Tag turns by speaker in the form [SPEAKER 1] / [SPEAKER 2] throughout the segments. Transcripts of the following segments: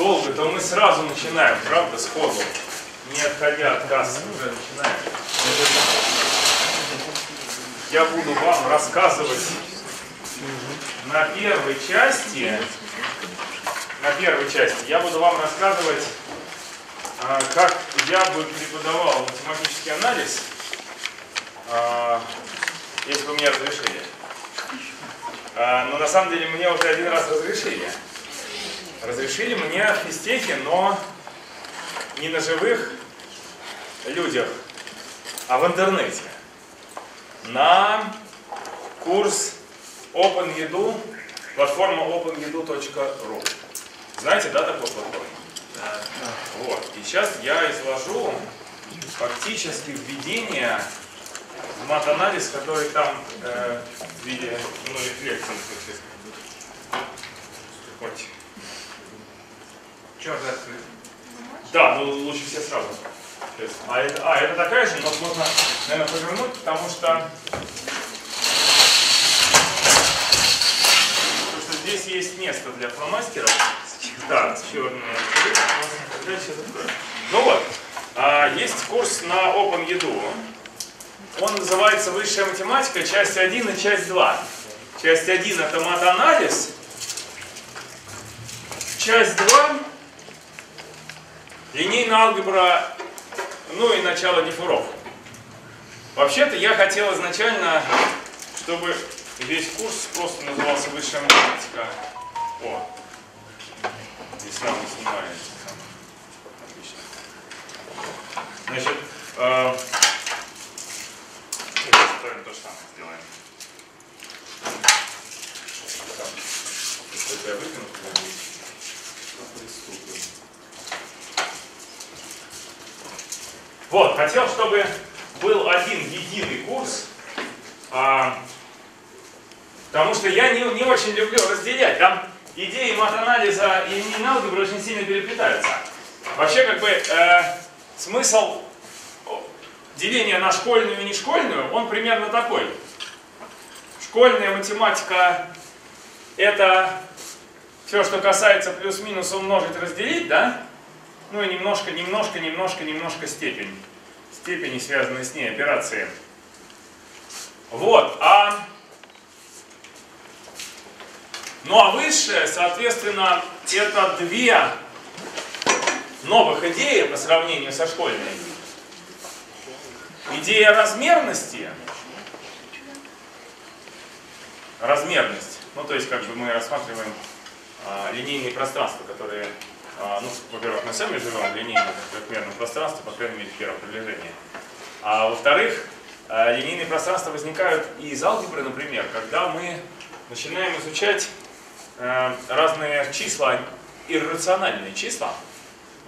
[SPEAKER 1] долго, то мы сразу начинаем, правда, сходу. Не отходя от кассы, уже начинаем. Я буду вам рассказывать на первой части, на первой части, я буду вам рассказывать, а, как я бы преподавал математический анализ, а, если бы мне разрешили. А, но на самом деле мне уже один раз разрешили. Разрешили мне в физтехе, но не на живых людях, а в интернете. На курс OpenEdu, платформа openedu.ru. Знаете, да, такую платформу? Да. Вот. И сейчас я изложу фактически введение в мат-анализ, который там э, в виде ну, рефлексии. Хоть.
[SPEAKER 2] Черт открыт.
[SPEAKER 1] Да, ну лучше все сразу. А это, а, это такая же, но можно, наверное, повернуть, потому что, потому что здесь есть место для фломастеров. Да, черный Ну вот, а, есть курс на OpenEdu. Он называется «Высшая математика», часть 1 и часть 2. Часть 1 это мат-анализ. Часть 2 линейная алгебра, ну и начало дифуров. Вообще-то я хотел изначально, чтобы весь курс просто назывался «Высшая математика». О, здесь нам снимается. Отлично. Значит, э, то же самое сделаем. Это я выкину, Вот, хотел, чтобы был один единый курс, а, потому что я не, не очень люблю разделять. Там идеи мат-анализа и линейной очень сильно переплетаются. Вообще, как бы, э, смысл деления на школьную и нешкольную, он примерно такой. Школьная математика – это все, что касается плюс-минус умножить, разделить, да? Ну и немножко, немножко, немножко, немножко степень. Степени, связанные с ней, операции. Вот, а... Ну а высшее, соответственно, это две новых идеи по сравнению со школьной. Идея размерности, размерность, ну то есть как бы мы рассматриваем а, линейные пространства, которые, ну, во-первых, мы сами живем в линейном трехмерном пространстве, по крайней мере, в первом приближении. А во-вторых, а, линейные пространства возникают и из алгебры, например, когда мы начинаем изучать а, разные числа, иррациональные числа,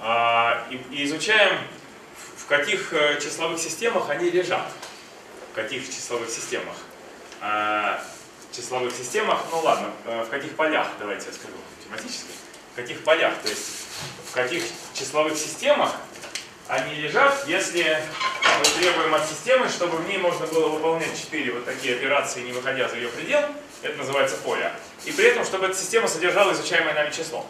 [SPEAKER 1] а, и, изучаем в каких э, числовых системах они лежат. В каких числовых системах. А, числовых системах, ну ладно, э, в каких полях, давайте я скажу, математически. В каких полях, то есть в каких числовых системах они лежат, если мы требуем от системы, чтобы в ней можно было выполнять 4 вот такие операции, не выходя за ее предел, это называется поле. И при этом, чтобы эта система содержала изучаемое нами число.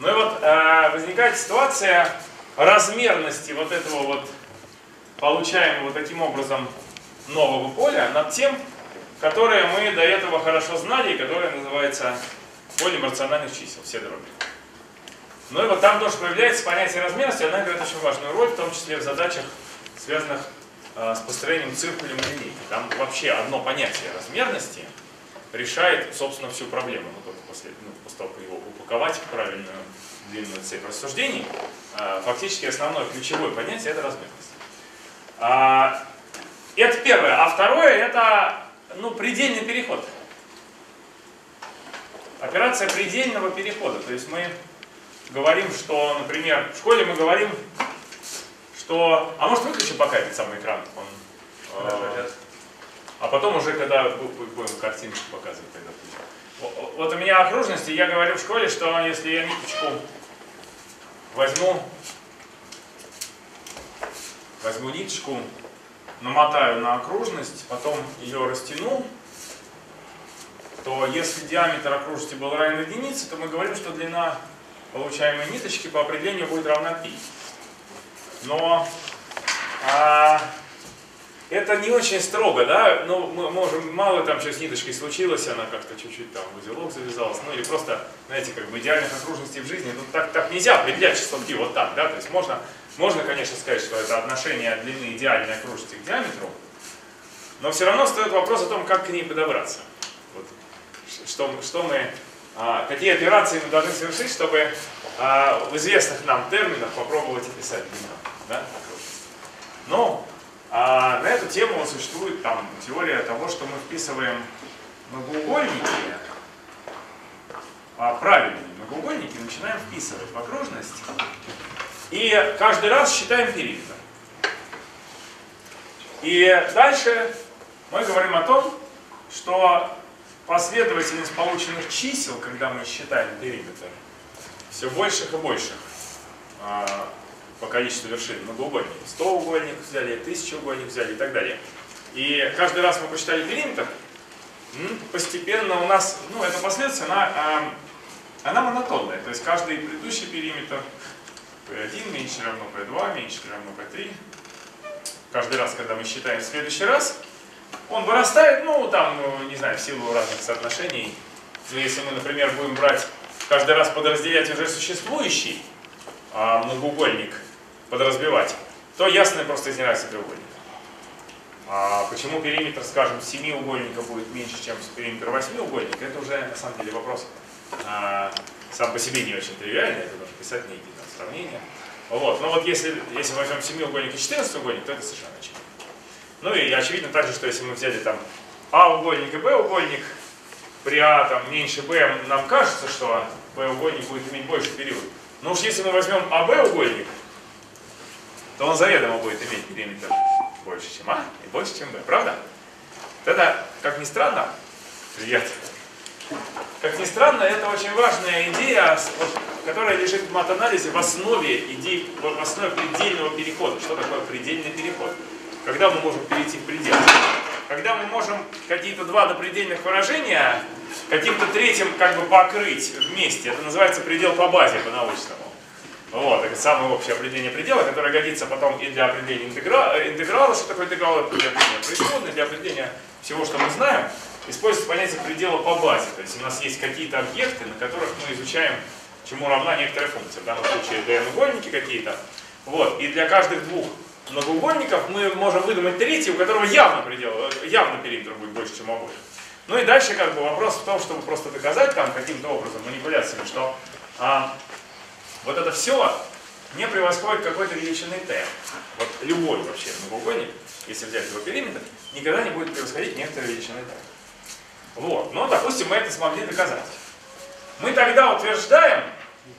[SPEAKER 1] Ну и вот э, возникает ситуация, размерности вот этого вот получаемого таким образом нового поля над тем, которое мы до этого хорошо знали и которое называется полем рациональных чисел, все дроби. Ну и вот там тоже появляется понятие размерности, она играет очень важную роль, в том числе в задачах, связанных э, с построением циркулем линейки. Там вообще одно понятие размерности решает, собственно, всю проблему. Ну, только после, ну, после того, как его упаковать в правильную длинную цепь рассуждений, а, фактически основное ключевое понятие это размерность. А, это первое. А второе это ну, предельный переход. Операция предельного перехода. То есть мы говорим, что, например, в школе мы говорим, что... А может выключим пока этот самый экран? Он, э, а потом уже, когда будем картинку показывать, тогда. Вот у меня окружности, я говорю в школе, что если я ниточку возьму, возьму ниточку, намотаю на окружность, потом ее растяну, то если диаметр окружности был равен единице, то мы говорим, что длина получаемой ниточки по определению будет равна π. Но а, это не очень строго, да, ну, мы можем, мало там сейчас ниточкой случилось, она как-то чуть-чуть там в узелок завязалась, ну или просто, знаете, как бы идеальных окружностей в жизни, ну так, так нельзя определять число π вот так, да, то есть можно, можно, конечно, сказать, что это отношение длины идеальной окружности к диаметру, но все равно стоит вопрос о том, как к ней подобраться. Вот, что, что мы какие операции мы должны совершить, чтобы а, в известных нам терминах попробовать описать длину. Да? Но а, на эту тему существует там теория того, что мы вписываем многоугольники, а, правильные многоугольники, начинаем вписывать в окружность и каждый раз считаем периметр. И дальше мы говорим о том, что последовательность полученных чисел, когда мы считаем периметр, все больших и больших а, по количеству вершин многоугольников. 100 угольников взяли, 1000 угольников взяли и так далее. И каждый раз мы посчитали периметр, постепенно у нас, ну, эта последовательность, она, а, она монотонная. То есть каждый предыдущий периметр P1 меньше равно P2, меньше равно P3. Каждый раз, когда мы считаем в следующий раз, он вырастает, ну, там, ну, не знаю, в силу разных соотношений. Ну, если мы, например, будем брать, каждый раз подразделять уже существующий а, многоугольник, подразбивать, то ясно просто изнирается треугольник. А почему периметр, скажем, семиугольника будет меньше, чем периметр восьмиугольника, это уже, на самом деле, вопрос а, сам по себе не очень тривиальный, это нужно писать некие там, сравнения. Вот. Но вот если, если возьмем семиугольник и четырнадцатиугольник, то это совершенно очевидно. Ну и очевидно также, что если мы взяли там А угольник и Б угольник, при А там меньше Б, нам кажется, что Б угольник будет иметь больше период. Но уж если мы возьмем АБ угольник, то он заведомо будет иметь периметр больше, чем А и больше, чем Б. Правда? Это, как ни странно, привет. Как ни странно, это очень важная идея, которая лежит в мат-анализе в основе идеи, в основе предельного перехода. Что такое предельный переход? Когда мы можем перейти в предел? Когда мы можем какие-то два допредельных выражения каким-то третьим как бы покрыть вместе. Это называется предел по базе, по-научному. Вот, это самое общее определение предела, которое годится потом и для определения интегра... интеграла, что такое интеграл, для определения происходной, для определения всего, что мы знаем, используется понятие предела по базе. То есть у нас есть какие-то объекты, на которых мы изучаем, чему равна некоторая функция. В данном случае dn-угольники какие-то. Вот, и для каждых двух многоугольников мы можем выдумать третий, у которого явно предел, явно периметр будет больше, чем обоих. Ну и дальше как бы вопрос в том, чтобы просто доказать там каким-то образом манипуляциями, что а, вот это все не превосходит какой-то величины t. Вот любой вообще многоугольник, если взять его периметр, никогда не будет превосходить некоторые величины t. Вот, ну допустим мы это смогли доказать. Мы тогда утверждаем,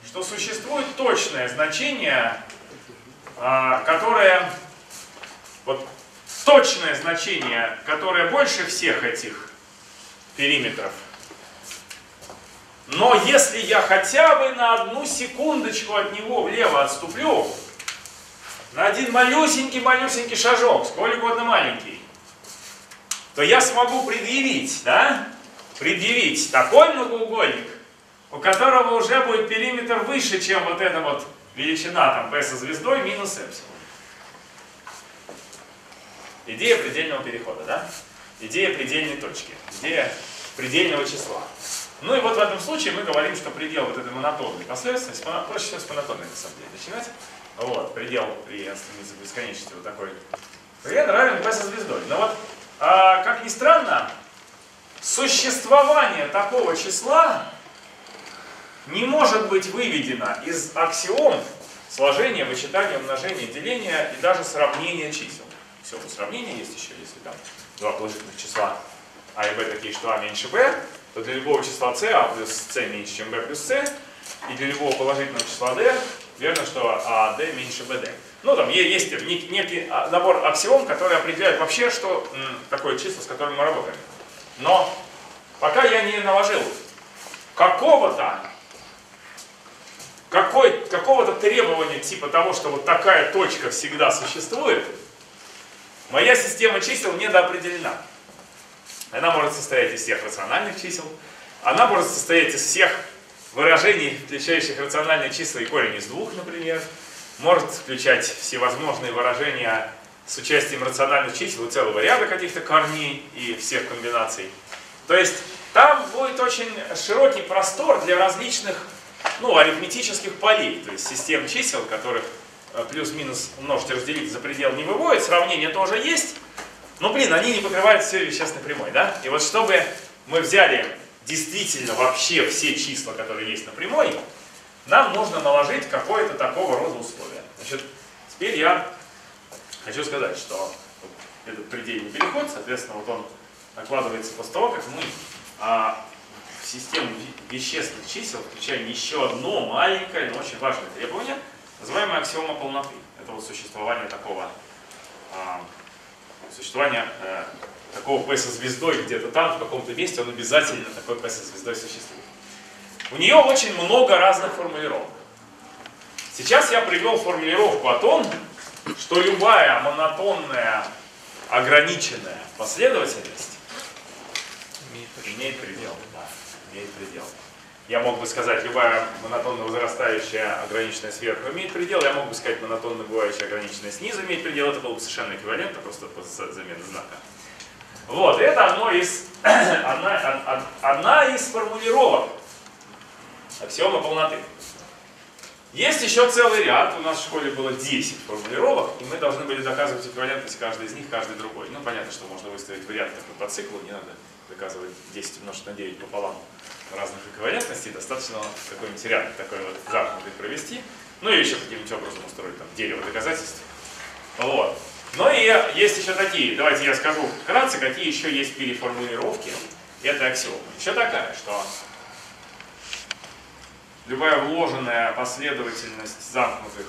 [SPEAKER 1] что существует точное значение а, которое, вот точное значение, которое больше всех этих периметров. Но если я хотя бы на одну секундочку от него влево отступлю, на один малюсенький-малюсенький шажок, сколь угодно маленький, то я смогу предъявить, да, предъявить такой многоугольник, у которого уже будет периметр выше, чем вот это вот величина там p со звездой минус эпсилон. Идея предельного перехода, да? Идея предельной точки, идея предельного числа. Ну и вот в этом случае мы говорим, что предел вот этой монотонной последовательности, проще всего с монотонной на самом деле начинать. Вот, предел при стремится бесконечности вот такой. n равен p со звездой. Но вот, а, как ни странно, существование такого числа не может быть выведено из аксиом сложения, вычитания, умножения, деления и даже сравнения чисел. Все, по сравнению есть еще, если там два положительных числа а и b такие, что а меньше b, то для любого числа c а плюс c меньше, чем b плюс c, и для любого положительного числа d верно, что а d меньше bd. Ну, там есть некий а, набор аксиом, который определяет вообще, что такое число, с которым мы работаем. Но пока я не наложил какого-то какого-то требования типа того, что вот такая точка всегда существует, моя система чисел недоопределена. Она может состоять из всех рациональных чисел, она может состоять из всех выражений, включающих рациональные числа и корень из двух, например. Может включать всевозможные выражения с участием рациональных чисел и целого ряда каких-то корней и всех комбинаций. То есть там будет очень широкий простор для различных ну, арифметических полей, то есть систем чисел, которых э, плюс-минус умножить и разделить за предел не выводит, сравнение тоже есть, но, блин, они не покрывают все вещественной прямой, да? И вот чтобы мы взяли действительно вообще все числа, которые есть на прямой, нам нужно наложить какое-то такого рода условие. Значит, теперь я хочу сказать, что этот предельный переход, соответственно, вот он накладывается после того, как мы а, систему вещественных чисел включаем еще одно маленькое, но очень важное требование, называемое аксиома полноты. Это вот существование такого, а, существование а, такого P со звездой где-то там, в каком-то месте, он обязательно такой P со звездой существует. У нее очень много разных формулировок. Сейчас я привел формулировку о том, что любая монотонная ограниченная последовательность имеет предел. Имеет предел. Я мог бы сказать, любая монотонно возрастающая ограниченная сверху имеет предел, я мог бы сказать, монотонно бывающая ограниченная снизу имеет предел, это было бы совершенно эквивалентно, просто по замене знака. Вот, это одно из, одна, одна из формулировок аксиома полноты. Есть еще целый ряд, у нас в школе было 10 формулировок, и мы должны были доказывать эквивалентность каждой из них, каждой другой. Ну, понятно, что можно выставить вариант такой по циклу, не надо доказывать 10 умножить на 9 пополам разных эквивалентностей, достаточно какой-нибудь такой вот замкнутый провести, ну и еще каким-нибудь образом устроить там дерево доказательств. Вот. Ну и есть еще такие, давайте я скажу вкратце, какие еще есть переформулировки этой аксиомы. Еще такая, что любая вложенная последовательность замкнутых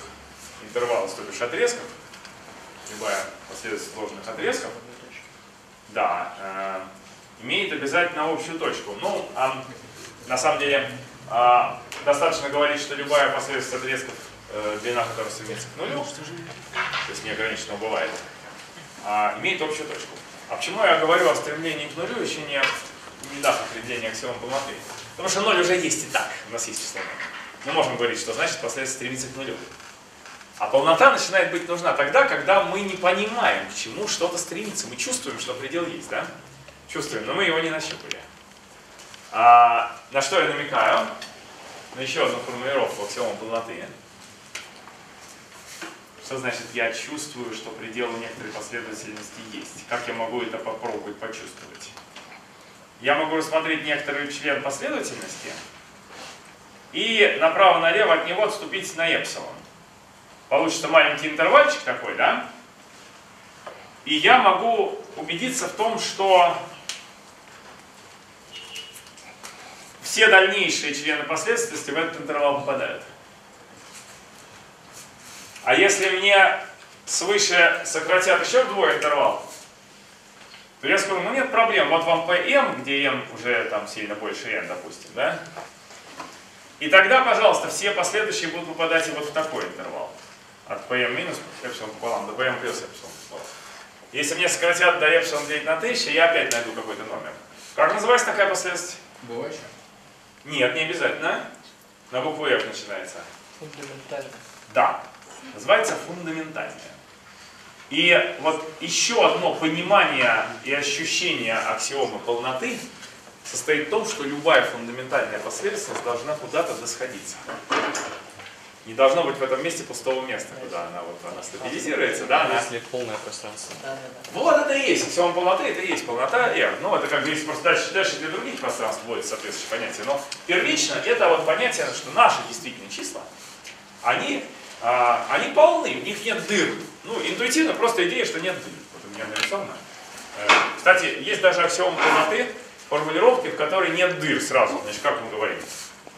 [SPEAKER 1] интервалов, то бишь отрезков, любая последовательность вложенных отрезков, да, э, имеет обязательно общую точку. Ну, а, на самом деле, э, достаточно говорить, что любая последовательность отрезков, э, длина которой стремится к нулю, то есть неограниченно бывает, э, имеет общую точку. А почему я говорю о стремлении к нулю, еще не, не дав определения аксиом полноты? Потому что ноль уже есть и так, у нас есть число 0. Мы можем говорить, что значит последовательность стремится к нулю. А полнота начинает быть нужна тогда, когда мы не понимаем, к чему что-то стремится. Мы чувствуем, что предел есть, да? Чувствуем, но мы его не нащупали. А, на что я намекаю? На еще одну формулировку аксиома полноты. Что значит я чувствую, что предел некоторой последовательности есть? Как я могу это попробовать почувствовать? Я могу рассмотреть некоторый член последовательности и направо-налево от него отступить на эпсилон. Получится маленький интервальчик такой, да? И я могу убедиться в том, что все дальнейшие члены последовательности в этот интервал попадают. А если мне свыше сократят еще вдвое интервал, то я скажу, ну нет проблем, вот вам PM, где m уже там сильно больше n, допустим, да? И тогда, пожалуйста, все последующие будут попадать и вот в такой интервал. От PM минус эпсилон пополам до PM плюс эпсилон пополам. Если мне сократят до эпсилон делить на 1000, я опять найду какой-то номер. Как называется такая последовательность?
[SPEAKER 2] Бывающая?
[SPEAKER 1] Нет, не обязательно. На букву F начинается.
[SPEAKER 2] Фундаментально.
[SPEAKER 1] Да. Называется фундаментальная. И вот еще одно понимание и ощущение аксиомы полноты состоит в том, что любая фундаментальная последовательность должна куда-то досходиться. Не должно быть в этом месте пустого места, куда она вот она стабилизируется, да, она...
[SPEAKER 3] Если полное пространство.
[SPEAKER 2] Да, да, да.
[SPEAKER 1] Вот это и есть, аксиома полноты, это и есть полнота R. Ну, это как бы если просто дальше, дальше для других пространств будет соответствующее понятие. Но первично это вот понятие, что наши действительные числа, они, а, они полны, в них нет дыр. Ну, интуитивно просто идея, что нет дыр. Вот у меня нарисовано. Э, Кстати, есть даже аксиома полноты, формулировки, в которой нет дыр сразу. Значит, как мы говорим?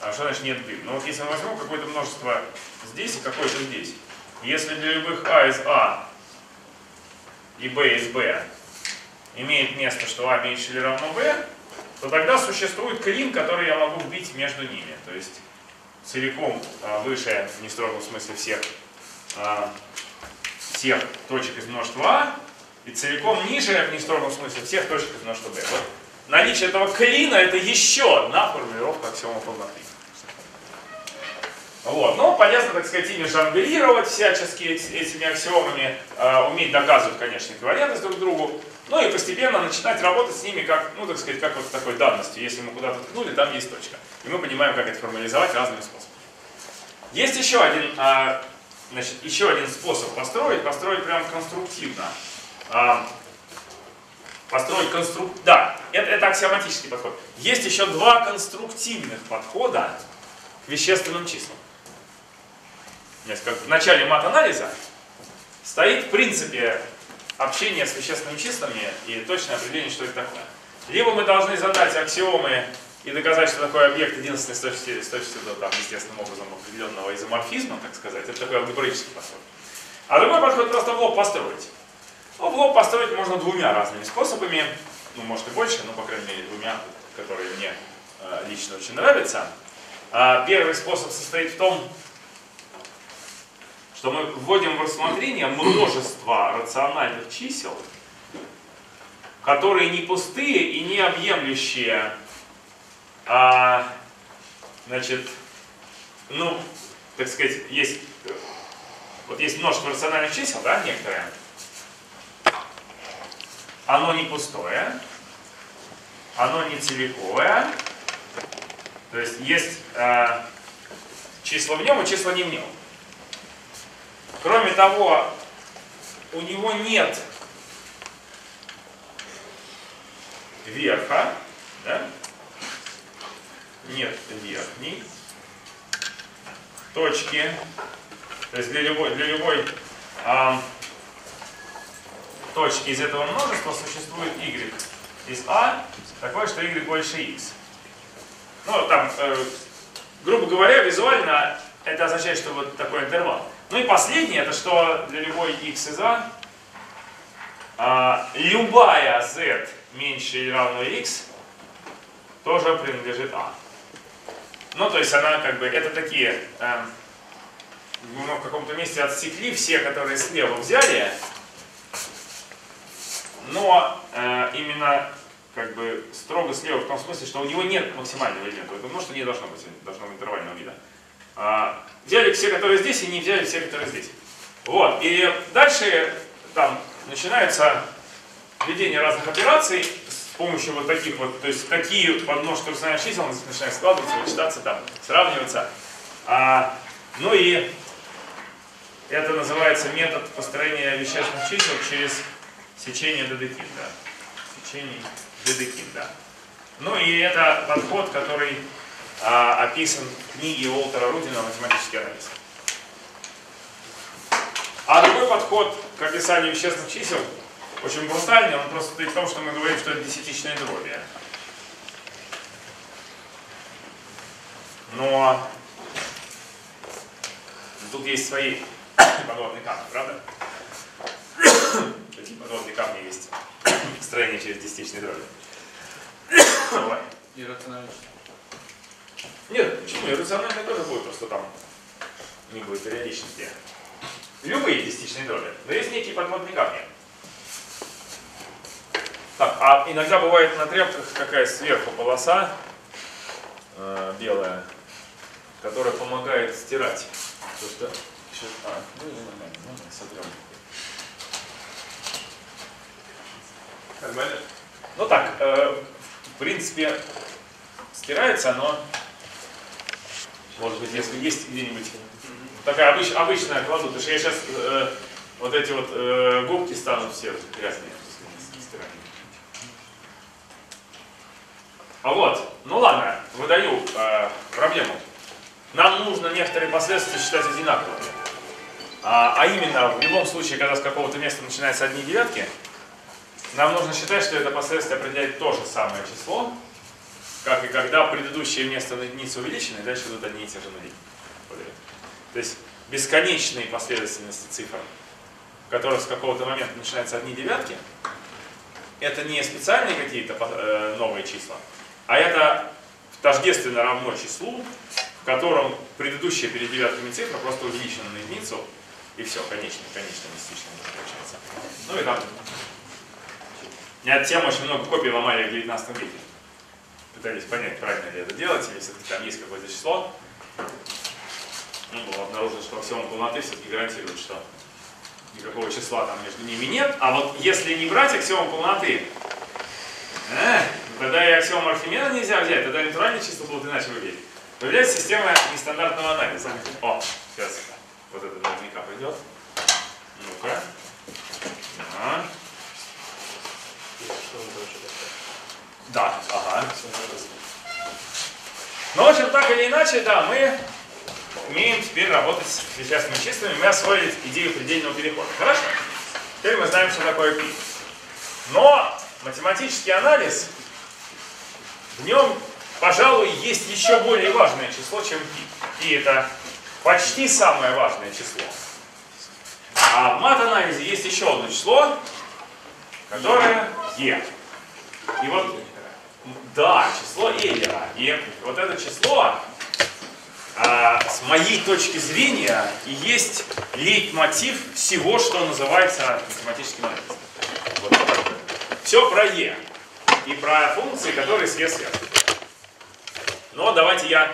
[SPEAKER 1] А что значит нет дыр? Ну вот если мы возьмем какое-то множество здесь и какое-то здесь. Если для любых А из А и Б из Б имеет место, что А меньше или равно Б, то тогда существует клин, который я могу вбить между ними. То есть целиком а, выше, в нестрогом смысле, всех, а, всех точек из множества А, и целиком ниже, в нестрогом смысле, всех точек из множества B. Вот наличие этого клина это еще одна формулировка аксиома полноты. Вот. Но полезно, так сказать, ими жонглировать всячески этими аксиомами, э, уметь доказывать, конечно, эквивалентность друг другу, ну и постепенно начинать работать с ними как, ну, так сказать, как вот такой данностью. Если мы куда-то ткнули, там есть точка. И мы понимаем, как это формализовать разными способами. Есть еще один, а, значит, еще один способ построить, построить прям конструктивно. А, построить конструк... Да, это, это аксиоматический подход. Есть еще два конструктивных подхода к вещественным числам. Как в начале мат-анализа стоит в принципе общение с вещественными числами и точное определение, что это такое. Либо мы должны задать аксиомы и доказать, что такой объект единственный с точки, с точки до, там, естественным образом определенного изоморфизма, так сказать. Это такой алгебраический подход. А другой подход просто в лоб построить. Ну, в лоб построить можно двумя разными способами, ну, может и больше, но, по крайней мере, двумя, которые мне э, лично очень нравятся. А первый способ состоит в том, что мы вводим в рассмотрение множество рациональных чисел, которые не пустые и не объемлющие, а, значит, ну, так сказать, есть, вот есть множество рациональных чисел, да, некоторые, оно не пустое, оно не целиковое, то есть есть э, числа в нем и числа не в нем. Кроме того, у него нет верха, да? нет верхней точки. То есть для любой, для любой а, точки из этого множества существует y из a, такое, что y больше x. Ну, там, э, грубо говоря, визуально это означает, что вот такой интервал. Ну и последнее, это что для любой x из a, а, любая z меньше или равно x тоже принадлежит a. Ну, то есть она как бы, это такие, э, мы в каком-то месте отсекли все, которые слева взяли, но э, именно как бы строго слева в том смысле, что у него нет максимального элемента. Это множество не должно быть, должно быть интервального вида. А, взяли все, которые здесь, и не взяли все, которые здесь. Вот. И дальше там начинается введение разных операций с помощью вот таких вот, то есть такие подмножества рациональных чисел начинают складываться, вычитаться, там, сравниваться. А, ну и это называется метод построения вещественных чисел через сечение Дедекинда. Сечение Дедекинда. Ну и это подход, который описан в книге Уолтера Рудина «Математический анализ». А другой подход к описанию вещественных чисел очень брутальный, он просто стоит в том, что мы говорим, что это десятичные дроби. Но тут есть свои подводные камни, правда? Какие подводные камни есть в строении через десятичные дроби?
[SPEAKER 2] Иррациональность.
[SPEAKER 1] Нет, почему? Иррациональное тоже будет, просто там не будет периодичности. Любые десятичные дроби. Но есть некие подводные камни. Так, а иногда бывает на тряпках такая сверху полоса э, белая, которая помогает стирать. То, что... А, ну, нормально, ну, сотрем.
[SPEAKER 2] Нормально?
[SPEAKER 1] Ну так, э, в принципе, стирается оно, может быть, если есть где-нибудь такая обыч, обычная кладу, потому что я сейчас э, вот эти вот э, губки станут все грязные. А вот, ну ладно, выдаю э, проблему. Нам нужно некоторые последствия считать одинаковыми. А, а именно, в любом случае, когда с какого-то места начинаются одни девятки, нам нужно считать, что это последствие определяет то же самое число, как и когда предыдущее место на единицу увеличено, и дальше идут одни и те же нули. То есть бесконечные последовательности цифр, в которых с какого-то момента начинаются одни девятки, это не специальные какие-то э, новые числа, а это тождественно равно числу, в котором предыдущая перед девятками цифра просто увеличена на единицу, и все, конечно, конечно, мистично получается. Ну и там. Меня тем очень много копий ломали в 19 веке. Пытались понять, правильно ли это делать, или там есть какое-то число. ну, было обнаружено, что аксиома полноты все-таки гарантирует, что никакого числа там между ними нет. А вот если не брать аксиому полноты, э, тогда и аксиому Архимеда нельзя взять, тогда натуральные числа будут иначе выглядеть. Появляется система нестандартного анализа. О, сейчас вот это наверняка пойдет. Ну-ка. Да. Да, ага. Ну, в общем, так или иначе, да, мы умеем теперь работать с причастными числами. Мы освоили идею предельного перехода. Хорошо? Теперь мы знаем, что такое пи. Но математический анализ, в нем, пожалуй, есть еще более важное число, чем пи. Пи это почти самое важное число. А в мат-анализе есть еще одно число, которое e. И вот, да, число Эйлера. И вот это число, а, с моей точки зрения, и есть лейтмотив всего, что называется математическим анализом. Вот. Все про Е. И про функции, которые с Е связаны. Но давайте я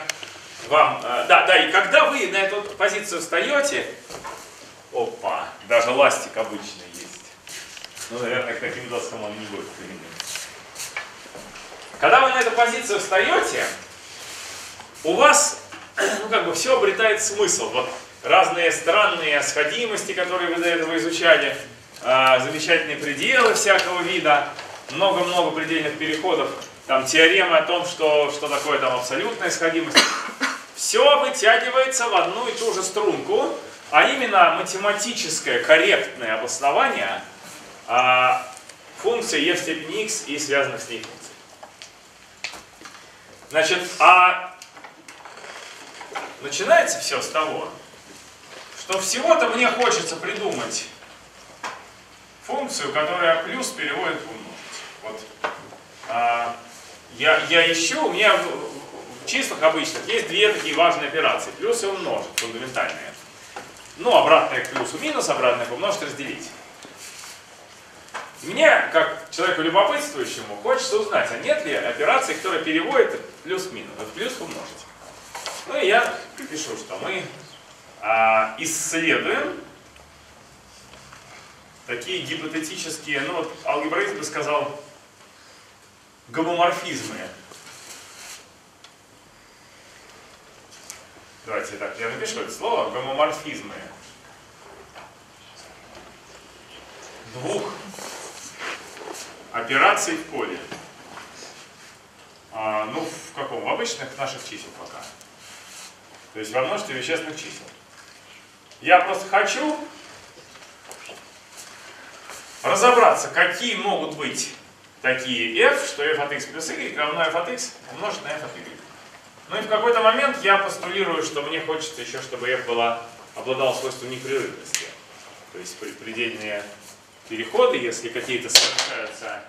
[SPEAKER 1] вам... Э, да, да, и когда вы на эту позицию встаете, опа, даже ластик обычный есть. Ну, наверное, к таким доскам он не будет применен. Когда вы на эту позицию встаете, у вас, ну, как бы, все обретает смысл. Вот разные странные сходимости, которые вы до этого изучали, э, замечательные пределы всякого вида, много-много предельных переходов, там теоремы о том, что, что такое там абсолютная сходимость все вытягивается в одну и ту же струнку, а именно математическое корректное обоснование а, функции e в степени x и связанных с ней. Значит, а начинается все с того, что всего-то мне хочется придумать функцию, которая плюс переводит в умножить. Вот. А, я, я ищу, у меня в числах обычных есть две такие важные операции. Плюс и умножить, фундаментальные. Ну, обратное к плюсу минус, обратное к умножить, разделить. Мне, как человеку любопытствующему, хочется узнать, а нет ли операции, которая переводит плюс-минус, плюс умножить. Ну и я пишу, что мы а, исследуем такие гипотетические, ну вот алгебраист бы сказал, гомоморфизмы Давайте так, я напишу это слово. Гомоморфизмы двух операций в поле. А, ну, в каком? В обычных наших чисел пока. То есть во множестве вещественных чисел. Я просто хочу разобраться, какие могут быть такие f, что f от x плюс y равно f от x умножить на f от y. Ну и в какой-то момент я постулирую, что мне хочется еще, чтобы f была, обладала свойством непрерывности. То есть предельные переходы, если какие-то совершаются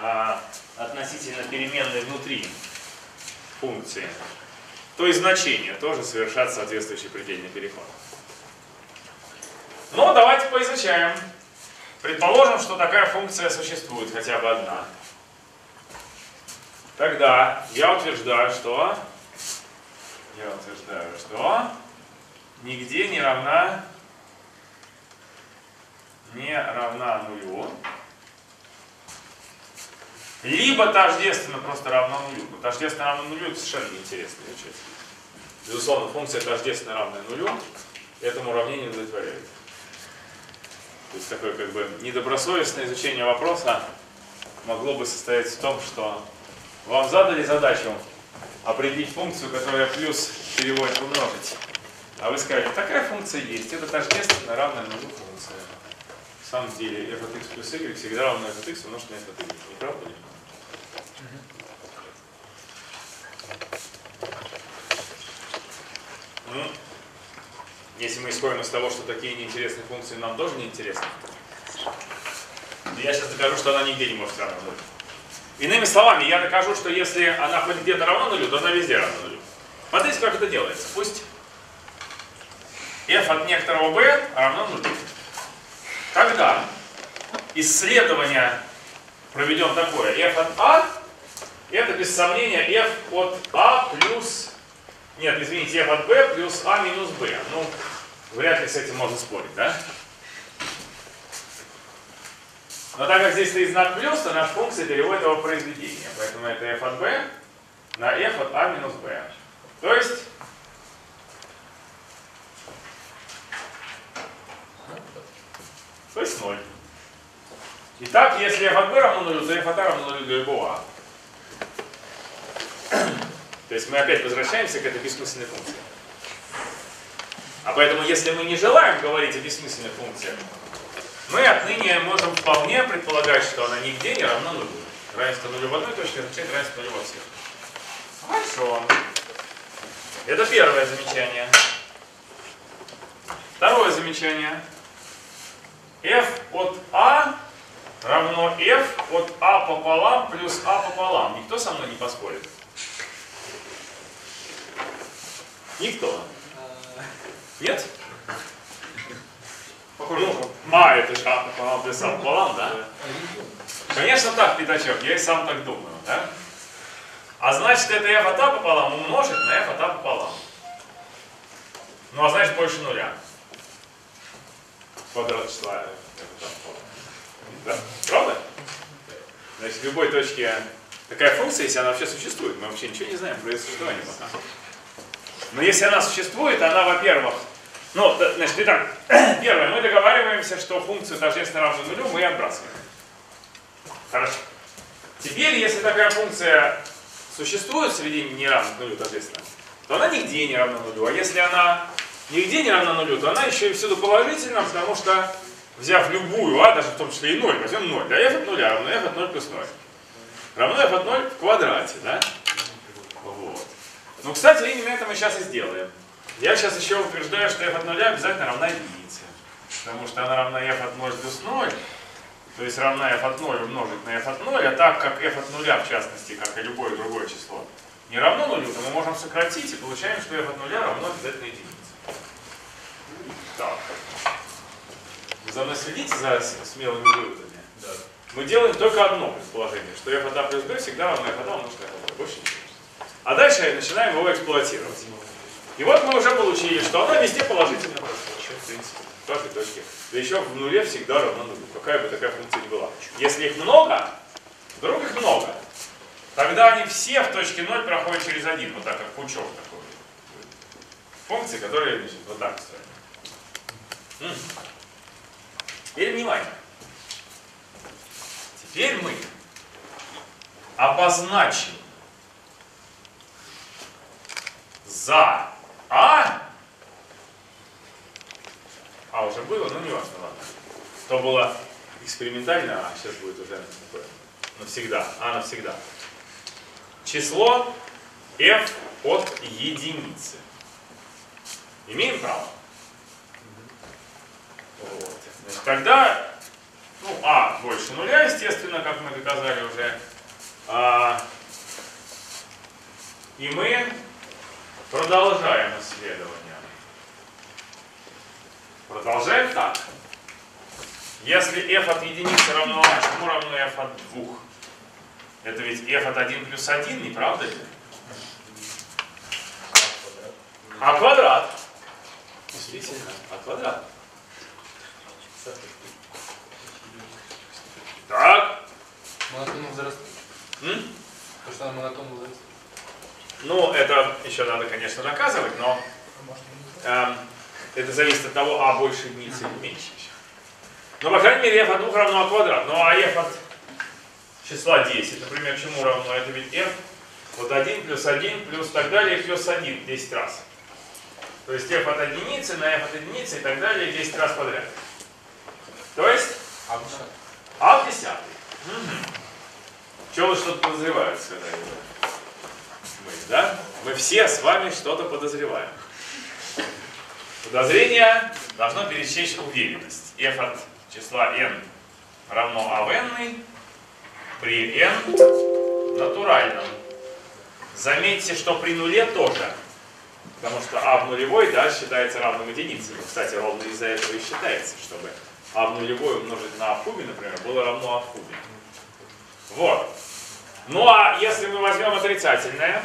[SPEAKER 1] а, относительно переменной внутри функции, то и значения тоже совершат соответствующий предельный переход. Но давайте поизучаем. Предположим, что такая функция существует, хотя бы одна. Тогда я утверждаю, что я утверждаю, что нигде не равна не равна нулю, либо тождественно просто равна нулю. Но тождественно равна нулю это совершенно неинтересная часть. Безусловно, функция тождественно равная нулю этому уравнению удовлетворяет. То есть такое как бы недобросовестное изучение вопроса могло бы состоять в том, что вам задали задачу определить функцию, которая плюс переводит умножить. А вы скажете, такая функция есть, это тождественно равная нулю функция. Самом деле f от x плюс y всегда равно f от x умножить на f от y. Не правда ли? Ну, если мы исходим из того, что такие неинтересные функции нам тоже неинтересны, я сейчас докажу, что она нигде не может равна нулю. Иными словами, я докажу, что если она хоть где-то равна нулю, то она везде равна нулю. Смотрите, как это делается. Пусть f от некоторого b равно нулю. Тогда исследование проведем такое. f от a это без сомнения f от a плюс Нет, извините, f от b плюс a минус b. Ну, вряд ли с этим можно спорить, да? Но так как здесь стоит знак плюс, то наша функция переводит его в произведение. Поэтому это f от b на f от a минус b. То есть то есть 0. Итак, если f от b равно 0, то f от a равно 0 для любого a. То есть мы опять возвращаемся к этой бессмысленной функции. А поэтому, если мы не желаем говорить о бессмысленных функциях, мы отныне можем вполне предполагать, что она нигде не равна нулю. Равенство нулю в одной точке означает равенство нулю во всех. Хорошо. Это первое замечание. Второе замечание. F от a равно f от a пополам плюс a пополам. Никто со мной не поспорит? Никто? Нет? Ну, а, это же а пополам плюс а пополам, да? Конечно так, пятачок, я и сам так думаю, да? А значит, это f от a пополам умножить на f от a пополам. Ну, а значит, больше нуля. Квадрат числа. Да? Правда? Значит, в любой точке такая функция, если она вообще существует, мы вообще ничего не знаем про ее существование пока. Но если она существует, она, во-первых, ну, значит, итак, первое, мы договариваемся, что функцию тождественно равную нулю мы отбрасываем. Хорошо. Теперь, если такая функция существует среди неравных нулю тождественно, то она нигде не равна нулю. А если она нигде не равна нулю, то она еще и всюду положительна, потому что, взяв любую, а даже в том числе и 0, возьмем 0, да, f от 0 равно f от 0 плюс 0. Равно f от 0 в квадрате, да? Вот. Ну, кстати, именно это мы сейчас и сделаем. Я сейчас еще утверждаю, что f от 0 обязательно равна единице. Потому что она равна f от 0 плюс 0. То есть равна f от 0 умножить на f от 0. А так как f от 0, в частности, как и любое другое число, не равно нулю, то мы можем сократить и получаем, что f от 0 равно обязательно единице. Так. За мной следите за смелыми выводами? Да. Мы делаем только одно предположение, что f a плюс b всегда равно f от a умножить на f от b. Больше ничего. А дальше начинаем его эксплуатировать. И вот мы уже получили, что она везде положительная в принципе, в каждой точке. Да еще в нуле всегда равно нулю, какая бы такая функция ни была. Если их много, вдруг их много, тогда они все в точке 0 проходят через один, вот так, как пучок такой. Функции, которые значит, вот так стоят. Теперь внимание. Теперь мы обозначим за А. А уже было, ну не важно, ладно. То было экспериментально, а сейчас будет уже такое навсегда. А навсегда. Число f от единицы. Имеем право? Вот. Значит, тогда, ну, а больше нуля, естественно, как мы доказали уже. А, и мы Продолжаем исследование. Продолжаем так. Если f от единицы равно a, чему равно f от двух? Это ведь f от 1 плюс 1, не правда ли? А квадрат. Действительно, а квадрат. Так.
[SPEAKER 2] Монотонно возрастет.
[SPEAKER 1] М?
[SPEAKER 2] То, что она монотонно возрастет.
[SPEAKER 1] Ну, это еще надо, конечно, доказывать, но эм, это зависит от того, а больше единицы или меньше. Но, по крайней мере, f от 2 равно а квадрат. Ну, а f от числа 10, например, чему равно? Это ведь f вот 1 плюс 1 плюс так далее плюс 1 10 раз. То есть f от единицы на f от единицы и так далее 10 раз подряд. То есть
[SPEAKER 2] десятый.
[SPEAKER 1] А в десятый. Угу. Чего вы что-то подозреваете, сказали вы? Мы, да? Мы все с вами что-то подозреваем. Подозрение должно пересечь уверенность. f от числа n равно а в n при n натуральном. Заметьте, что при нуле тоже. Потому что а в нулевой да, считается равным единице. Кстати, ровно из-за этого и считается, чтобы а в нулевой умножить на кубе, например, было равно в кубе. Вот. Ну а если мы возьмем отрицательное,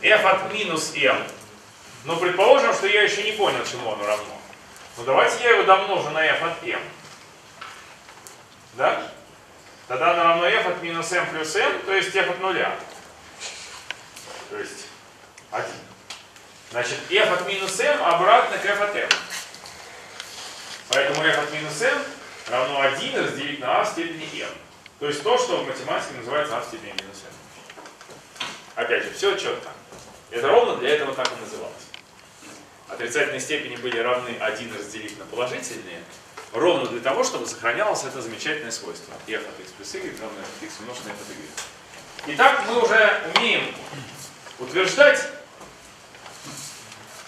[SPEAKER 1] f от минус m. Но предположим, что я еще не понял, чему оно равно. Ну давайте я его домножу на f от m. Да? Тогда оно равно f от минус m плюс m, то есть f от нуля. То есть 1. Значит, f от минус m обратно к f от m. Поэтому f от минус m равно 1 разделить на a в степени m. То есть то, что в математике называется a в степени минус m. Опять же, все четко. Это ровно для этого так и называлось. Отрицательные степени были равны 1 разделить на положительные, ровно для того, чтобы сохранялось это замечательное свойство. f от x плюс y равно f от x умножить на f от y. Итак, мы уже умеем утверждать,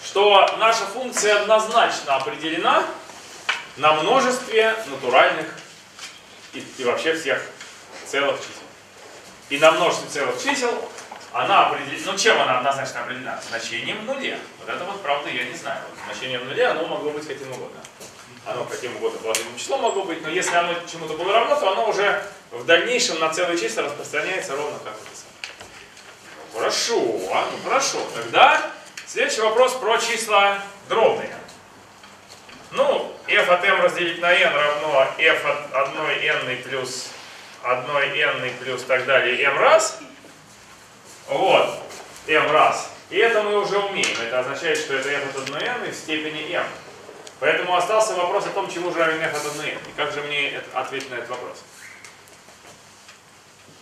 [SPEAKER 1] что наша функция однозначно определена на множестве натуральных и, и вообще всех целых чисел. И на множестве целых чисел она определена, ну чем она однозначно определена? Значением в нуле. Вот это вот правда я не знаю. Вот значение в нуле оно могло быть каким угодно. Оно каким угодно положительным числом могло быть, но если оно чему-то было равно, то оно уже в дальнейшем на целые числа распространяется ровно как это самое. Хорошо, а? ну хорошо. Тогда следующий вопрос про числа дробные. Ну, f от m разделить на n равно f от 1 n плюс 1 n плюс так далее m раз. Вот, m раз. И это мы уже умеем. Это означает, что это f от 1 n в степени m. Поэтому остался вопрос о том, чему же равен f от 1 n. И как же мне ответить на этот вопрос?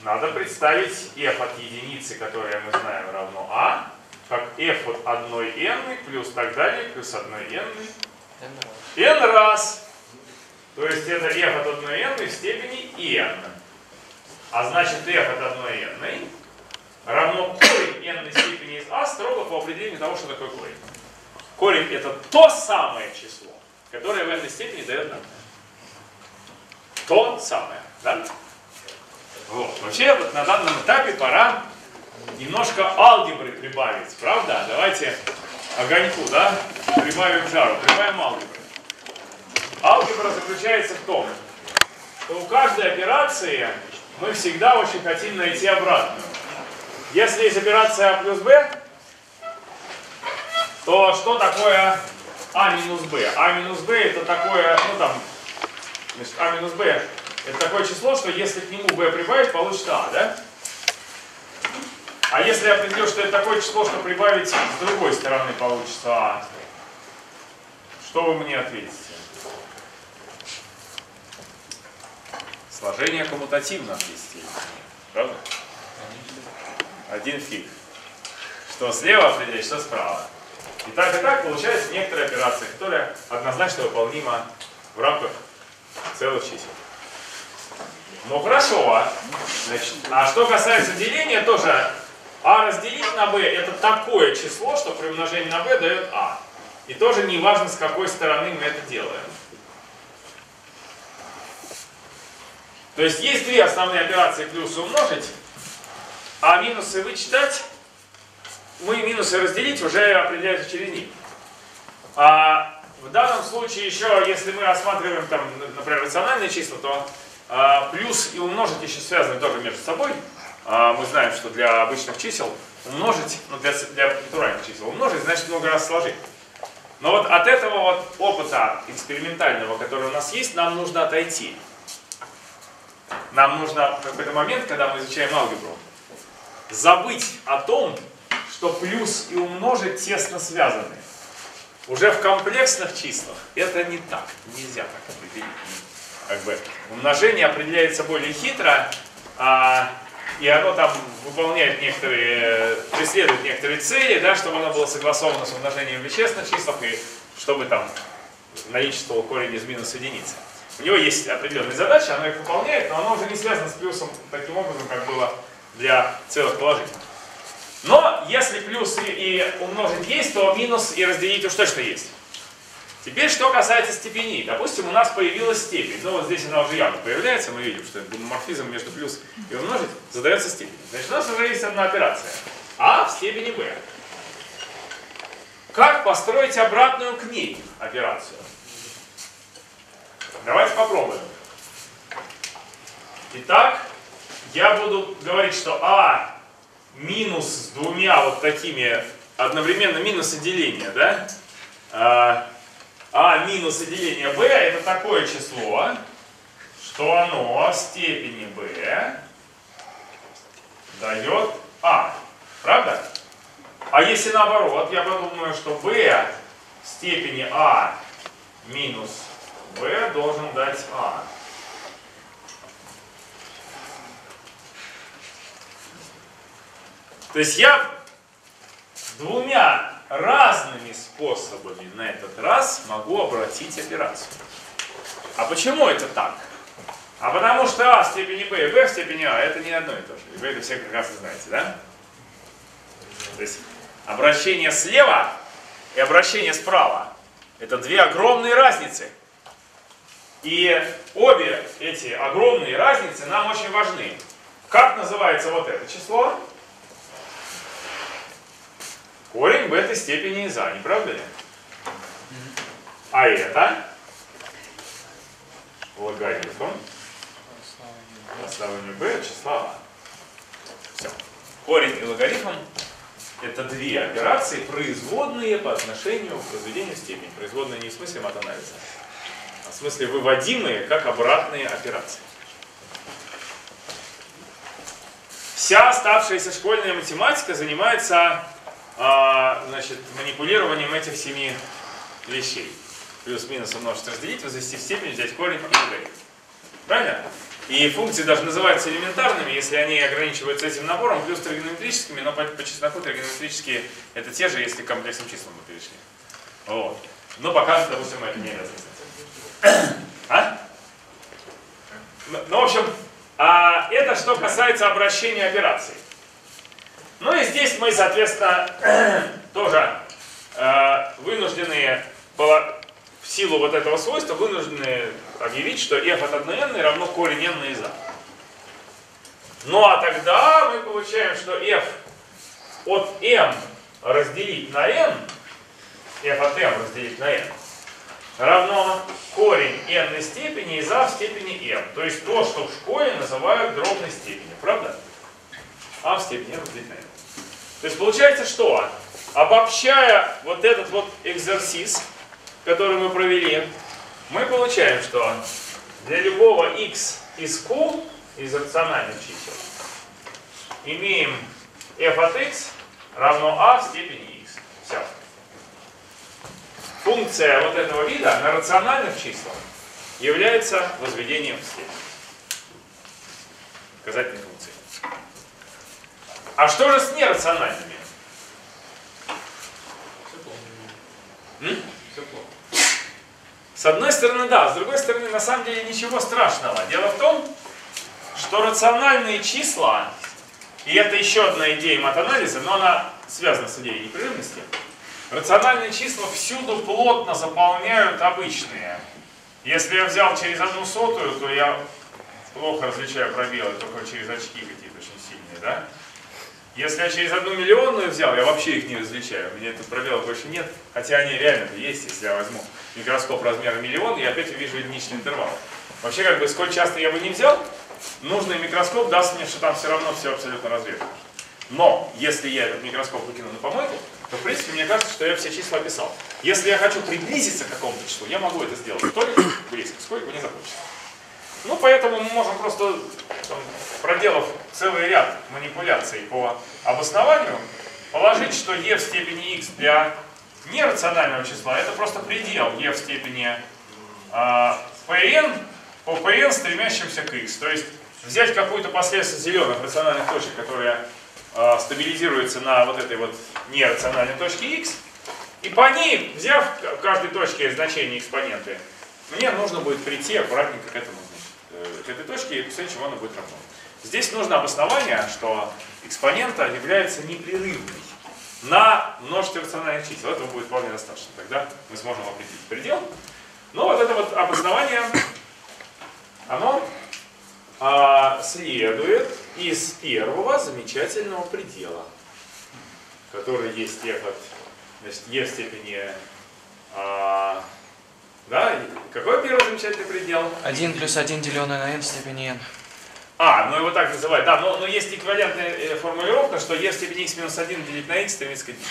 [SPEAKER 1] Надо представить f от единицы, которая мы знаем равно a, как f от 1 n плюс так далее, плюс 1 n n раз. То есть это f от 1 n в степени n. А значит f от 1 n равно корень n степени из a строго по определению того, что такое корень. Корень это то самое число, которое в n степени дает нам. То самое. Да? Вот. Вообще вот на данном этапе пора немножко алгебры прибавить, правда? Давайте огоньку, да? Прибавим жару, прибавим алгебры. Алгебра заключается в том, что у каждой операции мы всегда очень хотим найти обратную. Если есть операция А плюс Б, то что такое А минус Б? А минус Б это такое, ну там, значит, А минус Б это такое число, что если к нему b прибавить, получится а, да? А если я определю, что это такое число, что прибавить с другой стороны получится а, что вы мне ответите? Сложение коммутативно отвести. Правда? Один фиг. Что слева определять, что справа. И так и так получается некоторая операция, которая однозначно выполнима в рамках целых чисел. Ну хорошо. А. Значит, а что касается деления, тоже а разделить на b это такое число, что при умножении на b дает а. И тоже не важно, с какой стороны мы это делаем. То есть есть две основные операции плюс умножить, а минусы вычитать, мы минусы разделить уже определяются через них. А в данном случае еще, если мы рассматриваем, там, например, рациональные числа, то а, плюс и умножить еще связаны тоже между собой. А, мы знаем, что для обычных чисел умножить, ну для, для натуральных чисел умножить, значит много раз сложить. Но вот от этого вот опыта экспериментального, который у нас есть, нам нужно отойти. Нам нужно в какой-то момент, когда мы изучаем алгебру, забыть о том, что плюс и умножить тесно связаны. Уже в комплексных числах это не так. Нельзя так определить. Как бы умножение определяется более хитро, а, и оно там выполняет некоторые, преследует некоторые цели, да, чтобы оно было согласовано с умножением в вещественных числах, и чтобы там наличествовал корень из минус единицы. У него есть определенные задачи, оно их выполняет, но оно уже не связано с плюсом таким образом, как было для целых положительных. Но если плюс и, и умножить есть, то минус и разделить уж точно есть. Теперь, что касается степеней. Допустим, у нас появилась степень. Ну, вот здесь она уже явно появляется. Мы видим, что гомоморфизм между плюс и умножить задается степень. Значит, у нас уже есть одна операция. А в степени b. Как построить обратную к ней операцию? Давайте попробуем. Итак, я буду говорить, что А минус с двумя вот такими одновременно минус деления, да? А, а минус деление b это такое число, что оно степени b дает а. Правда? А если наоборот, я подумаю, что b степени а минус b должен дать а. То есть я двумя разными способами на этот раз могу обратить операцию. А почему это так? А потому что А в степени Б и Б в степени А это не одно и то же. И вы это все прекрасно знаете, да? То есть обращение слева и обращение справа это две огромные разницы. И обе эти огромные разницы нам очень важны. Как называется вот это число? Корень в этой степени из А, не правда ли? А это логарифм основания b числа А. Все. Корень и логарифм это две операции, производные по отношению к возведению в степень. Производные не в смысле матанализа, в смысле выводимые как обратные операции. Вся оставшаяся школьная математика занимается а, значит, манипулированием этих семи вещей. Плюс-минус умножить, разделить, возвести в степень, взять корень и удалить. Правильно? И функции даже называются элементарными, если они ограничиваются этим набором, плюс тригонометрическими, но по, по чесноку тригонометрические это те же, если к комплексным числам мы перешли. Вот. Но пока, допустим, это не обязательно. А? Ну, в общем, а, это что касается обращения операций. Ну и здесь мы, соответственно, тоже э, вынуждены в силу вот этого свойства вынуждены объявить, что f от 1n равно корень n из a. Ну а тогда мы получаем, что f от m разделить на n, f от m разделить на n, равно корень n степени из a в степени m. То есть то, что в школе называют дробной степенью. Правда? а в степени n. То есть получается что? Обобщая вот этот вот экзерсис, который мы провели, мы получаем, что для любого x из q, из рациональных чисел, имеем f от x равно a в степени x. Все. Функция вот этого вида на рациональных числах является возведением в степень. Показательной функции. А что же с нерациональными?
[SPEAKER 2] Все плохо.
[SPEAKER 1] М?
[SPEAKER 2] Все плохо.
[SPEAKER 1] С одной стороны, да, с другой стороны, на самом деле ничего страшного. Дело в том, что рациональные числа, и это еще одна идея матанализа, но она связана с идеей непрерывности, рациональные числа всюду плотно заполняют обычные. Если я взял через одну сотую, то я плохо различаю пробелы, только через очки какие-то очень сильные, да? Если я через одну миллионную взял, я вообще их не различаю. У меня этот пробелов больше нет. Хотя они реально есть, если я возьму микроскоп размера миллион, я опять увижу единичный интервал. Вообще, как бы, сколь часто я бы не взял, нужный микроскоп даст мне, что там все равно все абсолютно разрежено. Но, если я этот микроскоп выкину на помойку, то, в принципе, мне кажется, что я все числа описал. Если я хочу приблизиться к какому-то числу, я могу это сделать. Только близко, сколько не захочется. Ну, поэтому мы можем просто, там, проделав целый ряд манипуляций по обоснованию, положить, что e в степени x для нерационального числа это просто предел e в степени э, pn по pn стремящимся к x. То есть взять какую-то последовательность зеленых рациональных точек, которая э, стабилизируется на вот этой вот нерациональной точке x, и по ней, взяв в каждой точке значение экспоненты, мне нужно будет прийти аккуратненько к этому к этой точке, после чего она будет равно. Здесь нужно обоснование, что экспонента является непрерывной на множестве рациональных чисел. Этого будет вполне достаточно. Тогда мы сможем определить предел. Но вот это вот обоснование, оно а, следует из первого замечательного предела, который есть f от значит, e в степени а, да? Какой первый замечательный предел?
[SPEAKER 3] 1 плюс 1 деленное на n в степени n.
[SPEAKER 1] А, ну его так называют. Да, но, но есть эквивалентная э, формулировка, что e в степени x минус 1 делить на x стремится к единице.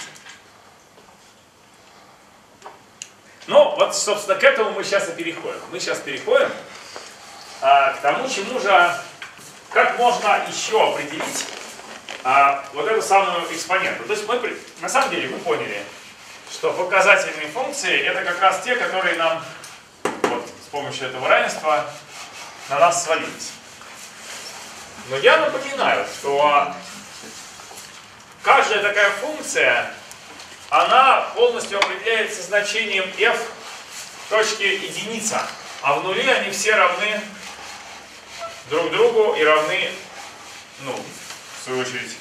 [SPEAKER 1] Ну, вот, собственно, к этому мы сейчас и переходим. Мы сейчас переходим а, к тому, чему же, как можно еще определить а, вот эту самую экспоненту. То есть мы, на самом деле, мы поняли, что показательные функции это как раз те, которые нам вот, с помощью этого равенства на нас свалились. Но я напоминаю, что каждая такая функция, она полностью определяется значением f в точке единица, а в нуле они все равны друг другу и равны, ну, в свою очередь,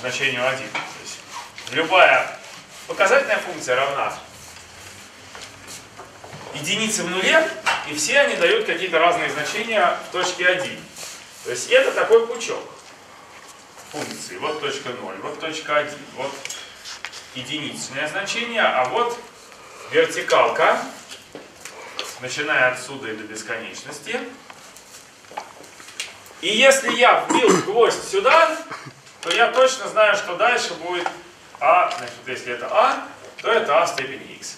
[SPEAKER 1] значению 1. То есть любая показательная функция равна единице в нуле, и все они дают какие-то разные значения в точке 1. То есть это такой пучок функции. Вот точка 0, вот точка 1, вот единичное значение, а вот вертикалка, начиная отсюда и до бесконечности. И если я вбил гвоздь сюда, то я точно знаю, что дальше будет а, значит, если это а, то это а в степени x.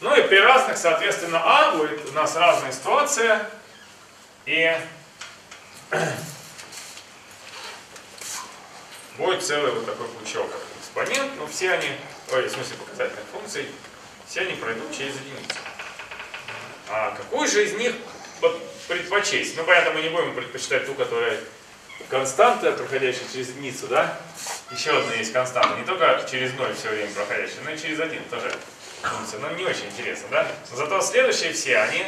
[SPEAKER 1] Ну и при разных, соответственно, а будет у нас разная ситуация, и будет целый вот такой пучок экспонент, но все они, ой, в смысле показательных функций, все они пройдут через единицу. А какую же из них предпочесть? Ну, понятно, мы не будем предпочитать ту, которая константа, проходящая через единицу, да? Еще одна есть константа, не только через ноль все время проходящая, но и через один тоже функция. Но не очень интересно, да? Зато следующие все, они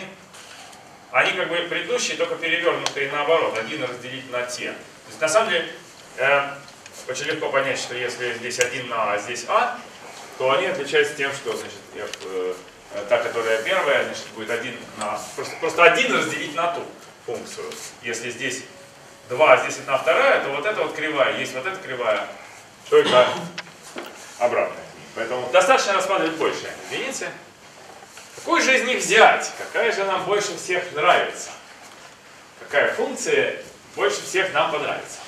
[SPEAKER 1] они как бы предыдущие, только перевернутые наоборот, один разделить на те. То есть на самом деле э, очень легко понять, что если здесь один на А, а здесь А, то они отличаются тем, что значит, э, та, которая первая, значит, будет один на просто, просто один разделить на ту функцию. Если здесь 2, а здесь одна вторая, то вот эта вот кривая, есть вот эта кривая, только обратная. Поэтому достаточно рассматривать больше единицы. Какую же из них взять? Какая же нам больше всех нравится? Какая функция больше всех нам понравится?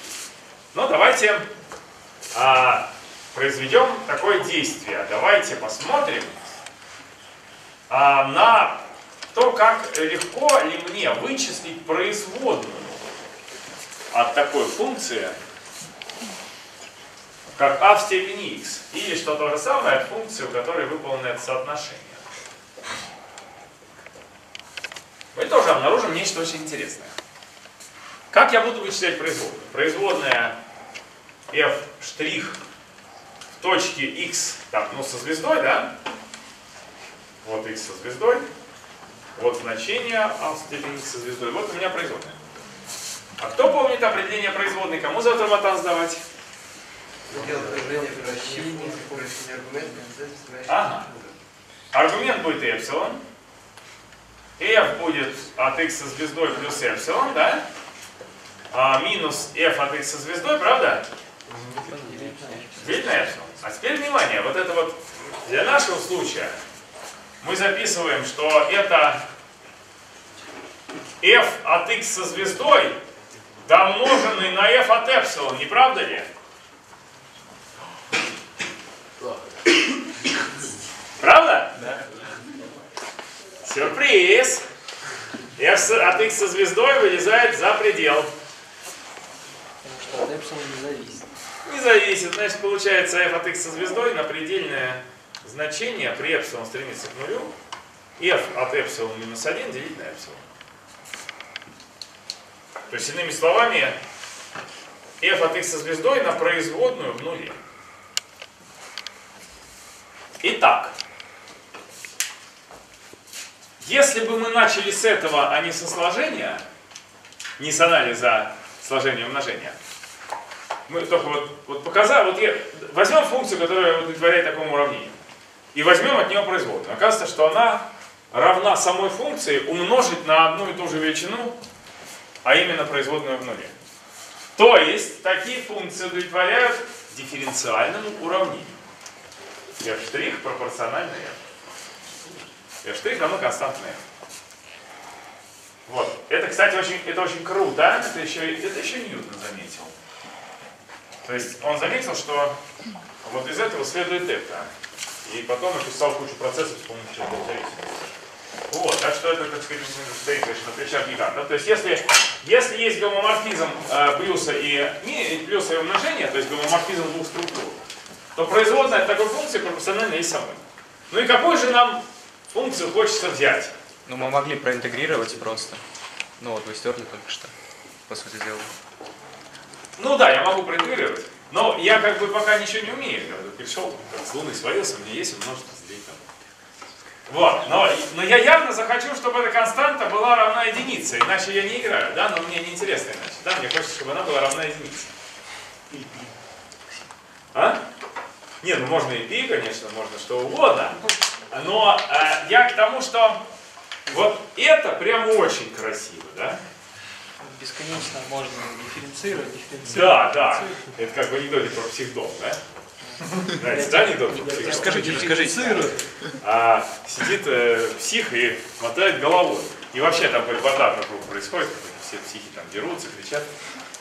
[SPEAKER 1] Ну, давайте а, произведем такое действие. Давайте посмотрим а, на то, как легко ли мне вычислить производную от такой функции, как а в степени x, или что то же самое от функции, у которой выполнено соотношение. мы тоже обнаружим нечто очень интересное. Как я буду вычислять производную? Производная f' в точке x, так, ну со звездой, да? Вот x со звездой. Вот значение а в степени x со звездой. Вот у меня производная. А кто помнит определение производной? Кому завтра матан сдавать? Ага. Аргумент будет эпсилон f будет от x со звездой плюс эпсилон, да? А, минус f от x со звездой, правда? Делить на эпсилон. А теперь внимание, вот это вот для нашего случая мы записываем, что это f от x со звездой домноженный на f от эпсилон, не правда ли? Правда? Да. Сюрприз! f от x со звездой вылезает за предел.
[SPEAKER 3] Потому что от эпсилона не зависит.
[SPEAKER 1] Не зависит. Значит, получается f от x со звездой на предельное значение при эпсилон стремится к нулю. f от эпсилон минус 1 делить на эпсилон. То есть, иными словами, f от x со звездой на производную в нуле. Итак, если бы мы начали с этого, а не со сложения, не с анализа сложения и умножения, мы только вот, вот показали, вот я, возьмем функцию, которая удовлетворяет такому уравнению, и возьмем от нее производную. Оказывается, что она равна самой функции умножить на одну и ту же величину, а именно производную в нуле. То есть, такие функции удовлетворяют дифференциальному уравнению. f' пропорционально f. f' равно константная f. Вот. Это, кстати, очень, это очень круто. Это еще, это еще Ньютон заметил. То есть он заметил, что вот из этого следует это. И потом описал кучу процессов с помощью зависимости. Вот, так что это, так сказать, стоит конечно, на плечах гиганта. То есть если, если есть гомоморфизм э, плюса и, не, плюса и умножения, то есть гомоморфизм двух структур, то производная от такой функции пропорциональна есть самой. Ну и какую же нам функцию хочется взять?
[SPEAKER 4] Ну, мы могли проинтегрировать просто. Ну вот, вы стерли только что, по сути дела.
[SPEAKER 1] Ну да, я могу проинтегрировать. Но я как бы пока ничего не умею. Я пришел, как с Луны свалился, у меня есть множество там. Вот, но, но я явно захочу, чтобы эта константа была равна единице, иначе я не играю, да, но мне неинтересно иначе, да, мне хочется, чтобы она была равна единице. А? Не, ну можно и пи, конечно, можно что угодно, но э, я к тому, что вот это прям очень красиво, да?
[SPEAKER 3] Бесконечно можно дифференцировать, дифференцировать.
[SPEAKER 1] Да, да. Это как в анекдоте про психдом, да? Знаете, да, анекдот про психдом?
[SPEAKER 4] Расскажите, расскажите.
[SPEAKER 1] А сидит э, псих и мотает головой. И вообще там бардак вокруг происходит, все психи там дерутся, кричат.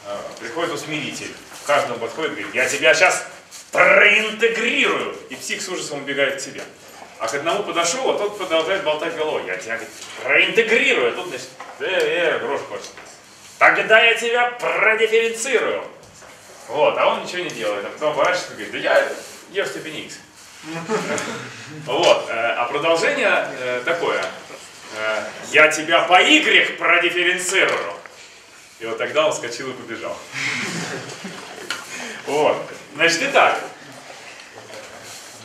[SPEAKER 1] А, приходит усмиритель, к каждому подходит и говорит, я тебя сейчас проинтегрирую. И псих с ужасом убегает к себе. А к одному подошел, а тот продолжает болтать головой. Я тебя говорит, проинтегрирую. А тут, значит, э, э, грош хочет. Тогда я тебя продифференцирую. Вот, а он ничего не делает. А потом оборачивается и говорит, да я е в x. Вот, э, а продолжение э, такое. Э, Я тебя по y продифференцирую. И вот тогда он вскочил и побежал. Вот. Значит, итак.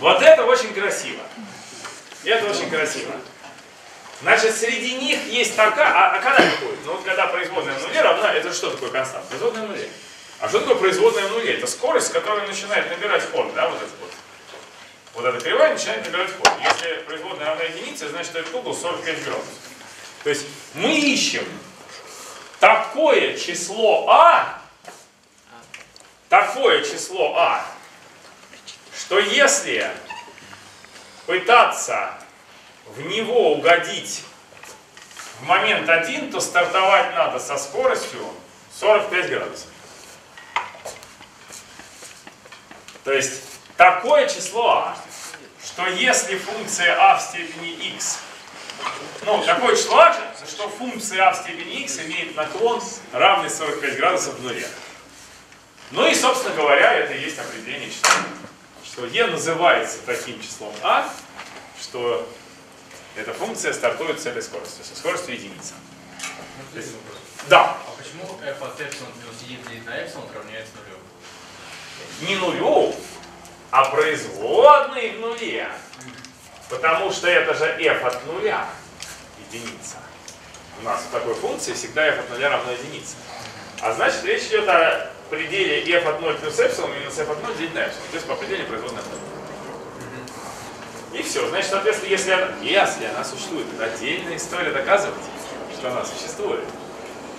[SPEAKER 1] Вот это очень красиво. Это очень красиво. Значит, среди них есть такая... А, а когда будет? Ну вот когда производная в нуле равна, это что такое констант? Производная в нуле. А что такое производная в нуле? Это скорость, с которой начинает набирать ход, да, вот это вот. Вот эта кривая начинает набирать ход. Если производная равна единице, значит этот угол 45 градусов. То есть мы ищем такое число А, такое число А, что если пытаться в него угодить в момент 1, то стартовать надо со скоростью 45 градусов. То есть такое число а, что если функция а в степени x, ну, такое число а, что функция а в степени x имеет наклон равный 45 градусов в нуле. Ну и, собственно говоря, это и есть определение числа. Что e называется таким числом а, что эта функция стартует с этой скоростью, со скоростью единицы.
[SPEAKER 2] Ну.
[SPEAKER 1] Да,
[SPEAKER 2] А почему f от epsilon плюс 1 делить на epsilon равняется нулю?
[SPEAKER 1] не нулю, а производной в нуле. Потому что это же f от нуля единица. У нас в такой функции всегда f от нуля равно единице. А значит речь идет о пределе f от 0 плюс эпсилон минус f от 0 делить на эпсилон. То есть по определению производной от 0. И все. Значит, соответственно, если она, если она существует, это отдельная история доказывать, что она существует.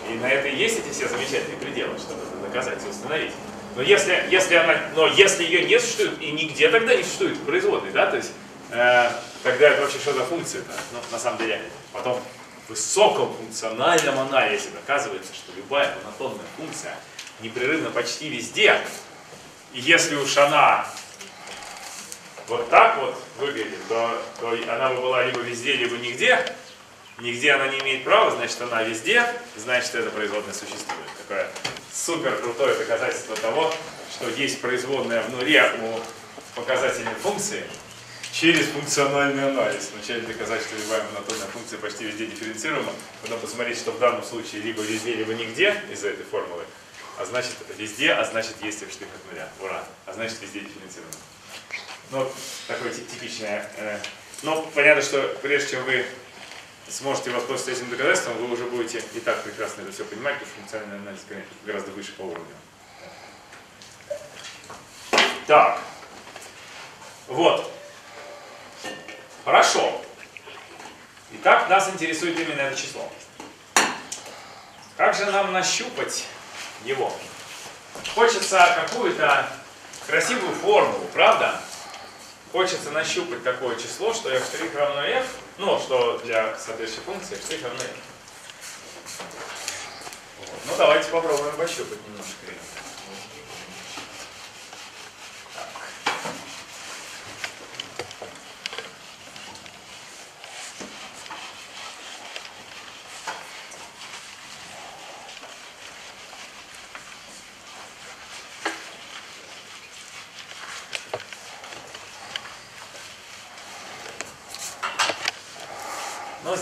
[SPEAKER 1] И на это и есть эти все замечательные пределы, чтобы это доказать и установить. Но если, если, она, но если ее не существует, и нигде тогда не существует производной, да, то есть э, тогда это вообще что за функция-то? Ну, на самом деле, потом в высоком функциональном анализе доказывается, что любая монотонная функция непрерывна почти везде. И если уж она вот так вот выглядит, то, то она бы была либо везде, либо нигде. Нигде она не имеет права, значит она везде, значит эта производная существует. Такое супер крутое доказательство того, что есть производная в нуле у показательной функции через функциональный анализ. Вначале доказать, что любая монотонная функция почти везде дифференцируема, потом посмотреть, что в данном случае либо везде, либо нигде из-за этой формулы, а значит везде, а значит есть f' от нуля. Ура! А значит везде дифференцируемо. Ну, такое тип- типичное. э, Но понятно, что прежде чем вы сможете воспользоваться этим доказательством, вы уже будете и так прекрасно это все понимать, потому что функциональный анализ гораздо выше по уровню. Так. Вот. Хорошо. Итак, нас интересует именно это число. Как же нам нащупать его? Хочется какую-то красивую формулу, правда? хочется нащупать такое число, что f' равно f, ну, что для соответствующей функции f' равно f. Вот. Ну, давайте попробуем пощупать немножко.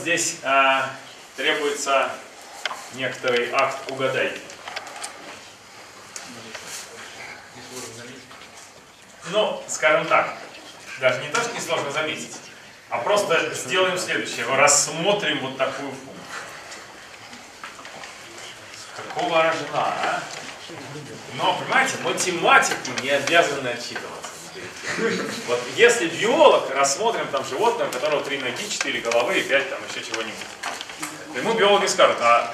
[SPEAKER 1] Здесь а, требуется некоторый акт угадайки. Ну, скажем так, даже не то, что несложно заметить, а просто сделаем следующее. Рассмотрим вот такую функцию. Какого рожна, а? Но, понимаете, математику не обязаны отчитываться. Вот если биолог, рассмотрим там животное, у которого три ноги, четыре головы и пять там еще чего-нибудь. Ему биологи скажут, а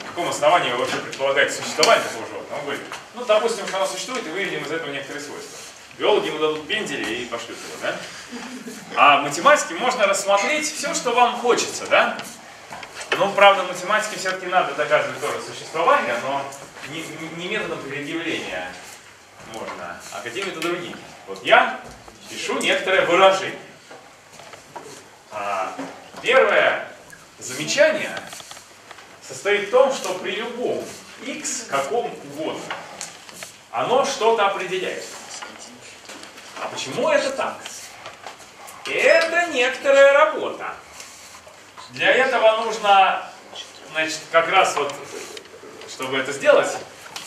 [SPEAKER 1] на каком основании вы вообще предполагаете существование такого животного? Он говорит, ну, допустим, что оно существует, и выведем из этого некоторые свойства. Биологи ему дадут пендели и пошлют его, да? А в математике можно рассмотреть все, что вам хочется, да? Ну, правда, математике все-таки надо доказывать тоже существование, но не, не методом предъявления можно, а какими-то другими. Вот я пишу некоторое выражение. А первое замечание состоит в том, что при любом x, каком угодно, оно что-то определяет. А почему это так? Это некоторая работа. Для этого нужно, значит, как раз вот, чтобы это сделать,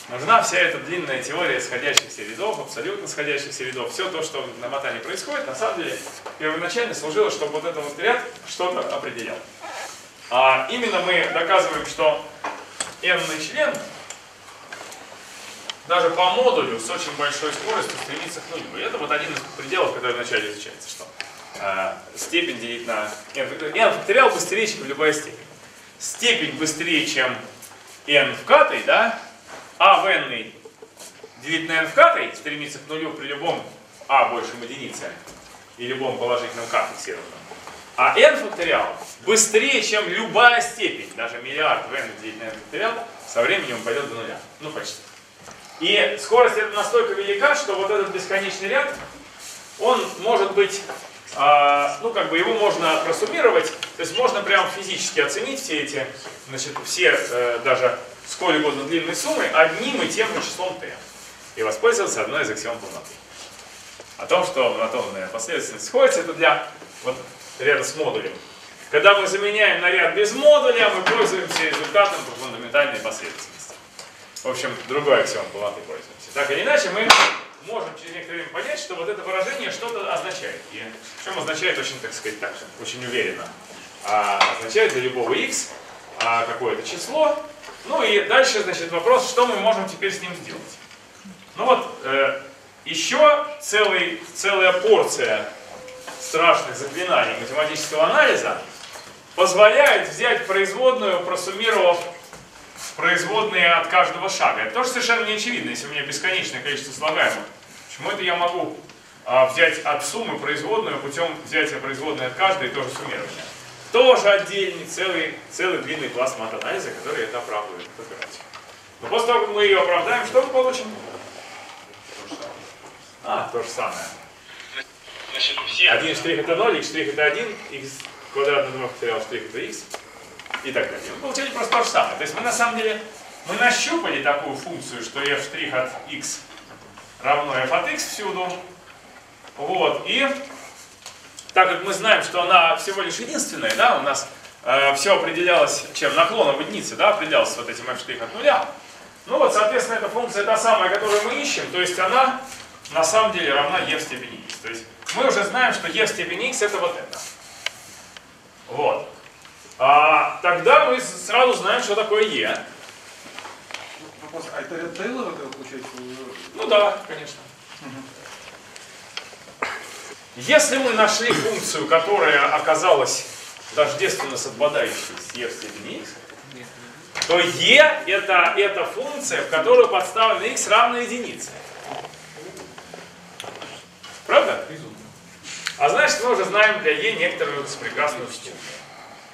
[SPEAKER 1] нужна вся эта длинная теория сходящихся рядов, абсолютно сходящихся рядов. Все то, что на мотане происходит, на самом деле, первоначально служило, чтобы вот этот вот ряд что-то определял. А именно мы доказываем, что n член даже по модулю с очень большой скоростью стремится к нулю. И это вот один из пределов, который вначале изучается, что э, степень делить на n. n факториал быстрее, чем любая степень. Степень быстрее, чем n в катой, да, а в n делить на n в катой стремится к нулю при любом а большем единице и любом положительном k фиксированном. А n факториал быстрее, чем любая степень, даже миллиард в n делить на n факториал, со временем пойдет до нуля. Ну, почти. И скорость эта настолько велика, что вот этот бесконечный ряд, он может быть, э, ну как бы его можно просуммировать, то есть можно прямо физически оценить все эти, значит, все э, даже сколь угодно длинные суммы одним и тем же числом t. И воспользоваться одной из аксиом полноты. О том, что монотонная последовательность сходится, это для вот, ряда с модулем. Когда мы заменяем на ряд без модуля, мы пользуемся результатом по фундаментальной последовательности. В общем, другой аксиом полноты пользуемся. Так или иначе, мы можем через некоторое время понять, что вот это выражение что-то означает. И причем означает очень, так сказать, так, очень уверенно. А, означает для любого x а, какое-то число. Ну и дальше, значит, вопрос, что мы можем теперь с ним сделать. Ну вот, э, еще целый, целая порция страшных заклинаний математического анализа позволяет взять производную, просуммировав производные от каждого шага. Это тоже совершенно не очевидно, если у меня бесконечное количество слагаемых. Почему это я могу а, взять от суммы производную путем взятия производной от каждой и тоже суммирования? Тоже отдельный, целый, целый длинный класс мат-анализа, который это оправдывает, Но после того, как мы ее оправдаем, что мы получим? А, то же самое. Один штрих это 0, x штрих это 1, x квадрат на 2 факториал штрих это x и так далее. Мы получили просто то же самое. То есть мы на самом деле мы нащупали такую функцию, что f' от x равно f от x всюду. Вот. И так как мы знаем, что она всего лишь единственная, да, у нас э, все определялось чем? Наклоном единицы, да, определялось вот этим f' от нуля. Ну вот, соответственно, эта функция та самая, которую мы ищем, то есть она на самом деле равна e в степени x. То есть мы уже знаем, что e в степени x это вот это. Вот а, тогда мы сразу знаем, что такое Е.
[SPEAKER 5] Вопрос, а это ряд Тейлора, получается?
[SPEAKER 1] Ну да, конечно. Если мы нашли функцию, которая оказалась тождественно с обладающей с e в степени x, то e это, это функция, в которую подставлена x равна единице. Правда? А значит, мы уже знаем для e некоторую прекрасную штуку.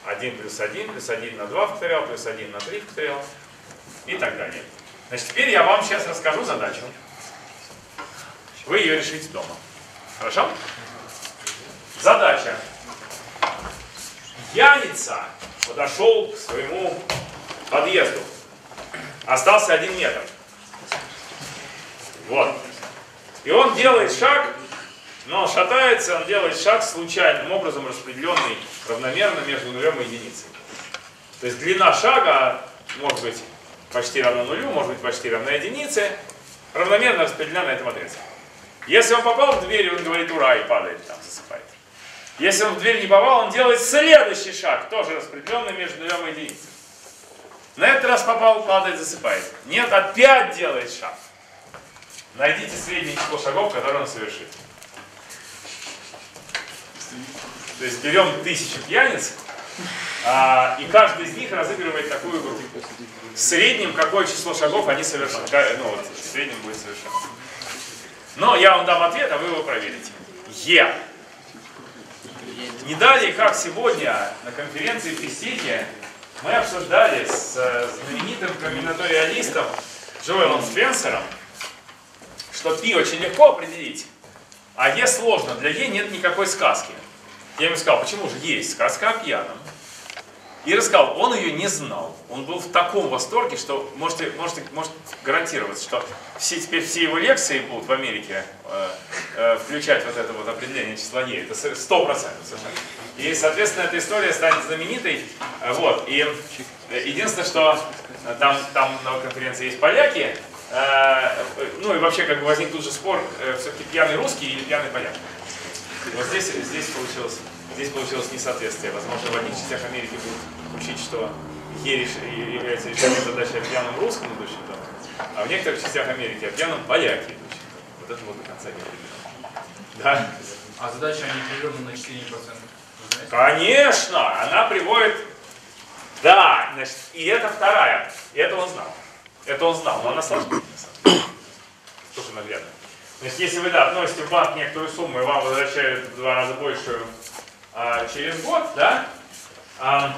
[SPEAKER 1] 1 плюс 1 плюс 1 на 2 факториал плюс 1 на 3 факториал и так далее. Значит, теперь я вам сейчас расскажу задачу. Вы ее решите дома. Хорошо? Задача. Яница подошел к своему подъезду. Остался один метр. Вот. И он делает шаг, но шатается, он делает шаг случайным образом распределенный равномерно между нулем и единицей. То есть длина шага может быть почти равна нулю, может быть почти равна единице, равномерно распределена на этом отрезке. Если он попал в дверь, он говорит ура и падает там, засыпает. Если он в дверь не попал, он делает следующий шаг, тоже распределенный между нулем и единицей. На этот раз попал, падает, засыпает. Нет, опять делает шаг. Найдите среднее число шагов, которые он совершит. То есть берем тысячу пьяниц, а, и каждый из них разыгрывает такую игру. В среднем какое число шагов они совершат. Ну вот, в среднем будет совершено. Но я вам дам ответ, а вы его проверите. Е. Не далее, как сегодня на конференции в Пестике мы обсуждали с знаменитым комбинаториалистом Джоэлом Спенсером, что пи очень легко определить, а е сложно. Для е нет никакой сказки. Я ему сказал, почему же есть сказка о пьяном? И рассказал, он ее не знал. Он был в таком восторге, что можете, можете, может гарантировать, что все, теперь все его лекции будут в Америке э, э, включать вот это вот определение числа Е. Это сто процентов совершенно. И, соответственно, эта история станет знаменитой. Вот. И единственное, что там, там на конференции есть поляки, э, ну и вообще как бы возник тут же спор, э, все-таки пьяный русский или пьяный поляк. Вот здесь, здесь получилось Здесь получилось несоответствие. Возможно, в одних частях Америки будут учить, что Е является решением задачи о пьяном русском идущем там, а в некоторых частях Америки о пьяном поляке идущем. Вот это вот до конца не определено. Да?
[SPEAKER 2] А задача они непрерывно на 4%.
[SPEAKER 1] Конечно! Она приводит... Да, значит, и это вторая. И это он знал. Это он знал, но она сложнее. Тоже наглядно. Значит, если вы да, относите в банк некоторую сумму и вам возвращают в два раза большую а, через год, да, а,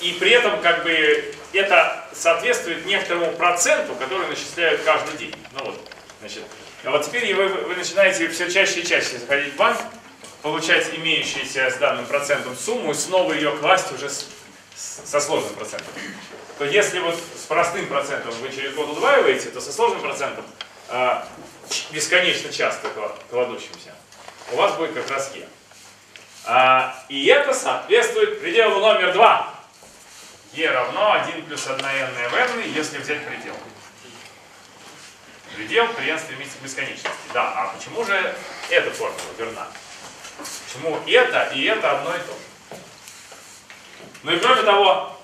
[SPEAKER 1] и при этом как бы это соответствует некоторому проценту, который начисляют каждый день. Ну вот, значит, а вот теперь вы, вы начинаете все чаще и чаще заходить в банк, получать имеющуюся с данным процентом сумму и снова ее класть уже с, с, со сложным процентом. То если вот с простым процентом вы через год удваиваете, то со сложным процентом а, бесконечно часто кладущимся у вас будет как раз Е. А, и это соответствует пределу номер два. Е равно 1 плюс 1 n в n, если взять предел. Предел при n стремится к бесконечности. Да, а почему же эта формула верна? Почему это и это одно и то же? Ну и кроме того,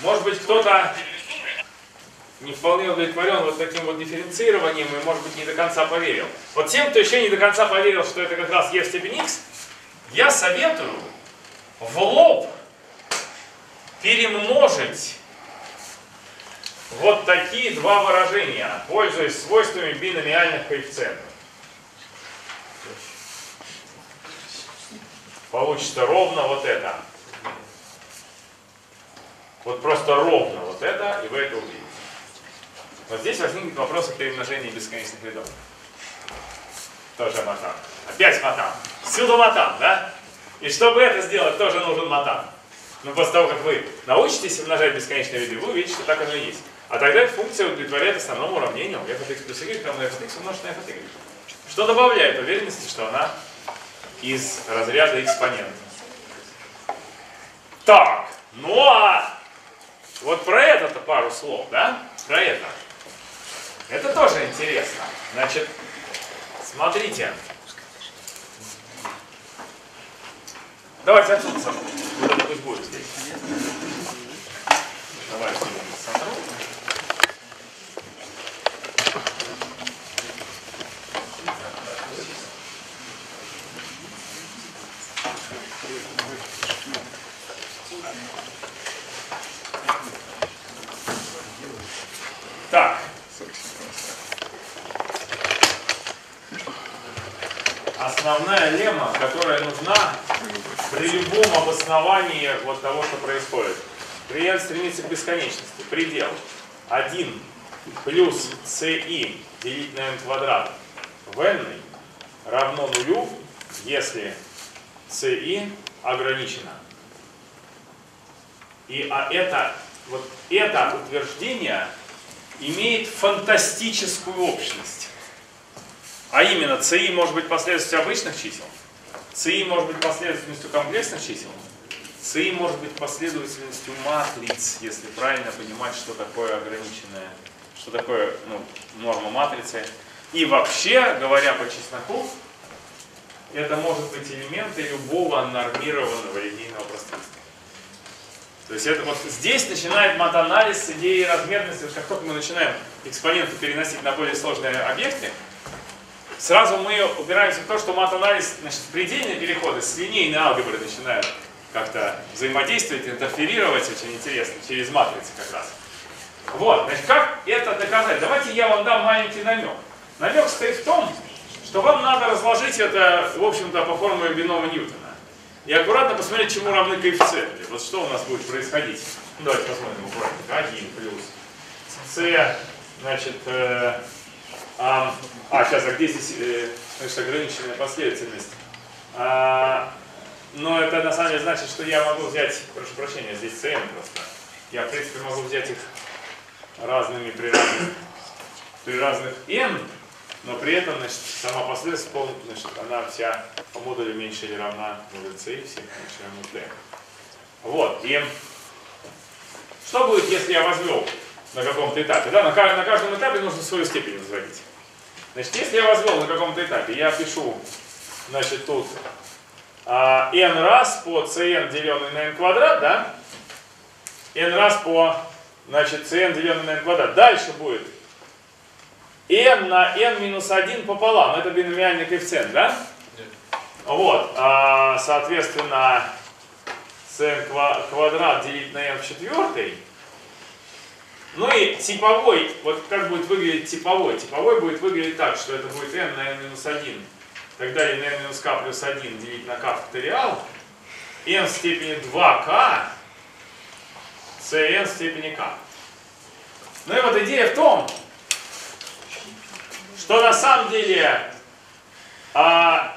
[SPEAKER 1] может быть кто-то не вполне удовлетворен вот таким вот дифференцированием и, может быть, не до конца поверил. Вот тем, кто еще не до конца поверил, что это как раз e в степени x, я советую в лоб перемножить вот такие два выражения, пользуясь свойствами биномиальных коэффициентов. Получится ровно вот это. Вот просто ровно вот это, и вы это увидите. Вот здесь возникнет вопрос о перемножении бесконечных рядов. Тоже матан. Опять матан. Всюду матан, да? И чтобы это сделать, тоже нужен матан. Но после того, как вы научитесь умножать бесконечные ряды, вы увидите, что так оно и есть. А тогда функция удовлетворяет основному уравнению f от x плюс y равно f от x умножить на f от y. Что добавляет уверенности, что она из разряда экспонента. Так, ну а вот про это-то пару слов, да? Про это. Это тоже интересно. Значит, смотрите. Давайте отсюда сотру. Вот это пусть будет. Давай сотру. Так. Основная лемма, которая нужна при любом обосновании вот того, что происходит. при n стремится к бесконечности, предел 1 плюс ci делить на n квадрат в n равно нулю, если ci ограничено. И а это, вот это утверждение имеет фантастическую общность. А именно, ci может быть последовательностью обычных чисел, ci может быть последовательностью комплексных чисел, ci может быть последовательностью матриц, если правильно понимать, что такое ограниченное, что такое ну, норма матрицы. И вообще, говоря по чесноку, это может быть элементы любого нормированного линейного пространства. То есть это вот здесь начинает мат-анализ с идеи размерности. Как только мы начинаем экспоненты переносить на более сложные объекты, сразу мы упираемся в то, что мат-анализ, значит, предельные переходы с линейной алгебры начинают как-то взаимодействовать, интерферировать очень интересно, через матрицы как раз. Вот, значит, как это доказать? Давайте я вам дам маленький намек. Намек стоит в том, что вам надо разложить это, в общем-то, по формуле бинома Ньютона и аккуратно посмотреть, чему равны коэффициенты. Вот что у нас будет происходить. Давайте посмотрим аккуратненько. 1 плюс c, значит, э, а, а, сейчас, а где здесь, э, значит, ограниченная последовательность? А, но это на самом деле значит, что я могу взять, прошу прощения, здесь cn просто. Я, в принципе, могу взять их разными при разных, при разных n, но при этом, значит, сама последовательность, значит, она вся по модулю меньше или равна модулю c, и всех меньше равно t. Вот, и что будет, если я возвел на каком-то этапе? Да, на, на каждом этапе нужно свою степень возводить. Значит, если я возвел на каком-то этапе, я пишу, значит, тут а, n раз по cn деленный на n квадрат, да? n раз по, значит, cn деленный на n квадрат. Дальше будет n на n минус 1 пополам. Это биномиальный коэффициент, да? Вот, а, соответственно, cn квадрат делить на n в четвертой. Ну и типовой, вот как будет выглядеть типовой? Типовой будет выглядеть так, что это будет n на n минус 1, так далее на n минус k плюс 1 делить на k факториал, n в степени 2k, cn в степени k. Ну и вот идея в том, что на самом деле а,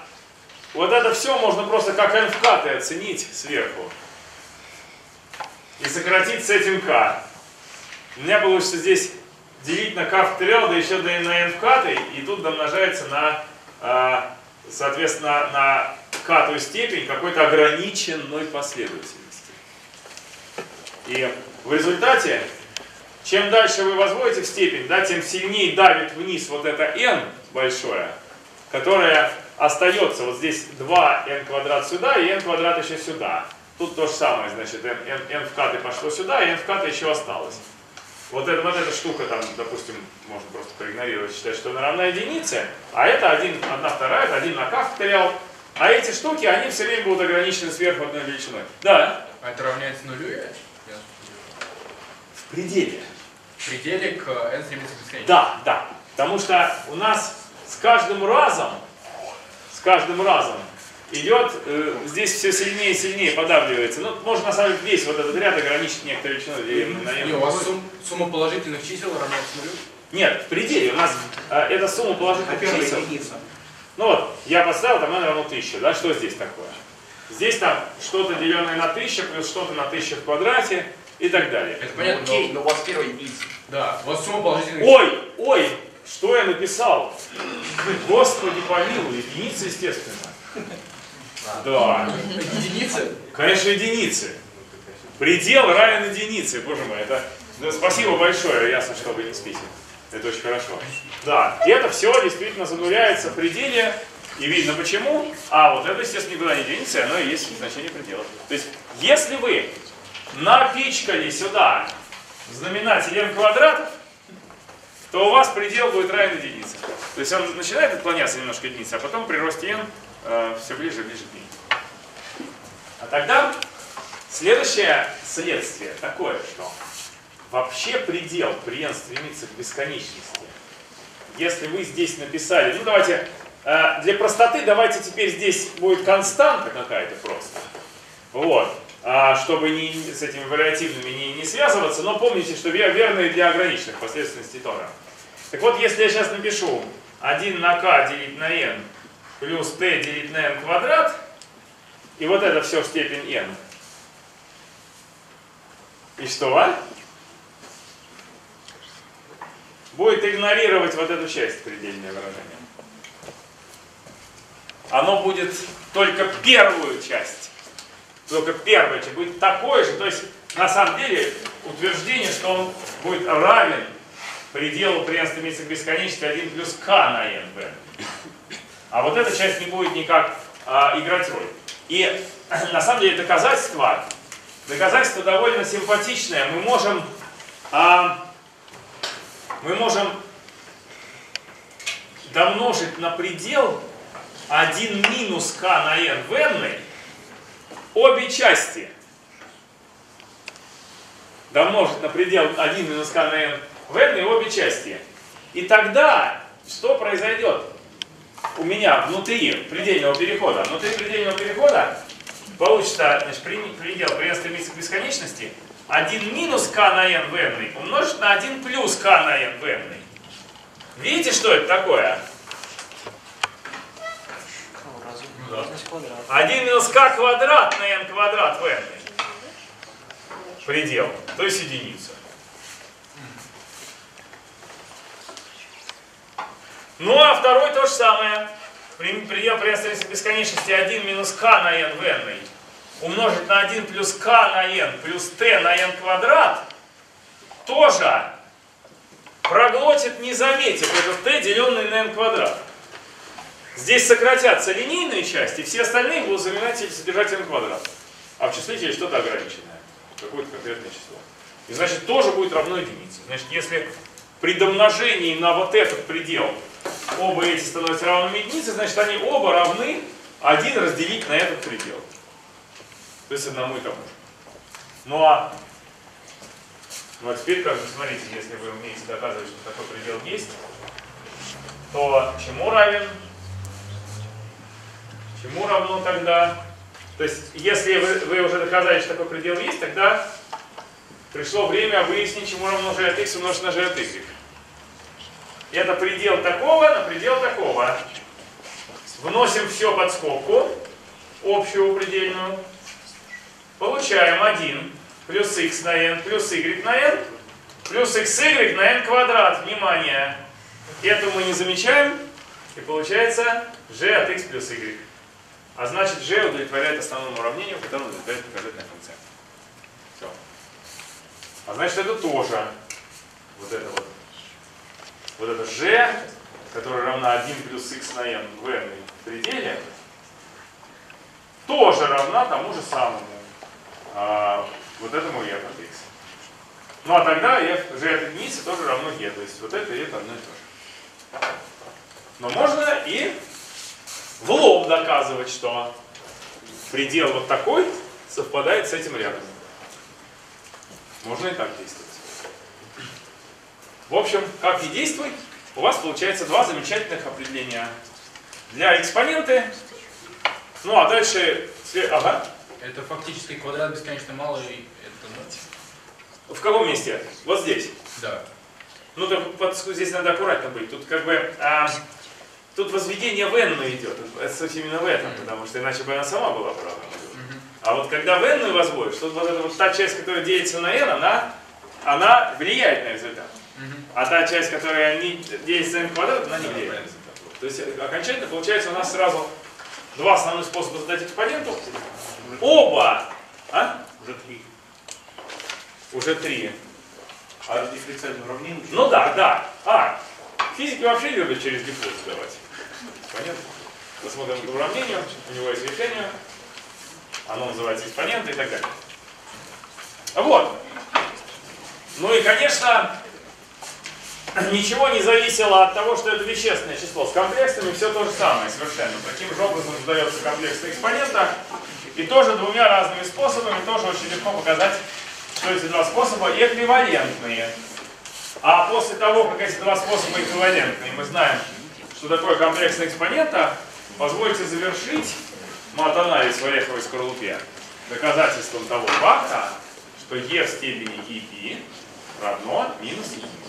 [SPEAKER 1] вот это все можно просто как n в k оценить сверху и сократить с этим k. У меня получится здесь делить на k факториал, да еще да и на n в k, и тут домножается на, а, соответственно, на k степень какой-то ограниченной последовательности. И в результате чем дальше вы возводите в степень, да, тем сильнее давит вниз вот это n большое, которое остается. Вот здесь 2n квадрат сюда и n квадрат еще сюда. Тут то же самое, значит, n, n, n в каты пошло сюда, и n в каты еще осталось. Вот, это, вот эта штука там, допустим, можно просто проигнорировать, считать, что она равна единице, а это 1, 1 вторая, это 1 на k факториал. А эти штуки, они все время будут ограничены сверху одной величиной. Да?
[SPEAKER 2] А это равняется нулю? Я...
[SPEAKER 1] В пределе
[SPEAKER 2] в пределе к n стремится к бесконечности.
[SPEAKER 1] Да, да. Потому что у нас с каждым разом, с каждым разом идет, э, здесь все сильнее и сильнее подавливается. Ну, можно на самом деле весь вот этот ряд ограничить некоторой величиной
[SPEAKER 2] n. Не, у вас сум, сумма положительных чисел равняется нулю?
[SPEAKER 1] Нет, в пределе. У нас э, это сумма положительных
[SPEAKER 5] а
[SPEAKER 1] чисел.
[SPEAKER 5] единица.
[SPEAKER 1] Ну вот, я поставил, там n равно 1000, да, что здесь такое? Здесь там что-то деленное на 1000 плюс что-то на 1000 в квадрате и так далее.
[SPEAKER 2] Это понятно,
[SPEAKER 5] Окей, но у вас первая единица.
[SPEAKER 2] Да, у вас сумма положительных
[SPEAKER 1] Ой, ой, что я написал? Господи помилуй, единицы, естественно. Да.
[SPEAKER 2] Единицы?
[SPEAKER 1] Конечно, единицы. Предел равен единице, боже мой. Это... Да, спасибо большое, ясно, что вы не спите. Это очень хорошо. Да, и это все действительно зануляется в пределе, и видно почему. А вот это, естественно, никуда не денется, и оно и есть значение предела. То есть, если вы напичкали сюда знаменатель n квадратов, то у вас предел будет равен единице. То есть он начинает отклоняться немножко единицы, а потом при росте n э, все ближе и ближе к. А тогда следующее следствие такое, что вообще предел при n стремится к бесконечности. Если вы здесь написали, ну давайте, э, для простоты давайте теперь здесь будет константа какая-то просто. Вот. а, чтобы не, с этими вариативными не, не связываться, но помните, что вер- верные для ограниченных последовательностей тоже. Так вот, если я сейчас напишу 1 на k делить на n плюс t делить на n квадрат, и вот это все степень n, и что? Будет игнорировать вот эту часть предельное выражение. Оно будет только первую часть. Только первая часть будет такое же. То есть на самом деле утверждение, что он будет равен пределу при n стремится к бесконечности 1 плюс k на n v. А вот эта часть не будет никак а, играть роль. И на самом деле доказательство, доказательство довольно симпатичное. Мы можем, а, мы можем домножить на предел 1 минус k на n в n обе части. Домножить на предел 1 минус k на n в n обе части. И тогда что произойдет? У меня внутри предельного перехода, внутри предельного перехода получится значит, предел к бесконечности 1 минус k на n в n умножить на 1 плюс k на n в n. Видите, что это такое?
[SPEAKER 3] Ну, разум.
[SPEAKER 2] Ну да.
[SPEAKER 3] Разность квадрат.
[SPEAKER 1] 1 минус k квадрат на n квадрат в n. Предел, то есть единица. Ну а второй то же самое. При- Предел при n стремится к бесконечности 1 минус k на n в n умножить на 1 плюс k на n плюс t на n квадрат тоже проглотит, не заметив этот t, деленный на n квадрат. Здесь сократятся линейные части, все остальные будут заменять или содержать n квадрат. А в числителе что-то ограниченное, какое-то конкретное число. И значит тоже будет равно единице. Значит, если при домножении на вот этот предел оба эти становятся равными единице, значит они оба равны 1 разделить на этот предел. То есть одному и тому же. Ну а, ну а теперь, как бы, смотрите, если вы умеете доказывать, что такой предел есть, то чему равен Чему равно тогда? То есть, если вы, вы уже доказали, что такой предел есть, тогда пришло время выяснить, чему равно g от x умножить на g от y. Это предел такого на предел такого. Вносим все под скобку, общую предельную. Получаем 1 плюс x на n плюс y на n плюс xy на n квадрат. Внимание! Это мы не замечаем, и получается g от x плюс y. А значит, g удовлетворяет основному уравнению, которому удовлетворяет показательная функция. Все. А значит, это тоже вот это вот. Вот это g, которая равна 1 плюс x на n в n пределе, тоже равна тому же самому а, вот этому f от x. Ну а тогда f, g от единицы тоже равно e. То есть вот это и это одно и то же. Но можно и в лоб доказывать, что предел вот такой совпадает с этим рядом. Можно и так действовать. В общем, как ни действуй, у вас получается два замечательных определения. Для экспоненты, ну а дальше, ага,
[SPEAKER 2] Это фактически квадрат бесконечно малый. Это, ну,
[SPEAKER 1] в каком месте? Вот здесь.
[SPEAKER 2] да.
[SPEAKER 1] Ну, так под- здесь надо аккуратно быть. Тут как бы, а, тут возведение в n идет. Это суть именно в этом, потому что иначе бы она сама была права. А вот когда в n возводишь, тут вот эта вот та часть, которая делится на n, она, она влияет на результат. А та часть, которая не делится на квадрат, она не результат. То есть э, окончательно получается у нас сразу два основных способа задать экспоненту. Оба! А?
[SPEAKER 5] Уже три.
[SPEAKER 1] Уже три.
[SPEAKER 5] А дифференциальное уравнение?
[SPEAKER 1] Ну да, да. А, физики вообще любят через диффуз сдавать. Понятно? Посмотрим это уравнение, у него есть решение. Оно называется экспоненты и так далее. Вот. Ну и, конечно, ничего не зависело от того, что это вещественное число. С комплексами все то же самое совершенно. Таким же образом задается комплексная экспонента. И тоже двумя разными способами, тоже очень легко показать, что эти два способа эквивалентные. А после того, как эти два способа эквивалентные, мы знаем, что такое комплексная экспонента, позвольте завершить мат-анализ в ореховой скорлупе. доказательством того факта, что e в степени EP равно минус единице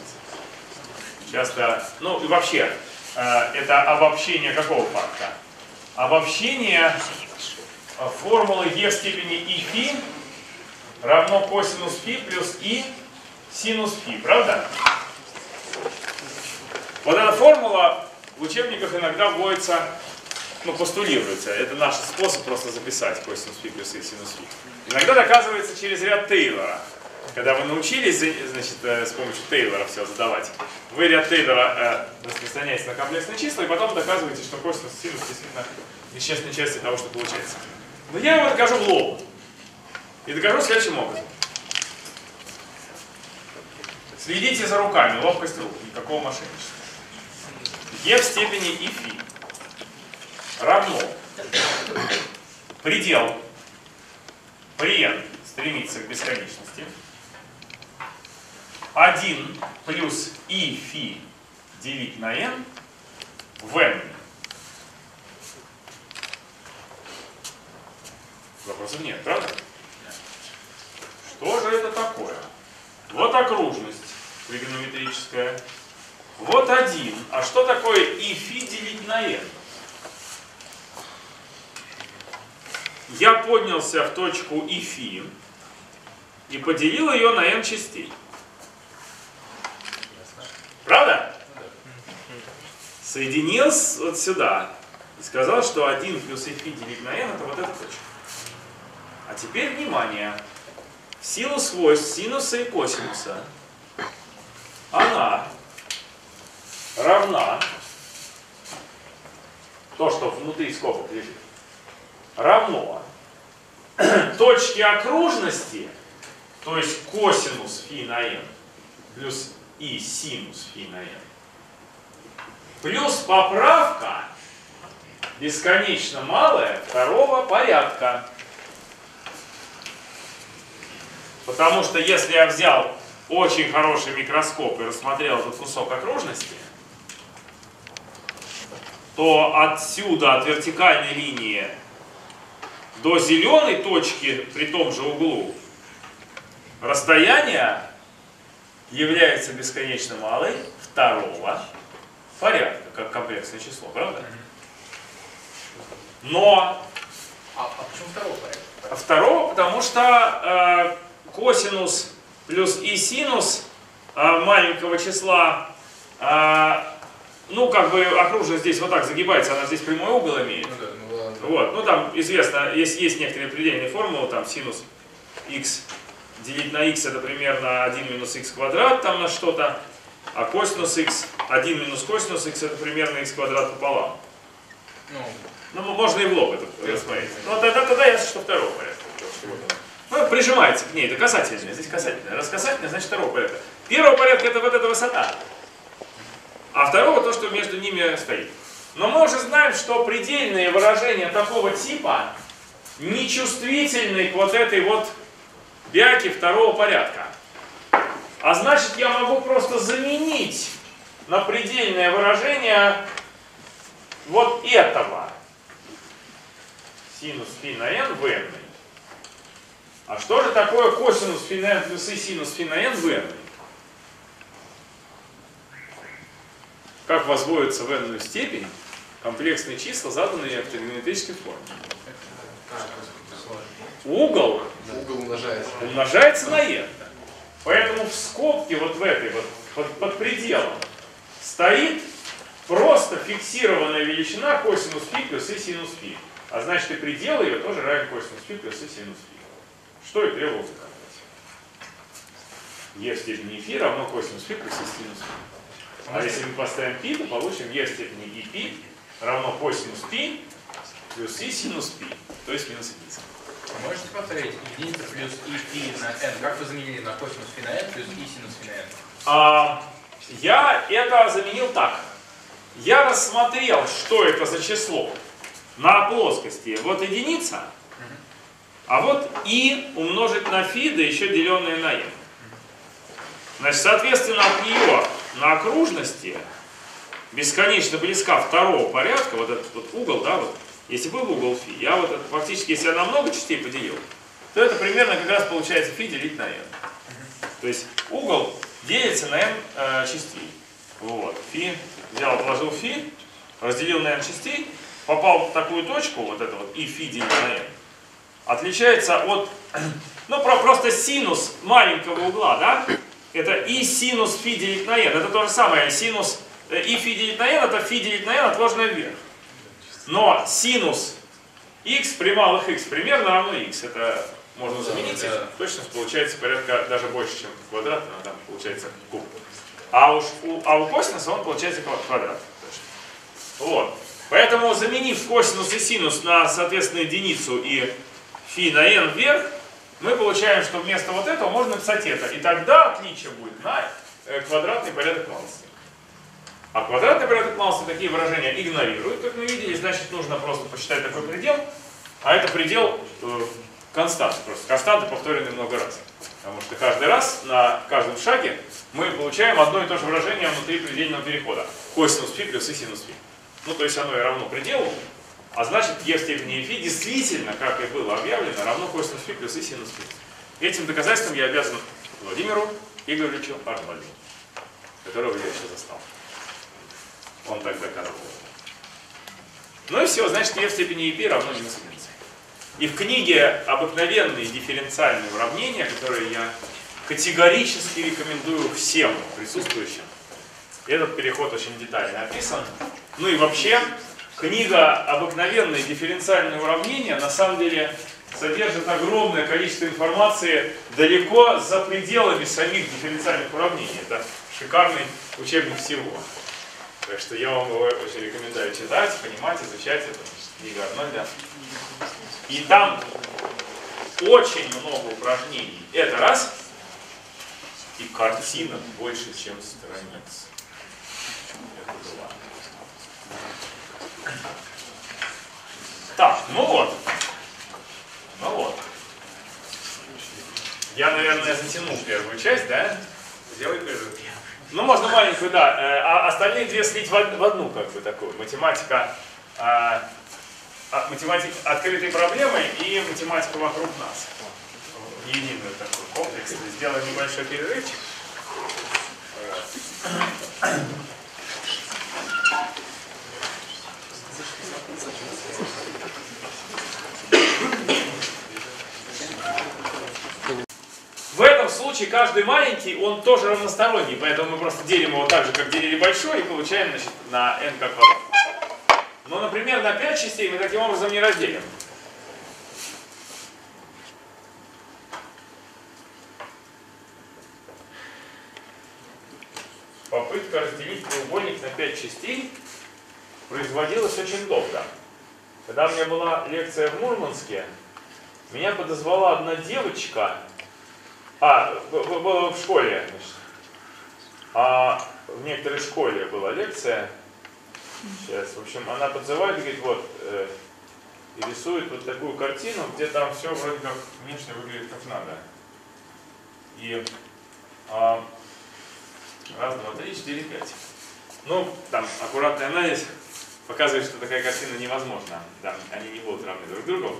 [SPEAKER 1] часто, ну и вообще, э, это обобщение какого факта? Обобщение формулы e в степени и фи равно косинус фи плюс и синус фи, правда? Вот эта формула в учебниках иногда вводится, ну, постулируется. Это наш способ просто записать косинус фи плюс и синус фи. Иногда доказывается через ряд Тейлора. Когда вы научились, значит, э, с помощью Тейлора все задавать, вы ряд Тейлора э, распространяете на комплексные числа, и потом доказываете, что косинус синус действительно вещественной части того, что получается. Но я его докажу в лоб. И докажу следующим образом. Следите за руками, ловкость рук, никакого мошенничества. e в степени и φ равно предел при n стремится к бесконечности 1 плюс и φ делить на n в n. Вопросов нет, правда? Что же это такое? Вот окружность тригонометрическая. Вот один. А что такое и фи делить на n? Я поднялся в точку и фи и поделил ее на n частей. Правда? Соединил вот сюда и сказал, что 1 плюс фи делить на n это вот эта точка. А теперь внимание. В силу свойств синуса и косинуса она равна, то, что внутри скобок лежит, равно точке окружности, то есть косинус фи на n плюс и синус фи на n, плюс поправка бесконечно малая второго порядка. Потому что если я взял очень хороший микроскоп и рассмотрел этот кусок окружности, то отсюда, от вертикальной линии до зеленой точки при том же углу, расстояние является бесконечно малой второго порядка, как комплексное число, правда? Но...
[SPEAKER 2] А, а почему второго порядка?
[SPEAKER 1] Второго, потому что э, косинус плюс и синус а, маленького числа, а, ну, как бы окружность здесь вот так загибается, она здесь прямой угол имеет.
[SPEAKER 2] Ну да, ну ладно.
[SPEAKER 1] Вот, ну там известно, есть, есть некоторые предельные формулы, там синус x делить на x это примерно 1 минус x квадрат там на что-то, а косинус x, 1 минус косинус x это примерно x квадрат пополам.
[SPEAKER 2] Ну,
[SPEAKER 1] Ну, можно и в лоб это рассмотреть. Ну, тогда, тогда ясно, что второго порядка. Ну, прижимается к ней, это касательное, здесь касательное. Раз касательное, значит второго порядка. Первого порядка это вот эта высота. А второго то, что между ними стоит. Но мы уже знаем, что предельные выражения такого типа нечувствительны к вот этой вот бяке второго порядка. А значит, я могу просто заменить на предельное выражение вот этого. Синус фи на n в n. А что же такое косинус фи на n плюс и синус фи на n в n? Как возводятся в n степень комплексные числа, заданные в тригонометрической форме? Угол
[SPEAKER 2] угол умножается.
[SPEAKER 1] умножается на n. Поэтому в скобке вот в этой вот под, под пределом стоит просто фиксированная величина косинус фи плюс и синус фи. А значит и предел ее тоже равен косинус фи плюс и синус фи. Что и требовалось доказать. e в степени фи равно косинус фи плюс и синус фи. А если мы поставим пи, то получим e в степени и пи равно косинус пи плюс и синус пи, то есть минус единица.
[SPEAKER 2] А можете повторить единица плюс и фи на n? Как вы заменили на косинус фи на n плюс и синус фи на n?
[SPEAKER 1] А, я это заменил так. Я рассмотрел, что это за число на плоскости. Вот единица, а вот и умножить на фи, да еще деленное на n. Значит, соответственно, от нее на окружности бесконечно близка второго порядка, вот этот вот угол, да, вот, если был угол фи, я вот это, фактически, если я на много частей поделил, то это примерно как раз получается φ делить на n. То есть угол делится на n э, частей. Вот. Фи взял, положил фи, разделил на n частей, попал в такую точку, вот это вот, и фи делить на n, отличается от, ну про, просто синус маленького угла, да? Это и синус фи делить на n. Это то же самое, синус э, и фи делить на n, это фи делить на n, отложенное вверх. Но синус x при малых x примерно равно x. Это можно заменить.
[SPEAKER 2] да.
[SPEAKER 1] Точность получается порядка даже больше, чем квадрат, но там получается куб. А уж у, а у косинуса он получается ква- квадрат. Вот. Поэтому заменив косинус и синус на соответственно единицу и фи на n вверх, мы получаем, что вместо вот этого можно написать это. И тогда отличие будет на э, квадратный порядок малости. А квадратный порядок малости такие выражения игнорирует, как мы видели. Значит, нужно просто посчитать такой предел. А это предел э, константы. Просто константы повторены много раз. Потому что каждый раз на каждом шаге мы получаем одно и то же выражение внутри предельного перехода. Косинус фи плюс и синус фи. Ну, то есть оно и равно пределу, а значит e в степени фи действительно, как и было объявлено, равно косинус фи плюс и синус фи. Этим доказательством я обязан Владимиру Игоревичу Арнольду, которого я еще застал. Он так доказывал. Ну и все, значит, e в степени e равно минус единице. И в книге «Обыкновенные дифференциальные уравнения», которые я категорически рекомендую всем присутствующим, этот переход очень детально описан. Ну и вообще, книга «Обыкновенные дифференциальные уравнения» на самом деле содержит огромное количество информации далеко за пределами самих дифференциальных уравнений. Это шикарный учебник всего. Так что я вам его очень рекомендую читать, понимать, изучать. Это книга Арнольда. И там очень много упражнений. Это раз. И картинок больше, чем страниц. Это два. Так, ну вот. Ну вот. Я, наверное, затянул первую часть, да? Сделай первую. Ну, можно маленькую, да. Э, А остальные две слить в од- в одну, как бы, такую. Математика, а, а, математика открытой проблемы и математика вокруг нас. В Единый такой комплекс. Сделаем небольшой перерывчик. В этом случае каждый маленький, он тоже равносторонний, поэтому мы просто делим его так же, как делили большой, и получаем значит, на n квадрат. Но, например, на 5 частей мы таким образом не разделим. Попытка разделить треугольник на 5 частей производилась очень долго. Когда у меня была лекция в Мурманске, меня подозвала одна девочка, а, в, в- в- школе, значит. А в некоторой школе была лекция. Сейчас, в общем, она подзывает говорит, вот, э, рисует вот такую картину, где там все вроде как внешне выглядит как надо. И а, раз, два, три, четыре, пять. Ну, там аккуратный анализ показывает, что такая картина невозможна. Да, они не будут равны друг другу.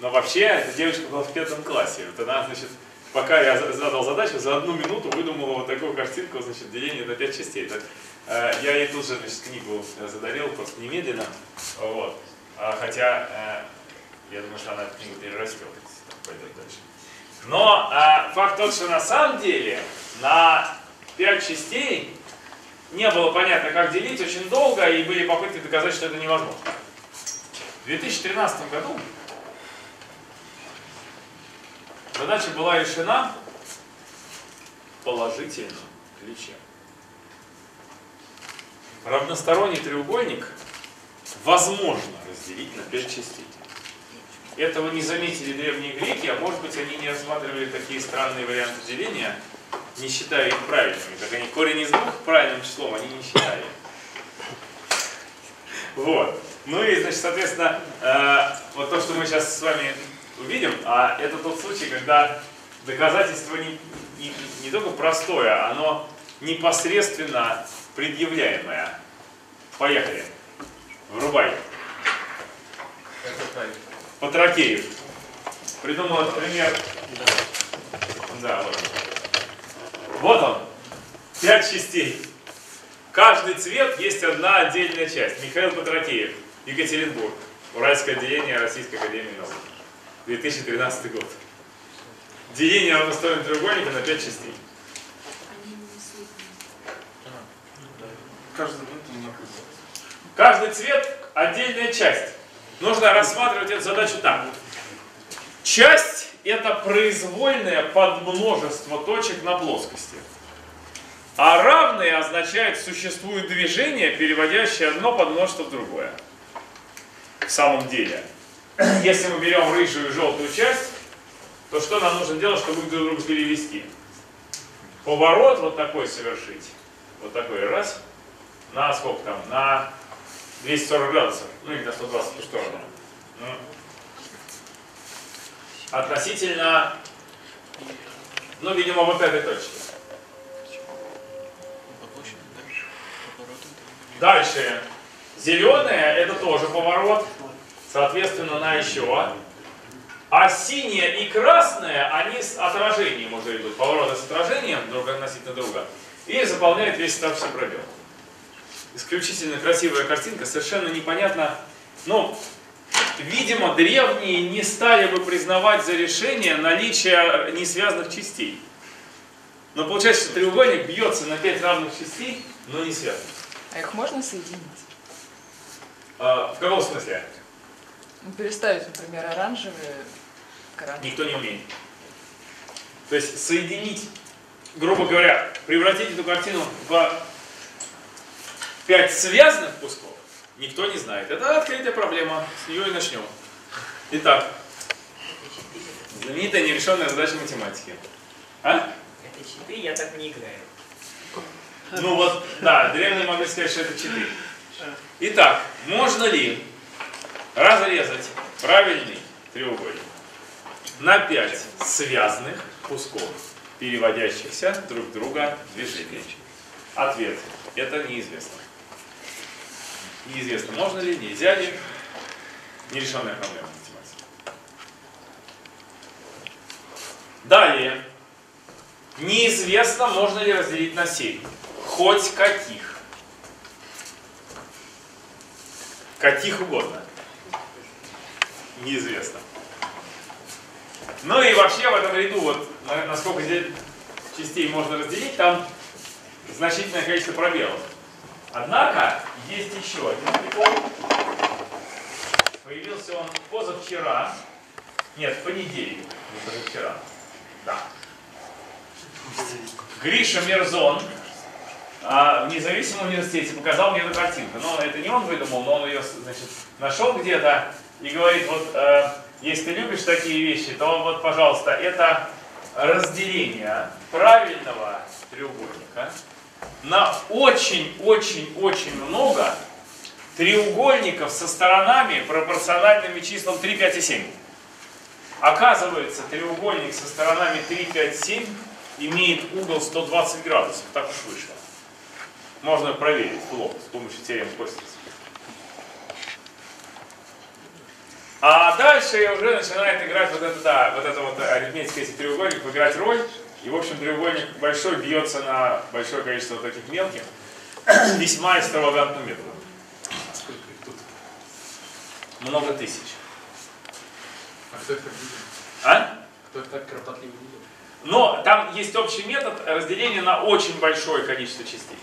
[SPEAKER 1] Но вообще, эта девочка была в пятом классе. Вот она, значит, пока я за- задал задачу, за одну минуту выдумала вот такую картинку, значит, деление на пять частей. Так, э, я ей тут же, значит, книгу э, задарил, просто немедленно. Вот. А, хотя, э, я думаю, что она эту книгу перерастет, пойдет дальше. Но факт тот, что на самом деле на пять частей не было понятно, как делить очень долго, и были попытки доказать, что это невозможно. В 2013 году задача была решена в положительном ключе. Равносторонний треугольник возможно разделить на пять частей. Этого не заметили древние греки, а может быть они не рассматривали такие странные варианты деления, не считая их правильными. Как они корень из двух правильным числом они не считали. Вот. Ну и, значит, соответственно, э, вот то, что мы сейчас с вами увидим, а это тот случай, когда доказательство не, не, не только простое, оно непосредственно предъявляемое. Поехали. Врубай. Патракеев. Придумал этот пример. Да, вот. Вот он. Пять частей. Каждый цвет есть одна отдельная часть. Михаил Патракеев, Екатеринбург. Уральское отделение Российской Академии Наук. 2013 год. Деление равностороннего треугольника на пять частей.
[SPEAKER 5] Каждый
[SPEAKER 1] цвет отдельная часть. Нужно рассматривать эту задачу так. Часть это произвольное подмножество точек на плоскости. А равные означает существует движение, переводящее одно подмножество в другое. В самом деле. Если мы берем рыжую и желтую часть, то что нам нужно делать, чтобы друг друга перевести? Поворот вот такой совершить. Вот такой раз. На сколько там? На 240 градусов. Ну или на 120 в ту сторону. Ну, относительно, ну, видимо, вот этой точки. Дальше. Зеленая это тоже поворот, соответственно, на еще. А синяя и красная, они с отражением уже идут, повороты с отражением друг относительно друга. И заполняют весь оставшийся пробел. Исключительно красивая картинка, совершенно непонятно. Ну, видимо, древние не стали бы признавать за решение наличие несвязанных частей. Но получается, что треугольник бьется на пять равных частей, но не связанных.
[SPEAKER 6] А их можно соединить?
[SPEAKER 1] А, в каком смысле?
[SPEAKER 6] Ну, переставить, например, оранжевые к оранжевым.
[SPEAKER 1] Никто не умеет. То есть соединить, грубо говоря, превратить эту картину в пять связанных кусков, никто не знает. Это открытая проблема, с нее и начнем. Итак, знаменитая нерешенная задача математики. А?
[SPEAKER 3] Это щиты, я так не играю.
[SPEAKER 1] Ну вот, да, древние могли сказать, что это 4. Итак, можно ли разрезать правильный треугольник на 5 связанных кусков, переводящихся друг друга движением? Ответ – это неизвестно. Неизвестно, можно ли, нельзя ли. Нерешенная проблема в математике. Далее. Неизвестно, можно ли разделить на 7. Хоть каких. Каких угодно. Неизвестно. Ну и вообще в этом ряду, вот на- насколько частей можно разделить, там значительное количество пробелов. Однако есть еще один прикол. Появился он позавчера. Нет, в понедельник, не позавчера. Да. Гриша Мерзон а, в независимом университете показал мне эту картинку. Но это не он выдумал, но он ее значит, нашел где-то и говорит, вот э, если ты любишь такие вещи, то вот, пожалуйста, это разделение правильного треугольника на очень-очень-очень много треугольников со сторонами, пропорциональными числам 3, 5 и 7. Оказывается, треугольник со сторонами 3, 5, 7 имеет угол 120 градусов. Так уж вышло. Можно проверить лоб с помощью теоремы Костица. А дальше уже начинает играть вот это, да, вот это вот арифметика этих треугольников, играть роль. И, в общем, треугольник большой бьется на большое количество вот таких мелких, весьма экстравагантным методом.
[SPEAKER 5] Сколько их тут?
[SPEAKER 1] Много тысяч.
[SPEAKER 5] А кто их так видел?
[SPEAKER 1] А?
[SPEAKER 5] Кто их так кропотливо видел?
[SPEAKER 1] Но там есть общий метод разделения на очень большое количество частей.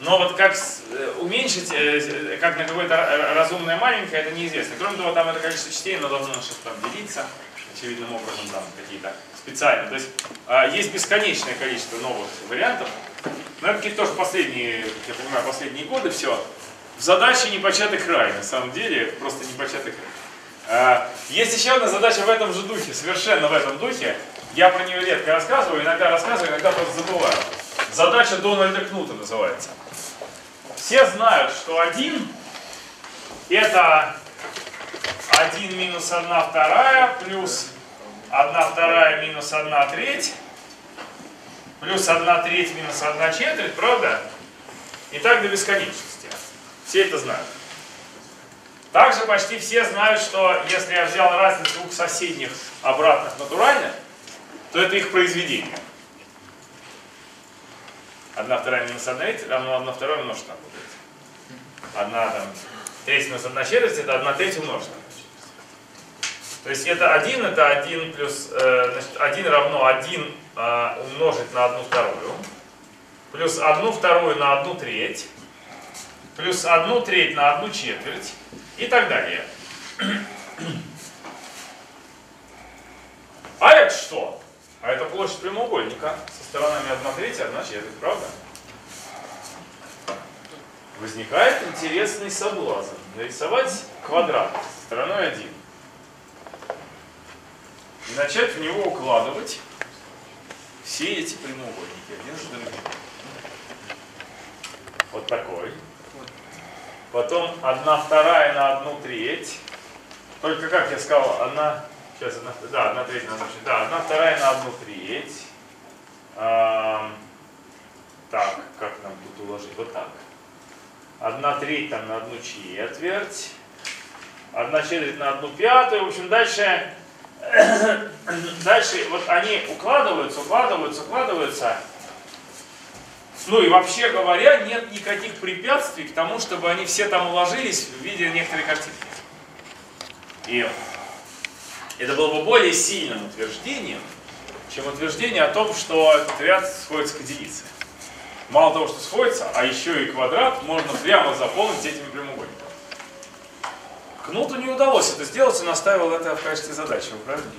[SPEAKER 1] Но вот как э, уменьшить, э, как на какое-то ра- разумное маленькое, это неизвестно. Кроме того, там это количество частей, оно должно что-то там делиться, очевидным образом там какие-то специально. То есть а, есть бесконечное количество новых вариантов. Но это тоже последние, я понимаю, последние годы все. В задаче непочатый край, на самом деле, просто непочатый край. А, Есть еще одна задача в этом же духе, совершенно в этом духе. Я про нее редко рассказываю, иногда рассказываю, иногда просто забываю. Задача Дональда Кнута называется. Все знают, что 1 это 1 минус 1 вторая плюс 1 вторая минус 1 треть плюс 1 треть минус 1 четверть, правда? И так до бесконечности. Все это знают. Также почти все знают, что если я взял разницу двух соседних обратных натуральных, то это их произведение. Одна вторая минус одна треть равно одна вторая умножить на треть. Одна там, треть минус одна четверть, это одна треть умножить. То есть это 1, это 1 плюс, э, значит, 1 равно 1 э, умножить на одну вторую, плюс одну вторую на одну треть, плюс одну треть на одну четверть и так далее. А это что? А это площадь прямоугольника сторонами 1 треть 1 четверть, правда? Возникает интересный соблазн нарисовать квадрат стороной 1 и начать в него укладывать все эти прямоугольники один за другим. Вот такой. Потом одна вторая на одну треть. Только как я сказал, одна, сейчас одна, да, одна треть на одну. Да, одна вторая на одну треть. Так, как нам тут уложить? Вот так. Одна треть там на одну четверть. Одна четверть на одну пятую. В общем, дальше, дальше вот они укладываются, укладываются, укладываются. Ну и вообще говоря, нет никаких препятствий к тому, чтобы они все там уложились в виде некоторой картинки. И это было бы более сильным утверждением, чем утверждение о том, что этот ряд сходится к единице. Мало того, что сходится, а еще и квадрат можно прямо заполнить этими прямоугольниками. Кнуту не удалось это сделать, он оставил это в качестве задачи упражнения.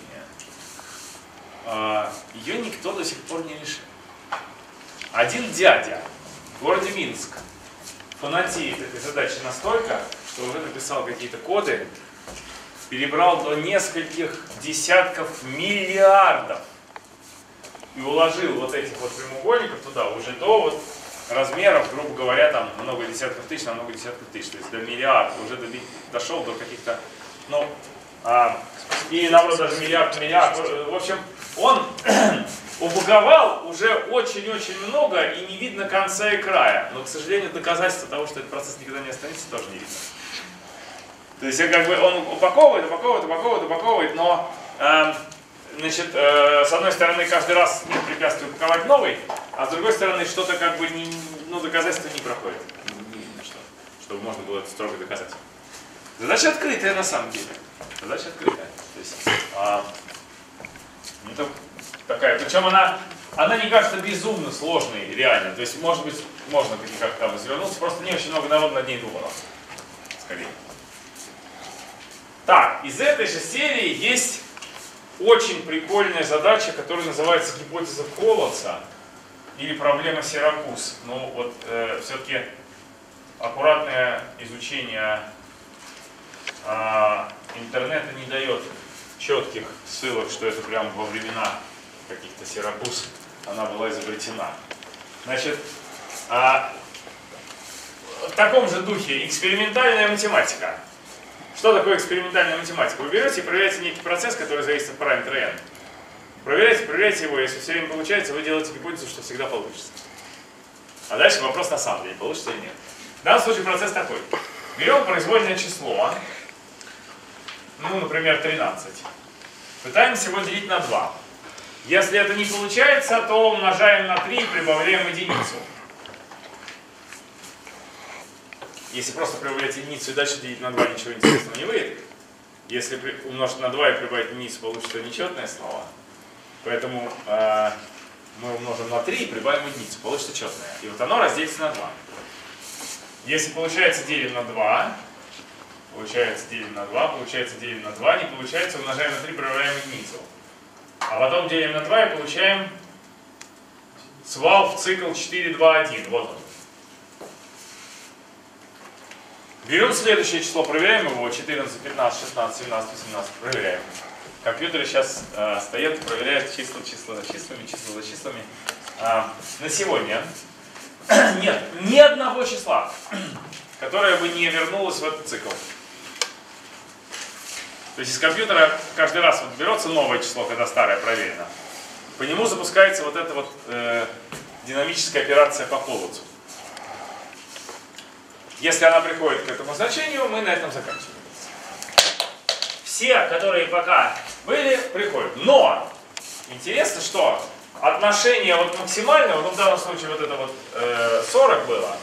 [SPEAKER 1] А, Ее никто до сих пор не решил. Один дядя в городе Минск фанатеет этой задачи настолько, что уже написал какие-то коды, перебрал до нескольких десятков миллиардов и уложил вот этих вот прямоугольников туда уже до вот размеров, грубо говоря, там много десятков тысяч на много десятков тысяч, то есть до миллиарда, уже доби- дошел до каких-то, ну, а, и наоборот даже миллиард, миллиард, в общем, он убаговал уже очень-очень много и не видно конца и края, но, к сожалению, доказательства того, что этот процесс никогда не остановится, тоже не видно. То есть как бы он упаковывает, упаковывает, упаковывает, упаковывает, но эм, значит, э, с одной стороны, каждый раз нет препятствий упаковать новый, а с другой стороны, что-то как бы не, ну, доказательство не проходит. Что, чтобы можно было это строго доказать. Задача открытая на самом деле. Задача открытая. То есть, а, это такая, причем она, она не кажется безумно сложной реально. То есть, может быть, можно как-то там развернуться, просто не очень много народу над ней думало. Скорее. Так, из этой же серии есть очень прикольная задача, которая называется гипотеза Колодца или проблема Сиракуз. Ну вот э, все-таки аккуратное изучение а, интернета не дает четких ссылок, что это прямо во времена каких-то Сиракуз она была изобретена. Значит, а, в таком же духе экспериментальная математика. Что такое экспериментальная математика? Вы берете и проверяете некий процесс, который зависит от параметра n. Проверяете, проверяете его, если все время получается, вы делаете гипотезу, что всегда получится. А дальше вопрос на самом деле, получится или нет. В данном случае процесс такой. Берем произвольное число, ну, например, 13. Пытаемся его делить на 2. Если это не получается, то умножаем на 3 и прибавляем единицу. Если просто прибавлять единицу и дальше делить на 2, ничего интересного не выйдет. Если умножить на 2 и прибавить единицу, получится нечетное слово. Поэтому э, мы умножим на 3 и прибавим единицу, получится четное. И вот оно разделится на 2. Если получается делим на 2, получается делим на 2, получается делим на 2, не получается умножаем на 3, прибавляем единицу. А потом делим на 2 и получаем свал в цикл 4, 2, 1. Вот он. Берем следующее число, проверяем его, 14, 15, 16, 17, 18, проверяем. Компьютеры сейчас э, стоят и проверяют числа, числа за числами, числа за числами. А, на сегодня нет ни одного числа, которое бы не вернулось в этот цикл. То есть из компьютера каждый раз вот берется новое число, когда старое проверено. По нему запускается вот эта вот э, динамическая операция по холодцу. Если она приходит к этому значению, мы на этом заканчиваем. все, которые пока были, приходят. Но интересно, что отношение вот максимального, ну в данном случае вот это вот э, 40 было,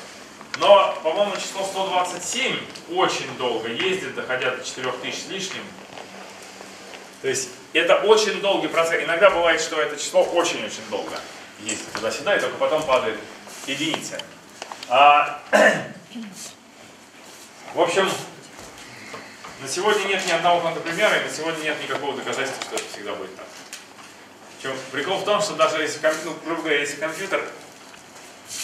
[SPEAKER 1] но, по-моему, число 127 очень долго ездит, доходя до 4000 с лишним. То есть это очень долгий процесс. Иногда бывает, что это число очень-очень долго ездит туда-сюда, и только потом падает единица. А, в общем, на сегодня нет ни одного контрпримера, и на сегодня нет никакого доказательства, что это всегда будет так. Причем прикол в том, что даже если, компью- грубо говоря, если компьютер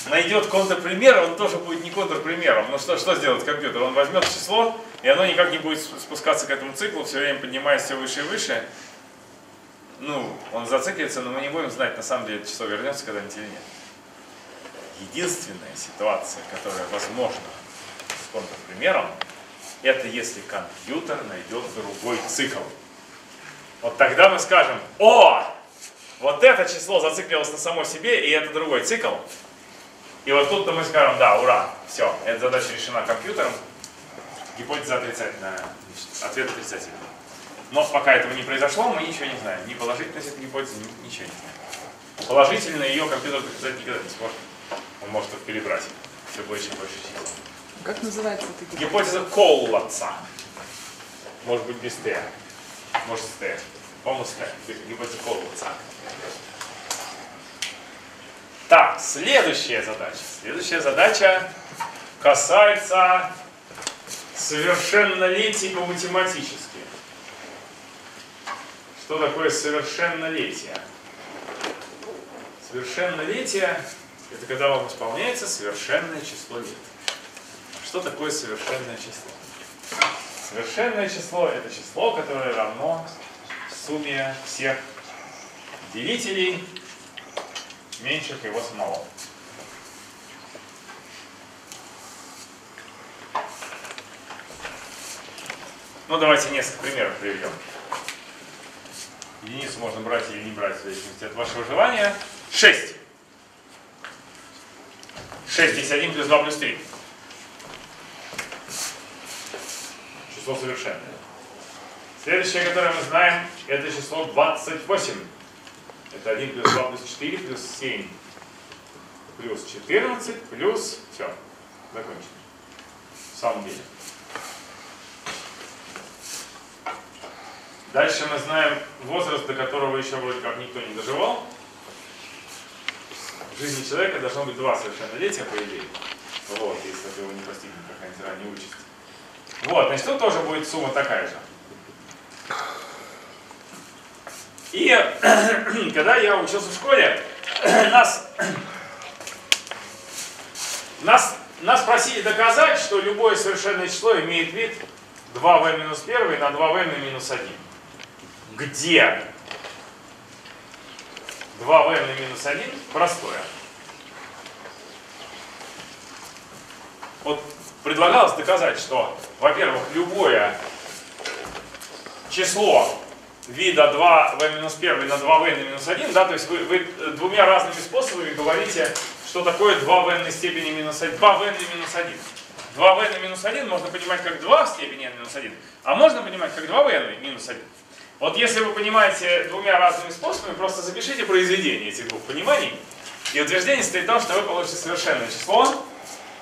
[SPEAKER 1] найдет контрпример, он тоже будет не контрпримером. Ну что, что сделает компьютер? Он возьмет число, и оно никак не будет спу- спускаться к этому циклу, все время поднимаясь все выше и выше. Ну, он зациклится, но мы не будем знать, на самом деле, это число вернется когда-нибудь или нет. Единственная ситуация, которая возможна с контрпримером, это если компьютер найдет другой цикл. Вот тогда мы скажем, о, вот это число зациклилось на само себе, и это другой цикл. И вот тут-то мы скажем, да, ура, все, эта задача решена компьютером, гипотеза отрицательная, ответ отрицательный. Но пока этого не произошло, мы ничего не знаем. Ни положительность этой гипотезы, ни- ничего не знаем. Положительно ее компьютер доказать никогда не сможет. Он может их перебрать все больше и больше чисел.
[SPEAKER 6] Как называется эта гипотеза?
[SPEAKER 1] Гипотеза Коллатца. Может быть без Т. Может с Т. По-моему, с Т. Гипотеза Коллатца. Так, следующая задача. Следующая задача касается совершеннолетия по-математически. Что такое совершеннолетие? Совершеннолетие – это когда вам исполняется совершенное число лет. Что такое совершенное число? Совершенное число – это число, которое равно сумме всех делителей меньших его самого. Ну, давайте несколько примеров приведем. Единицу можно брать или не брать, в зависимости от вашего желания. 6. 6 здесь 1 плюс 2 плюс 3. Число совершенное. Следующее, которое мы знаем, это число 28. Это 1 плюс 2 плюс 4 плюс 7 плюс 14 плюс... Все, закончили. В самом деле. Дальше мы знаем возраст, до которого еще вроде как никто не доживал. В жизни человека должно быть два совершеннолетия, по идее. Вот, если его не постигнет какая-нибудь ранняя участь. Вот, значит, тут тоже будет сумма такая же. И когда я учился в школе, нас, нас, нас просили доказать, что любое совершенное число имеет вид 2v минус 1 на 2v на минус 1. Где 2v на минус 1 простое. Вот предлагалось доказать, что, во-первых, любое число вида 2v минус 1 на 2v на минус 1, да, то есть вы, вы двумя разными способами говорите, что такое 2v на степени минус 1, 2v на минус 1. 2v на минус 1 можно понимать как 2 в степени n минус 1, а можно понимать как 2v на минус 1. Вот если вы понимаете двумя разными способами, просто запишите произведение этих двух пониманий, и утверждение стоит в том, что вы получите совершенное число,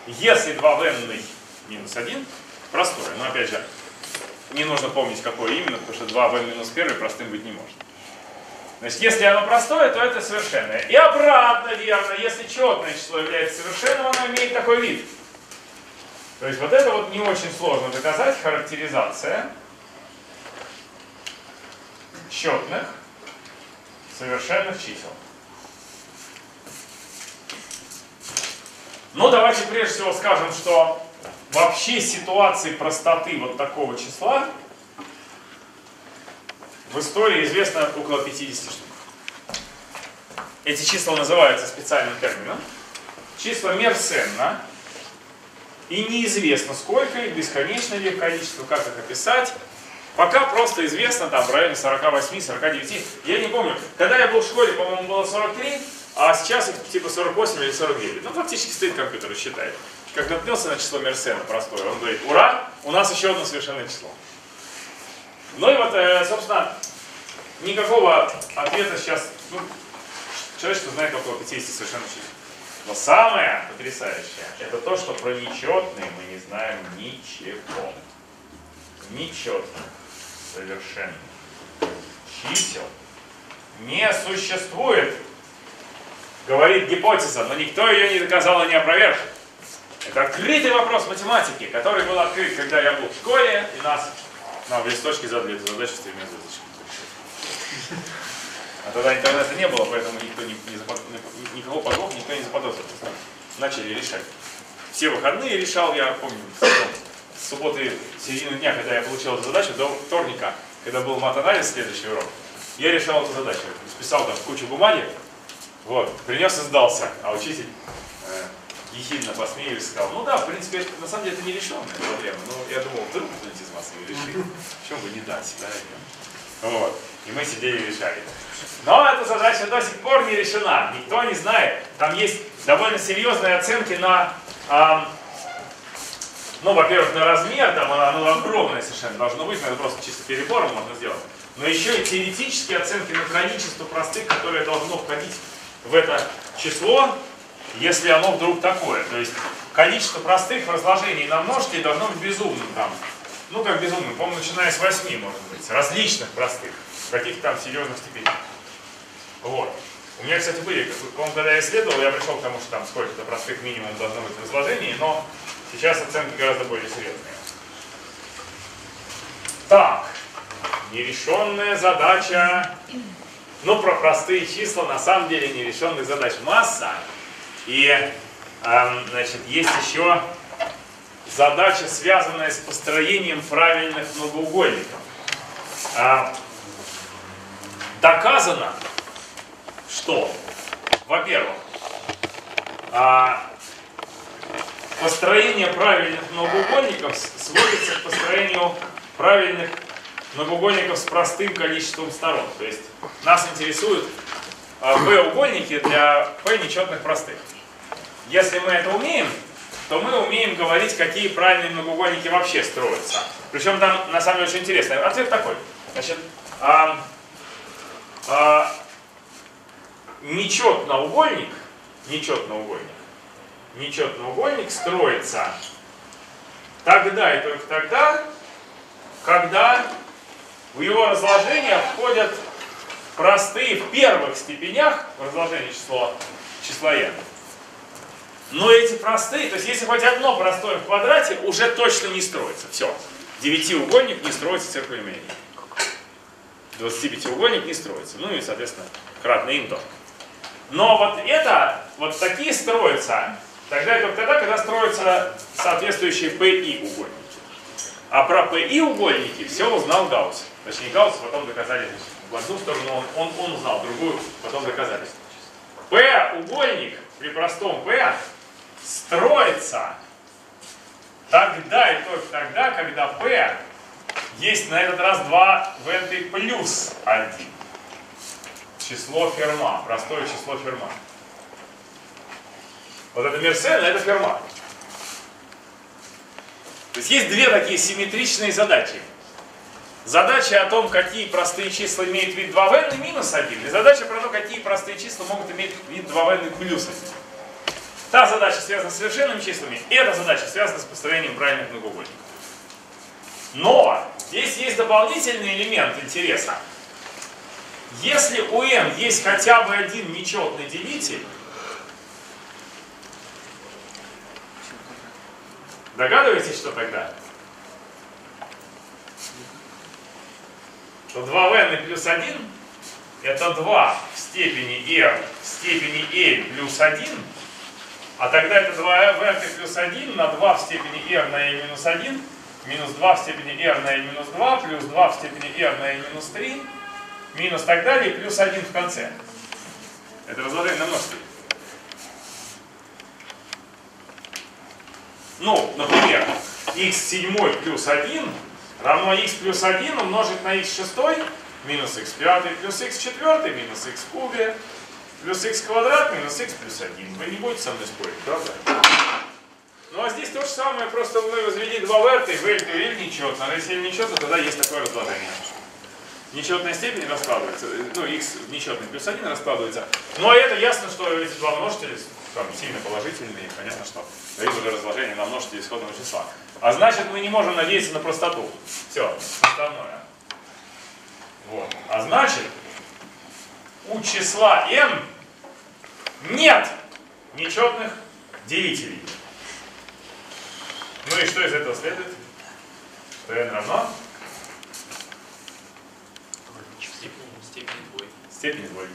[SPEAKER 1] если 2v минус 1 простое, но опять же, не нужно помнить, какое именно, потому что 2v минус 1 простым быть не может. Значит, если оно простое, то это совершенное. И обратно верно, если четное число является совершенным, оно имеет такой вид. То есть вот это вот не очень сложно доказать, характеризация четных совершенных чисел. Но давайте прежде всего скажем, что вообще ситуации простоты вот такого числа в истории известно около 50 штук. Эти числа называются специальным термином. Числа Мерсенна. И неизвестно сколько их, бесконечно ли их количество, как их описать. Пока просто известно там в районе 48-49. Я не помню. Когда я был в школе, по-моему, было 43, а сейчас их типа 48 или 49. Ну, фактически стоит компьютер и считает. Как наткнулся на число Мерсена простое, он говорит, ура, у нас еще одно совершенное число. Ну и вот, э, собственно, никакого ответа сейчас, ну, человечество знает около 50 совершенно чисел. Но самое потрясающее, это то, что про нечетные мы не знаем ничего. Нечетных, совершенно. Чисел не существует, говорит гипотеза, но никто ее не доказал и не опроверг. Это открытый вопрос математики, который был открыт, когда я был в школе, и нас нам в листочке задали эту задачу с тремя звездочками. А тогда интернета не было, поэтому никто не, не запод... никого подвох никто не заподозрил. Начали решать. Все выходные решал, я помню, с субботы, середины дня, когда я получил эту задачу, до вторника, когда был мат-анализ, следующий урок, я решал эту задачу. Списал там кучу бумаги, вот, принес и сдался, а учитель э, ехидно посмеялись, сказал, ну да, в принципе, это, на самом деле это не решенная проблема. Но я думал, вдруг кто-нибудь из вас ее решит. Почему бы не дать, да? Вот. И мы сидели и решали. Но эта задача до сих пор не решена. Никто не знает. Там есть довольно серьезные оценки на, э, ну, во-первых, на размер, там оно огромное совершенно должно быть, это просто чисто перебором можно сделать. Но еще и теоретические оценки на количество простых, которые должно входить в это число, если оно вдруг такое. То есть количество простых в разложении на множители должно быть безумным там. Ну, как безумным, по-моему, начиная с 8, может быть, различных простых, каких-то там серьезных степеней. Вот. У меня, кстати, были, по-моему, когда я исследовал, я пришел к тому, что там сколько-то простых минимум должно быть в разложении, но сейчас оценки гораздо более серьезные. Так, нерешенная задача. Ну, про простые числа на самом деле нерешенных задач масса. И э, значит, есть еще задача, связанная с построением правильных многоугольников. Э, доказано, что, во-первых, э, построение правильных многоугольников сводится к построению правильных многоугольников с простым количеством сторон. То есть нас интересуют P-угольники для P нечетных простых. Если мы это умеем, то мы умеем говорить, какие правильные многоугольники вообще строятся. Причем там на самом деле очень интересно. Ответ такой. Значит, а, а, нечетноугольник, нечетноугольник, нечетноугольник строится тогда и только тогда, когда в его разложение входят простые в первых степенях в разложении числа, числа n. Но эти простые, то есть если хоть одно простое в квадрате, уже точно не строится. Все. Девятиугольник не строится в циркуле Мерии. 25-угольник не строится. Ну и, соответственно, кратный им тоже. Но вот это, вот такие строятся тогда только тогда, когда строятся соответствующие PI угольники. А про PI угольники все узнал Гаусс. Точнее, Гаусс потом доказали в одну сторону, он, он, он узнал, другую потом доказали. P угольник при простом P строится тогда и только тогда, когда P есть на этот раз 2 в n плюс 1. Число Ферма, простое число Ферма. Вот это Мерсен, а это Ферма. То есть есть две такие симметричные задачи. Задача о том, какие простые числа имеют вид 2n и минус 1, и задача про то, какие простые числа могут иметь вид 2n и плюс 1. Та задача связана с совершенными числами, эта задача связана с построением правильных многоугольников. Но здесь есть дополнительный элемент интереса. Если у n есть хотя бы один нечетный делитель, догадываетесь, что тогда? то 2n плюс 1 это 2 в степени r в степени l плюс 1, а тогда это 2n плюс 1 на 2 в степени r на l минус 1, минус 2 в степени r на l минус 2, плюс 2 в степени r на l минус 3, минус так далее, плюс 1 в конце. Это разложение на множители. Ну, например, x7 плюс 1 равно x плюс 1 умножить на x шестой минус x пятый плюс x четвертый минус x кубе плюс x квадрат минус x плюс 1. Вы не будете со мной спорить, правда? Ну а здесь то же самое, просто мы возвели два в и в L или нечетно. Но если нечетно, тогда есть такое разложение. Нечетная степень раскладывается, ну, x в нечетный плюс 1 раскладывается. Но это ясно, что эти два множителя там, сильно положительные, понятно, что дают уже разложение на множитель исходного числа. А значит, мы не можем надеяться на простоту. Все, остальное. Вот. А значит, у числа n нет нечетных делителей. Ну и что из этого следует? Что n равно
[SPEAKER 2] степень двойки.
[SPEAKER 1] степени двойки.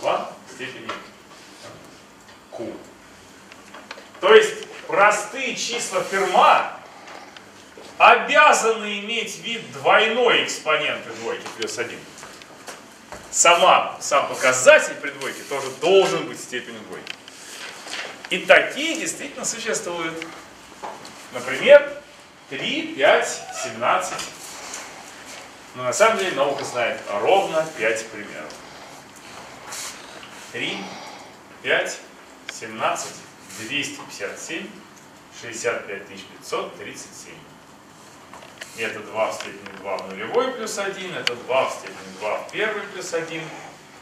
[SPEAKER 1] 2 степени q. То есть простые числа Ферма обязаны иметь вид двойной экспоненты двойки плюс 1. Сама, сам показатель при двойке тоже должен быть степенью двойки. И такие действительно существуют. Например, 3, 5, 17. Но на самом деле наука знает ровно 5 примеров. 3, 5, 17, 257, 65 537. И это 2 в степени 2 в нулевой плюс 1, это 2 в степени 2 в первый плюс 1,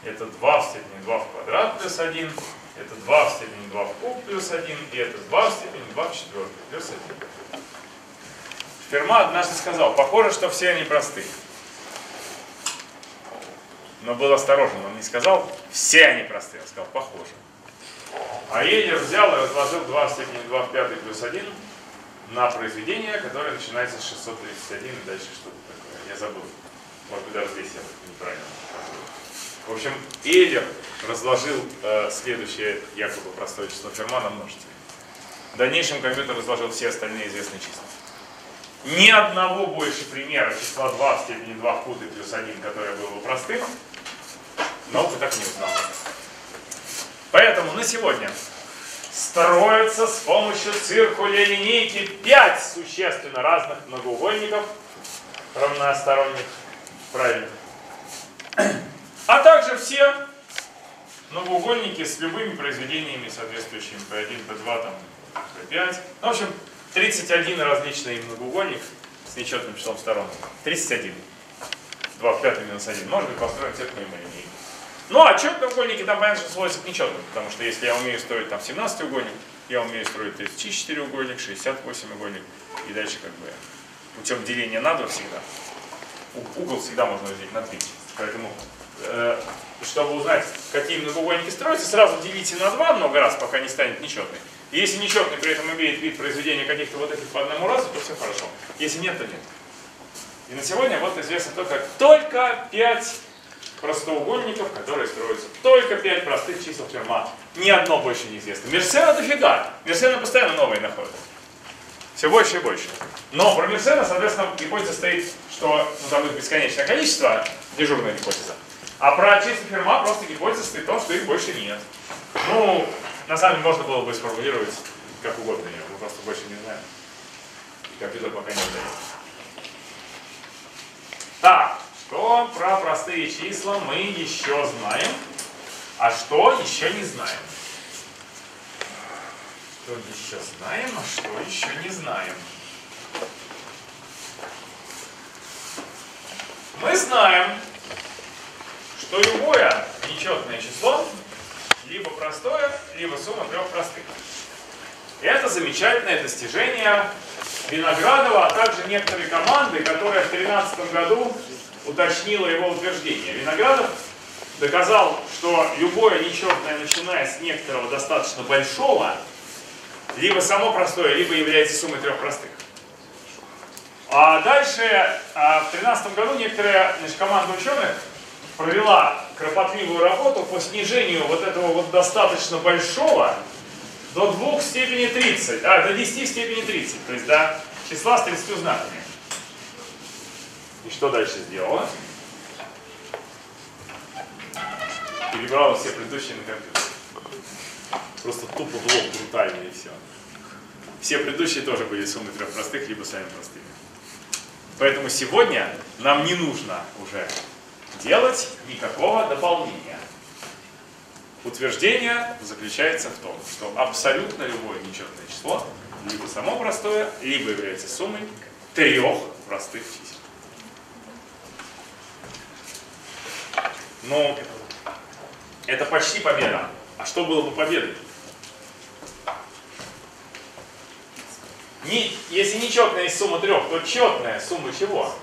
[SPEAKER 1] это 2 в степени 2 в квадрат плюс 1, это 2 в степени 2 в куб плюс 1, и это 2 в степени 2 в четвертый плюс 1. Ферма однажды сказал, похоже, что все они простые. Но был осторожен, он не сказал, все они простые, он сказал, похоже. А Эйлер взял и разложил 2 в степени 2 в пятый плюс 1 на произведение, которое начинается с 631 и дальше что-то такое. Я забыл. Может быть, даже здесь я неправильно. В общем, Эйлер разложил э, следующее якобы простое число Ферма на множители. В дальнейшем компьютер разложил все остальные известные числа. Ни одного больше примера числа 2 в степени 2 в куты плюс 1, которое было бы простым, наука так не узнала. Поэтому на сегодня строятся с помощью циркуля линейки 5 существенно разных многоугольников равносторонних, правильно. А также все многоугольники с любыми произведениями, соответствующими P1, P2, там, P5. Ну, в общем, 31 различный многоугольник с нечетным числом сторон. 31. 2 в 5 минус 1. Может быть построен циркулем линейкой. Ну, а четные угольники там, понятно, что сводятся к нечетным, потому что если я умею строить там 17 угольник, я умею строить 34 угольник, 68 угольник, и дальше как бы путем деления на 2 всегда. Угол всегда можно разделить на 3 части. Поэтому, э, чтобы узнать, какие многоугольники строятся, сразу делите на 2 много раз, пока не станет нечетный. И если нечетный при этом имеет вид произведения каких-то вот этих по одному разу, то все хорошо. Если нет, то нет. И на сегодня вот известно только, только 5 простоугольников, которые строятся. Только 5 простых чисел Ферма. Ни одно больше не известно. Мерсена дофига. Мерсена постоянно новые находят. Все больше и больше. Но про Мерсена, соответственно, гипотеза стоит, что ну, там их бесконечное количество, дежурная гипотеза. А про числа Ферма просто гипотеза стоит в том, что их больше нет. Ну, на самом деле можно было бы сформулировать как угодно ее, мы просто больше не знаем. И компьютер пока не знает. Так, что про простые числа мы еще знаем, а что еще не знаем? Что еще знаем, а что еще не знаем? Мы знаем, что любое нечетное число либо простое, либо сумма трех простых. Это замечательное достижение Виноградова, а также некоторые команды, которая в 2013 году уточнила его утверждение. Виноградов доказал, что любое нечетное, начиная с некоторого достаточно большого, либо само простое, либо является суммой трех простых. А дальше, а, в 2013 году некоторая значит, команда ученых провела кропотливую работу по снижению вот этого вот достаточно большого до 2 в степени 30, а, до 10 в степени 30, то есть до числа с 30 знаками. И что дальше сделала? Перебрала все предыдущие на компьютер. Просто тупо блок брутальный и все. Все предыдущие тоже были суммы трех простых, либо сами простыми. Поэтому сегодня нам не нужно уже делать никакого дополнения. Утверждение заключается в том, что абсолютно любое нечетное число либо само простое, либо является суммой трех простых чисел. Но это почти победа. А что было бы победой? Не, если нечетная есть сумма трех, то четная сумма чего?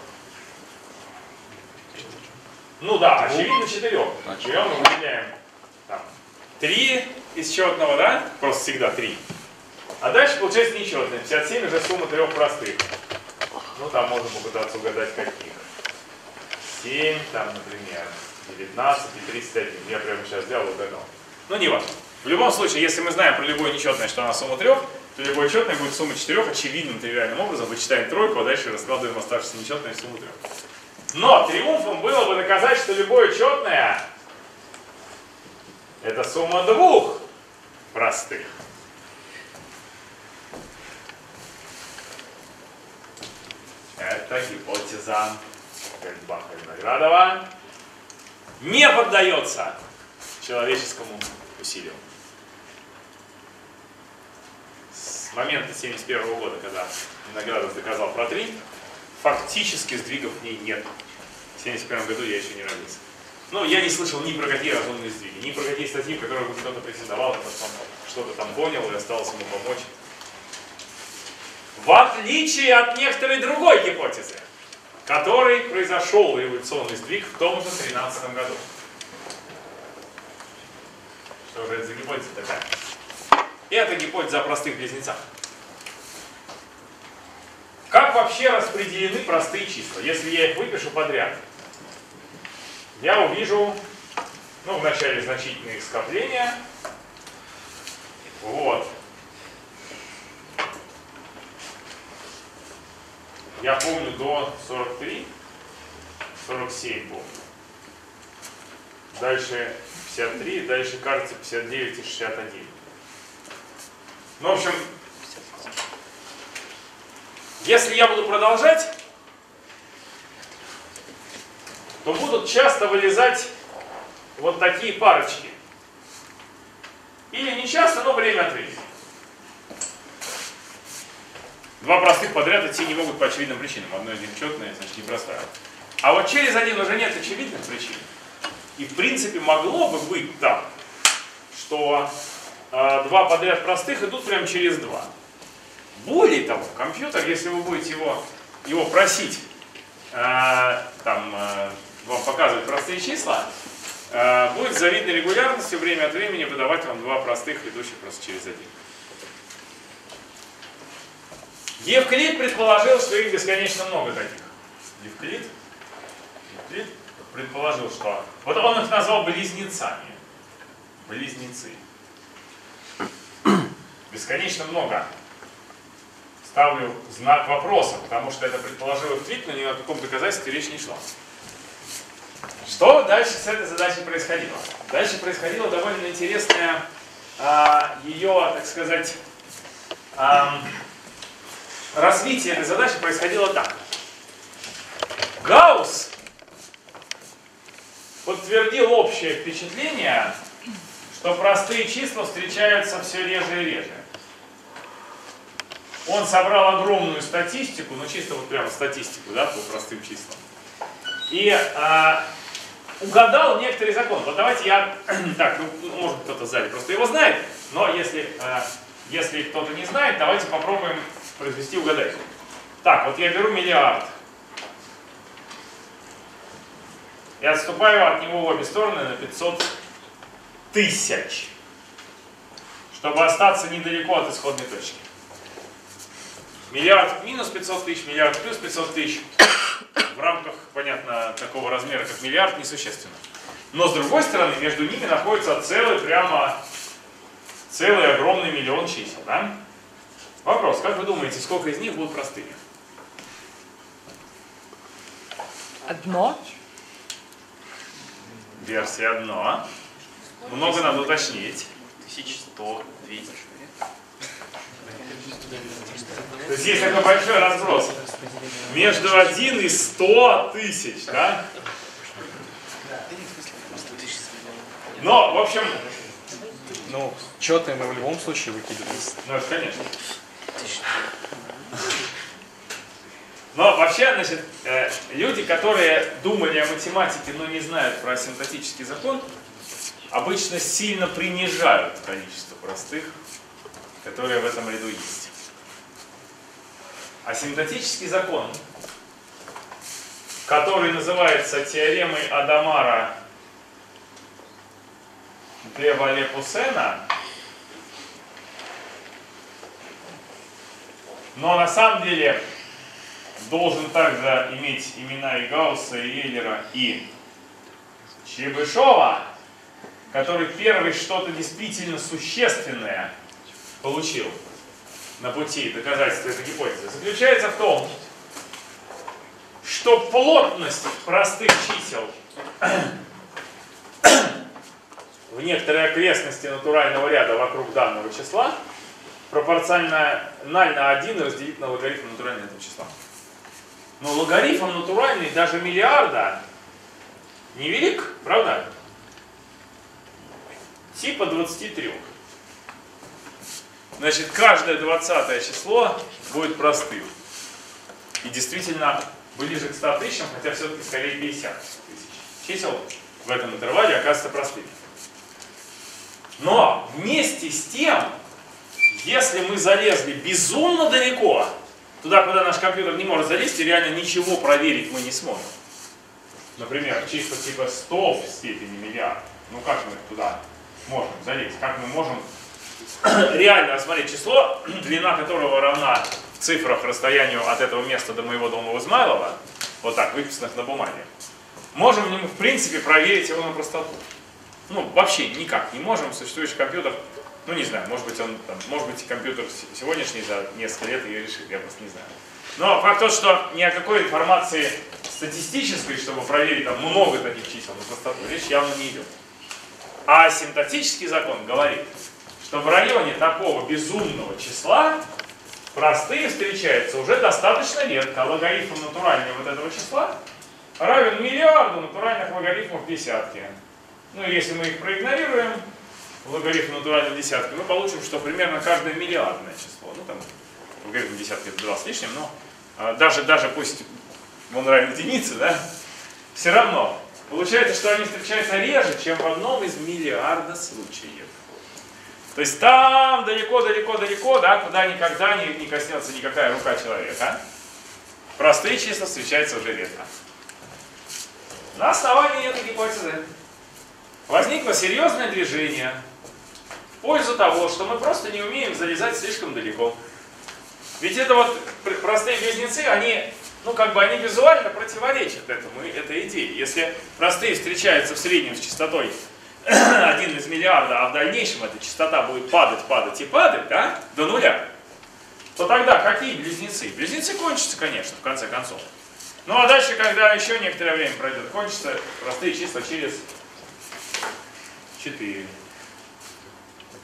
[SPEAKER 1] Ну да, очевидно четырех. Берем и выделяем там, три из четного, да? Просто всегда три. А дальше получается нечетная. 57 уже сумма трех простых. Ну там можно попытаться угадать каких. 7, там, например, 19 и 31. Я прямо сейчас взял и угадал. Ну, не важно. В любом случае, если мы знаем про любое нечетное, что она сумма трех, то любое четное будет сумма четырех очевидным тривиальным образом. Вычитаем тройку, а дальше раскладываем оставшиеся нечетные сумму трех. Но триумфом было бы доказать, что любое четное это сумма двух простых. Это гипотеза Фельдбаха и Виноградова не поддается человеческому усилию. С момента 71 года, когда Виноградов доказал про три, фактически сдвигов в ней нет. В 71 году я еще не родился. Ну, я не слышал ни про какие разумные сдвиги, ни про какие статьи, в которых кто-то претендовал, что-то там понял и осталось ему помочь. В отличие от некоторой другой гипотезы, который произошел революционный сдвиг в том же 13 году. Что же это за гипотеза такая? Это гипотеза о простых близнецах. Как вообще распределены простые числа? Если я их выпишу подряд, я увижу, ну, вначале значительные скопления. Вот. Я помню до 43, 47 помню. Дальше 53, дальше кажется 59 и 61. Ну, в общем, если я буду продолжать, то будут часто вылезать вот такие парочки. Или не часто, но время от времени. Два простых подряд идти не могут по очевидным причинам. Одно из них четное, значит непростое. А вот через один уже нет очевидных причин. И в принципе могло бы быть так, что э, два подряд простых идут прямо через два. Более того, компьютер, если вы будете его, его просить, э, там, э, вам показывать простые числа, э, будет с завидной регулярностью время от времени выдавать вам два простых, идущих просто через один. Евклид предположил, что их бесконечно много таких. Евклид, Евклид предположил, что... Вот он их назвал близнецами. Близнецы. Бесконечно много. Ставлю знак вопроса, потому что это предположил Евклид, но ни о каком доказательстве речь не шла. Что дальше с этой задачей происходило? Дальше происходило довольно интересное а, ее, так сказать, а, развитие этой задачи происходило так. Гаусс подтвердил общее впечатление, что простые числа встречаются все реже и реже. Он собрал огромную статистику, ну чисто вот прямо статистику, да, по простым числам. И а, угадал некоторый закон. Вот давайте я, так, ну, может кто-то сзади просто его знает, но если, а, если кто-то не знает, давайте попробуем произвести угадайку. Так, вот я беру миллиард. И отступаю от него в обе стороны на 500 тысяч. Чтобы остаться недалеко от исходной точки. Миллиард минус 500 тысяч, миллиард плюс 500 тысяч. В рамках, понятно, такого размера, как миллиард, несущественно. Но с другой стороны, между ними находится целый, прямо, целый огромный миллион чисел. Да? Вопрос, как вы думаете, сколько из них будут простыми?
[SPEAKER 6] Одно.
[SPEAKER 1] Версия одно. Много надо уточнить.
[SPEAKER 4] 1100, 200.
[SPEAKER 1] То есть есть такой большой разброс. Между 1 и 100 тысяч, да? Но, в общем,
[SPEAKER 4] Ну, четные мы в любом случае выкидываем.
[SPEAKER 1] ну это конечно. Отлично. Но вообще, значит, э, люди, которые думали о математике, но не знают про синтетический закон, обычно сильно принижают количество простых, которые в этом ряду есть. А синтетический закон, который называется теоремой Адамара Плева Лепусена, но на самом деле должен также иметь имена и Гаусса, и Эйлера, и Чебышева, который первый что-то действительно существенное получил на пути доказательства этой гипотезы, заключается в том, что плотность простых чисел в некоторой окрестности натурального ряда вокруг данного числа пропорциональна 1 разделить на логарифм натурального этого числа. Но логарифм натуральный даже миллиарда невелик, правда? Типа 23. Значит, каждое двадцатое число будет простым. И действительно ближе к 100 тысячам, хотя все-таки скорее 50 тысяч чисел в этом интервале оказывается простыми. Но вместе с тем, если мы залезли безумно далеко, туда, куда наш компьютер не может залезть, и реально ничего проверить мы не сможем. Например, числа типа 100 в степени миллиард. Ну как мы туда можем залезть? Как мы можем реально рассмотреть число, длина которого равна в цифрах расстоянию от этого места до моего дома в Измайлово, вот так, выписанных на бумаге, можем ли мы в принципе проверить его на простоту? Ну, вообще никак не можем. Существующий компьютер, ну не знаю, может быть он, там, может быть компьютер сегодняшний за несколько лет ее решит, я просто не знаю. Но факт тот, что ни о какой информации статистической, чтобы проверить там много таких чисел на простоту, речь явно не идет. А асимптотический закон говорит, что в районе такого безумного числа простые встречаются уже достаточно редко. Логарифм натуральный вот этого числа равен миллиарду натуральных логарифмов десятки. Ну если мы их проигнорируем, логарифм натуральной десятки, мы получим, что примерно каждое миллиардное число. Ну там логарифм десятки это 2 с лишним, но а, даже, даже пусть он равен единице, да, все равно получается, что они встречаются реже, чем в одном из миллиарда случаев. То есть там далеко-далеко-далеко, да, куда никогда не, не коснется никакая рука человека, простые числа встречаются уже редко. На основании этой гипотезы возникло серьезное движение в пользу того, что мы просто не умеем залезать слишком далеко. Ведь это вот простые близнецы, они, ну как бы они визуально противоречат этому, этой идее. Если простые встречаются в среднем с частотой 1 из миллиарда, а в дальнейшем эта частота будет падать, падать и падать, да, до нуля, то тогда какие близнецы? Близнецы кончатся, конечно, в конце концов. Ну а дальше, когда еще некоторое время пройдет, кончатся простые числа через 4.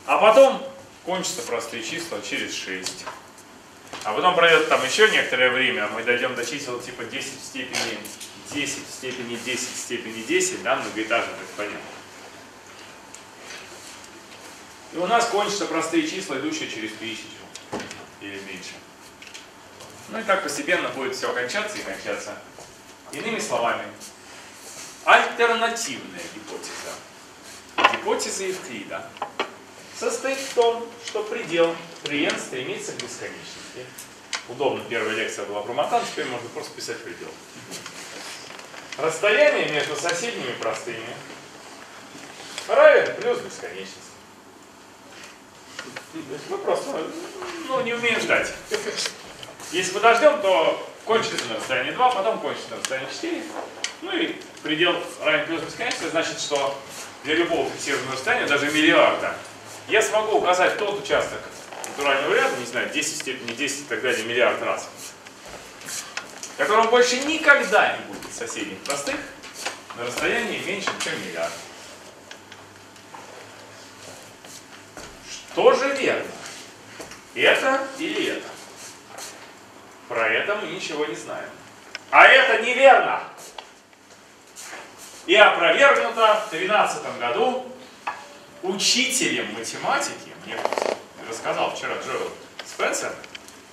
[SPEAKER 1] А потом кончатся простые числа через 6. А потом пройдет там еще некоторое время, мы дойдем до чисел типа 10 в степени 10 в степени 10 в степени 10, да, многоэтажных экспонентов. И у нас кончатся простые числа, идущие через тысячу или меньше. Ну и так постепенно будет все кончаться и кончаться. Иными словами, альтернативная гипотеза, гипотеза Евклида, состоит в том, что предел n стремится к бесконечности. Удобно, первая лекция была про матан, теперь можно просто писать предел. Расстояние между соседними простыми равен плюс бесконечность. Мы просто ну, не умеем ждать. Если подождем, то кончится на расстоянии 2, потом кончится на расстоянии 4. Ну и предел равен плюс бесконечности, значит, что для любого фиксированного расстояния, даже миллиарда, я смогу указать тот участок натурального ряда, не знаю, 10 степени 10 и так далее, миллиард раз, в котором больше никогда не будет соседних простых на расстоянии меньше, чем миллиард. Что же верно? Это или это? Про это мы ничего не знаем. А это неверно. И опровергнуто в 2013 году учителем математики, мне рассказал вчера Джоэл Спенсер,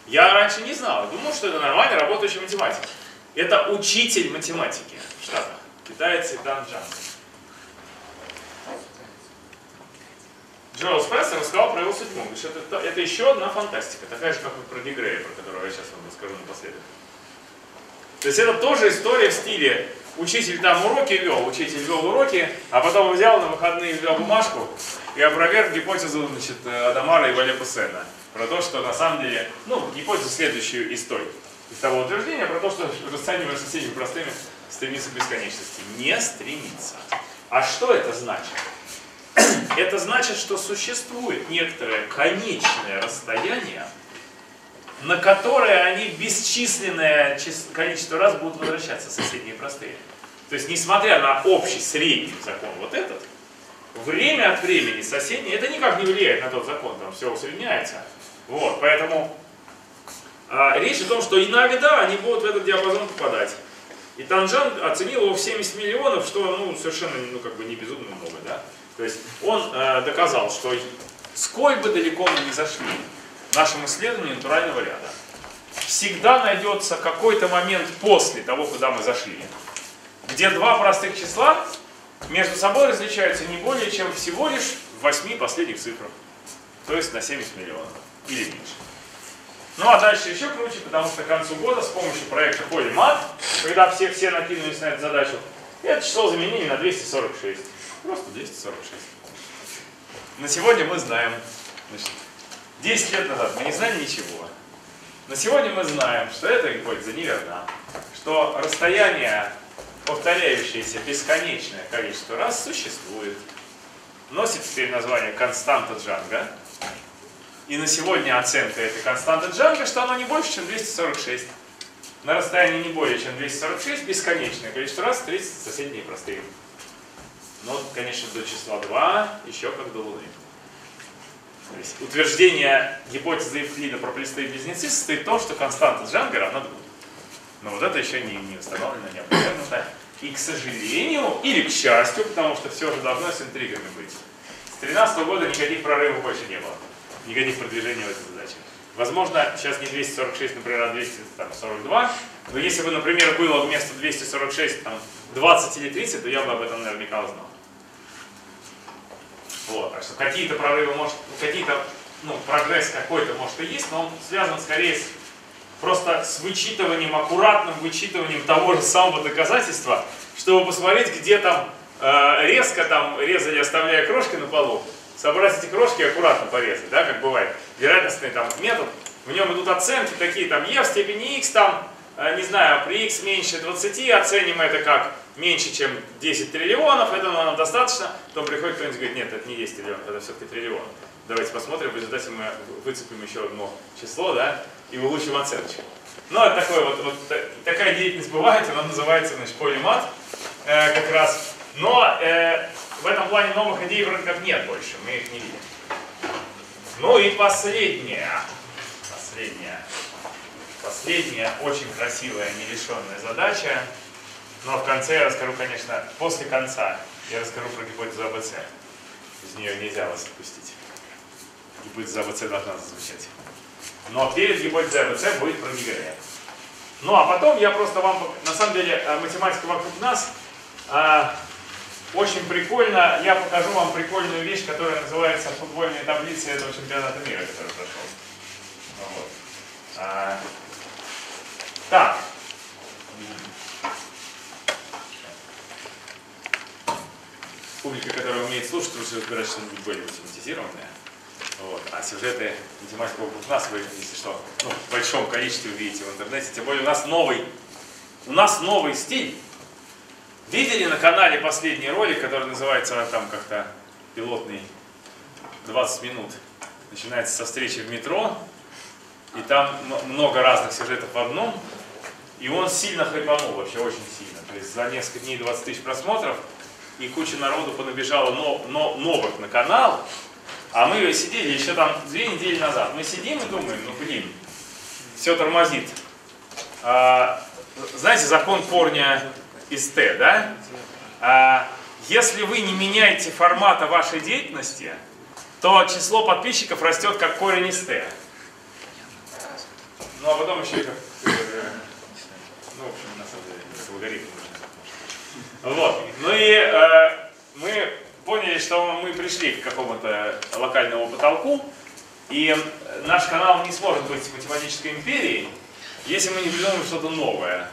[SPEAKER 1] Я раньше не знал, думал, что это нормально работающий математик. Это учитель математики в Штатах, китаец Итан Джан. Джоэл Спенсер рассказал про его судьбу. Это, это еще одна фантастика, такая же, как и про Дегрея, про которого я сейчас вам расскажу напоследок. То есть это тоже история в стиле учитель там уроки вел, учитель вел уроки, а потом взял на выходные взял бумажку и опроверг гипотезу значит, Адамара и Вале Пуссена про то, что на самом деле, ну, гипотезу следующую из той, из того утверждения, про то, что расценивая со всеми простыми стремится к бесконечности. Не стремится. А что это значит? Это значит, что существует некоторое конечное расстояние, на которое они бесчисленное количество раз будут возвращаться, соседние простые. То есть, несмотря на общий средний закон вот этот, время от времени соседние, это никак не влияет на тот закон, там все усредняется. Вот, поэтому а, речь о том, что иногда они будут в этот диапазон попадать. И Танжан оценил его в 70 миллионов, что ну, совершенно ну, как бы не безумно много. Да? То есть он э, доказал, что сколь бы далеко мы ни зашли нашем исследовании натурального ряда, всегда найдется какой-то момент после того, куда мы зашли, где два простых числа между собой различаются не более чем всего лишь в 8 последних цифрах, то есть на 70 миллионов или меньше. Ну а дальше еще круче, потому что к концу года с помощью проекта Polymat, когда все-все накинулись на эту задачу, это число заменили на 246. Просто 246. На сегодня мы знаем, значит, 10 лет назад мы не знали ничего. На сегодня мы знаем, что эта гипотеза неверна, что расстояние, повторяющееся бесконечное количество раз, существует. Носит теперь название константа Джанга. И на сегодня оценка этой константы Джанга, что оно не больше, чем 246. На расстоянии не более, чем 246, бесконечное количество раз встретятся соседние простые. Но, конечно, до числа 2 еще как до Луны. То есть утверждение гипотезы Евклида про простые близнецы состоит в том, что константа Джанга равна 2. Но вот это еще не, не установлено, не опровергнуто. И, к сожалению, или к счастью, потому что все же должно с интригами быть. С 2013 года никаких прорывов больше не было. Никаких продвижений в этой задаче. Возможно, сейчас не 246, например, а 242. Но если бы, например, было вместо 246 там, 20 или 30, то я бы об этом наверняка узнал. Вот, так что какие-то прорывы, может, какие-то, ну, прогресс какой-то, может, и есть, но он связан скорее с, просто с вычитыванием, аккуратным вычитыванием того же самого доказательства, чтобы посмотреть, где там э, резко там резали, оставляя крошки на полу, собрать эти крошки и аккуратно порезать, да, как бывает. Вероятностный там метод, в нем идут оценки такие, там, e в степени x, там, не знаю, при x меньше 20 оценим это как меньше, чем 10 триллионов, это нам достаточно, потом приходит кто-нибудь и говорит, нет, это не 10 триллионов, это все-таки триллион. Давайте посмотрим, в результате мы выцепим еще одно число, да, и улучшим оценочку. Ну, это такое вот, вот такая деятельность бывает, она называется, значит, полимат, э, как раз. Но э, в этом плане новых идей как нет больше, мы их не видим. Ну и последняя, последняя, последняя очень красивая, нерешенная задача – но в конце я расскажу, конечно, после конца я расскажу про гипотезу АБЦ. Из нее нельзя вас отпустить. Гипотеза АБЦ должна зазвучать. Но перед гипотезой АБЦ будет про Гигарея. Ну а потом я просто вам, на самом деле, э, математика вокруг нас а, очень прикольно. Я покажу вам прикольную вещь, которая называется футбольные таблицы этого чемпионата мира, который прошел. Вот. А, так, публика, которая умеет слушать, лучше выбирать что-нибудь более автоматизированное. Вот. А сюжеты математика вокруг нас вы, если что, ну, в большом количестве увидите в интернете. Тем более у нас новый, у нас новый стиль. Видели на канале последний ролик, который называется там как-то пилотный 20 минут. Начинается со встречи в метро, и там много разных сюжетов в одном. И он сильно хайпанул, вообще очень сильно. То есть за несколько дней 20 тысяч просмотров и куча народу понабежала но, но, новых на канал, а мы сидели еще там две недели назад. Мы сидим и думаем, ну блин, все тормозит. А, знаете, закон корня из Т, да? А, если вы не меняете формата вашей деятельности, то число подписчиков растет как корень из Т. Ну а потом еще. Ну, в общем, на самом деле, как алгоритм нужно. Вот. Ну и э, мы поняли, что мы пришли к какому-то локальному потолку, и наш канал не сможет быть математической империей, если мы не придумаем что-то новое.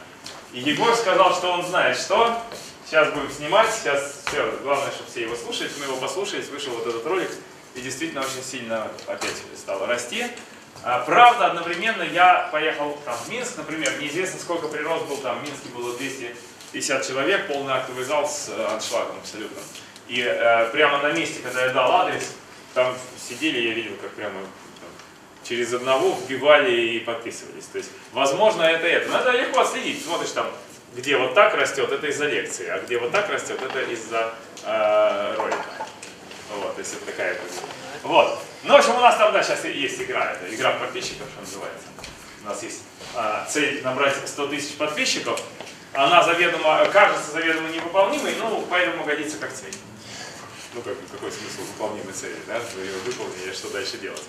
[SPEAKER 1] И Егор сказал, что он знает что. Сейчас будем снимать, сейчас все, главное, чтобы все его слушали. Мы его послушали, вышел вот этот ролик, и действительно очень сильно опять стало расти. А, Правда, одновременно я поехал там, в Минск, например, неизвестно сколько прирост был там, в Минске было 250 человек, полный актовый зал с э, аншлагом абсолютно. И э, прямо на месте, когда я дал адрес, там сидели, я видел, как прямо там, через одного вбивали и подписывались. То есть, возможно, это это. Надо легко отследить. Смотришь там, где вот так растет, это из-за лекции, а где вот так растет, это из-за э, ролика. Вот, это такая вот. Вот. Ну, в общем, у нас там, да, сейчас есть игра, это игра подписчиков, что называется. У нас есть а, цель набрать 100 тысяч подписчиков. Она заведомо, кажется заведомо невыполнимой, ну, поэтому годится как цель. Ну, как, какой смысл выполнимой цели, да? Вы ее выполнили, что дальше делать?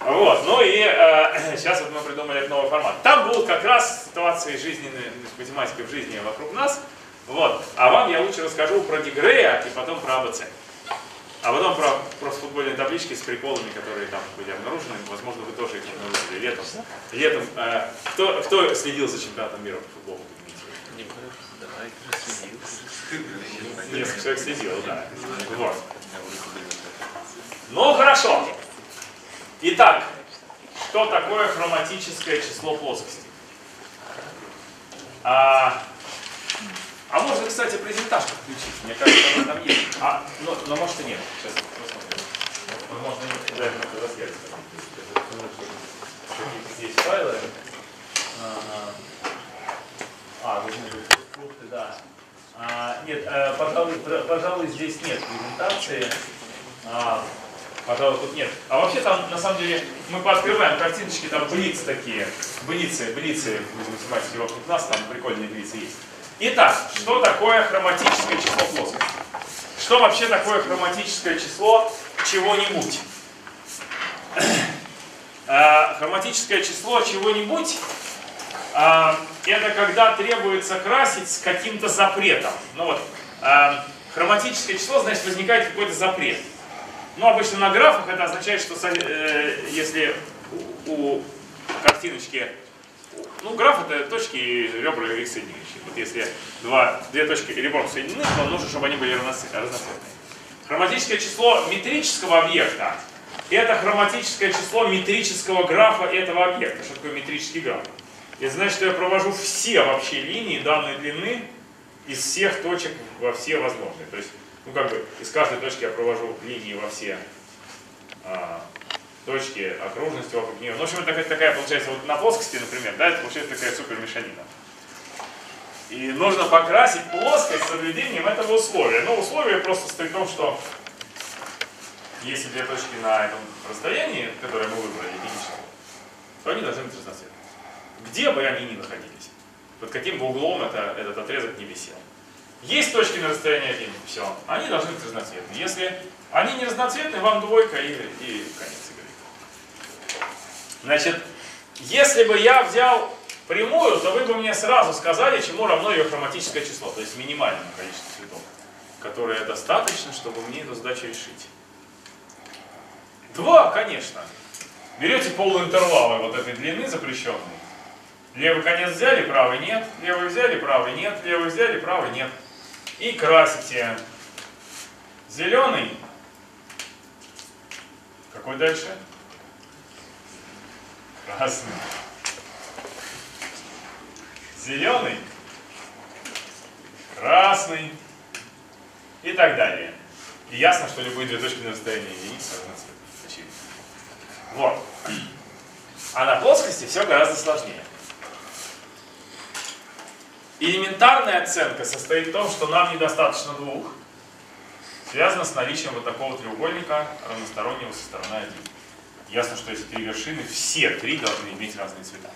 [SPEAKER 1] Вот, ну и э, сейчас вот мы придумали этот новый формат. Там будут как раз ситуации жизненные, математика в жизни вокруг нас. Вот. А вам я лучше расскажу про Дегрея и потом про АБЦ. А потом про, про футбольные таблички с приколами, которые там были обнаружены. Возможно, вы тоже их обнаружили летом. Летом. Э, кто, кто следил за чемпионатом мира по футболу? Несколько человек следил, да. Вот. Ну, хорошо. Итак, что такое хроматическое число плоскости? А, а можно, кстати, презентажку включить. Мне кажется, она там есть. А, ну, но может и нет. Сейчас посмотрим. Возможно, не обязательно это засвет. Какие-то есть файлы. А, должны быть фрукты, да. А, нет, э, пожалуй, пожалуй, здесь нет презентации. А, пожалуй, тут нет. А вообще там, на самом деле, мы пооткрываем картиночки, там блицы такие. Блицы, блицы из математики вокруг нас, там прикольные блицы есть. Итак, что такое хроматическое число плоскости? Что вообще такое хроматическое число чего-нибудь? А, Хроматическое число чего-нибудь а, это когда требуется красить с каким-то запретом. Ну вот, а, хроматическое число, значит, возникает какой-то запрет. Ну, обычно на графах это означает, что э, если у, картиночки, ну, граф это точки ребра их соединяющие. Вот если два, две точки ребром соединены, то нужно, чтобы они были разноцветные. Хроматическое число метрического объекта это хроматическое число метрического графа этого объекта. Что такое метрический граф? Это значит, что я провожу все вообще линии данной длины из всех точек во все возможные. То есть, ну как бы, из каждой точки я провожу линии во все а, точки окружности вокруг нее. Ну, в общем, это такая, такая получается, вот на плоскости, например, да, это получается такая супер мешанина. И нужно покрасить плоскость с соблюдением этого условия. Но условие просто состоит в том, что если две точки на этом расстоянии, которое мы выбрали, единичное, то они должны быть разноцветные. Где бы они ни находились, под каким бы углом это, этот отрезок не висел. Есть точки на расстоянии 1, все, они должны быть разноцветные. Если они не разноцветные, вам двойка и, и конец игры. Значит, если бы я взял прямую, то вы бы мне сразу сказали, чему равно ее хроматическое число, то есть минимальному количеству цветов, которое достаточно, чтобы мне эту задачу решить. Два, конечно. Берете полуинтервалы вот этой длины запрещенной. Левый конец взяли, правый нет. Левый взяли, правый нет. Левый взяли, правый нет. И красите. Зеленый. Какой дальше? Красный. Зеленый. Красный. И так далее. И ясно, что любые две точки на расстоянии единицы разноцветны. Очевидно. Вот. А на плоскости все гораздо сложнее. Элементарная оценка состоит в том, что нам недостаточно двух. Связано с наличием вот такого треугольника равностороннего со стороны 1. Ясно, что эти три вершины, все три должны иметь разные цвета.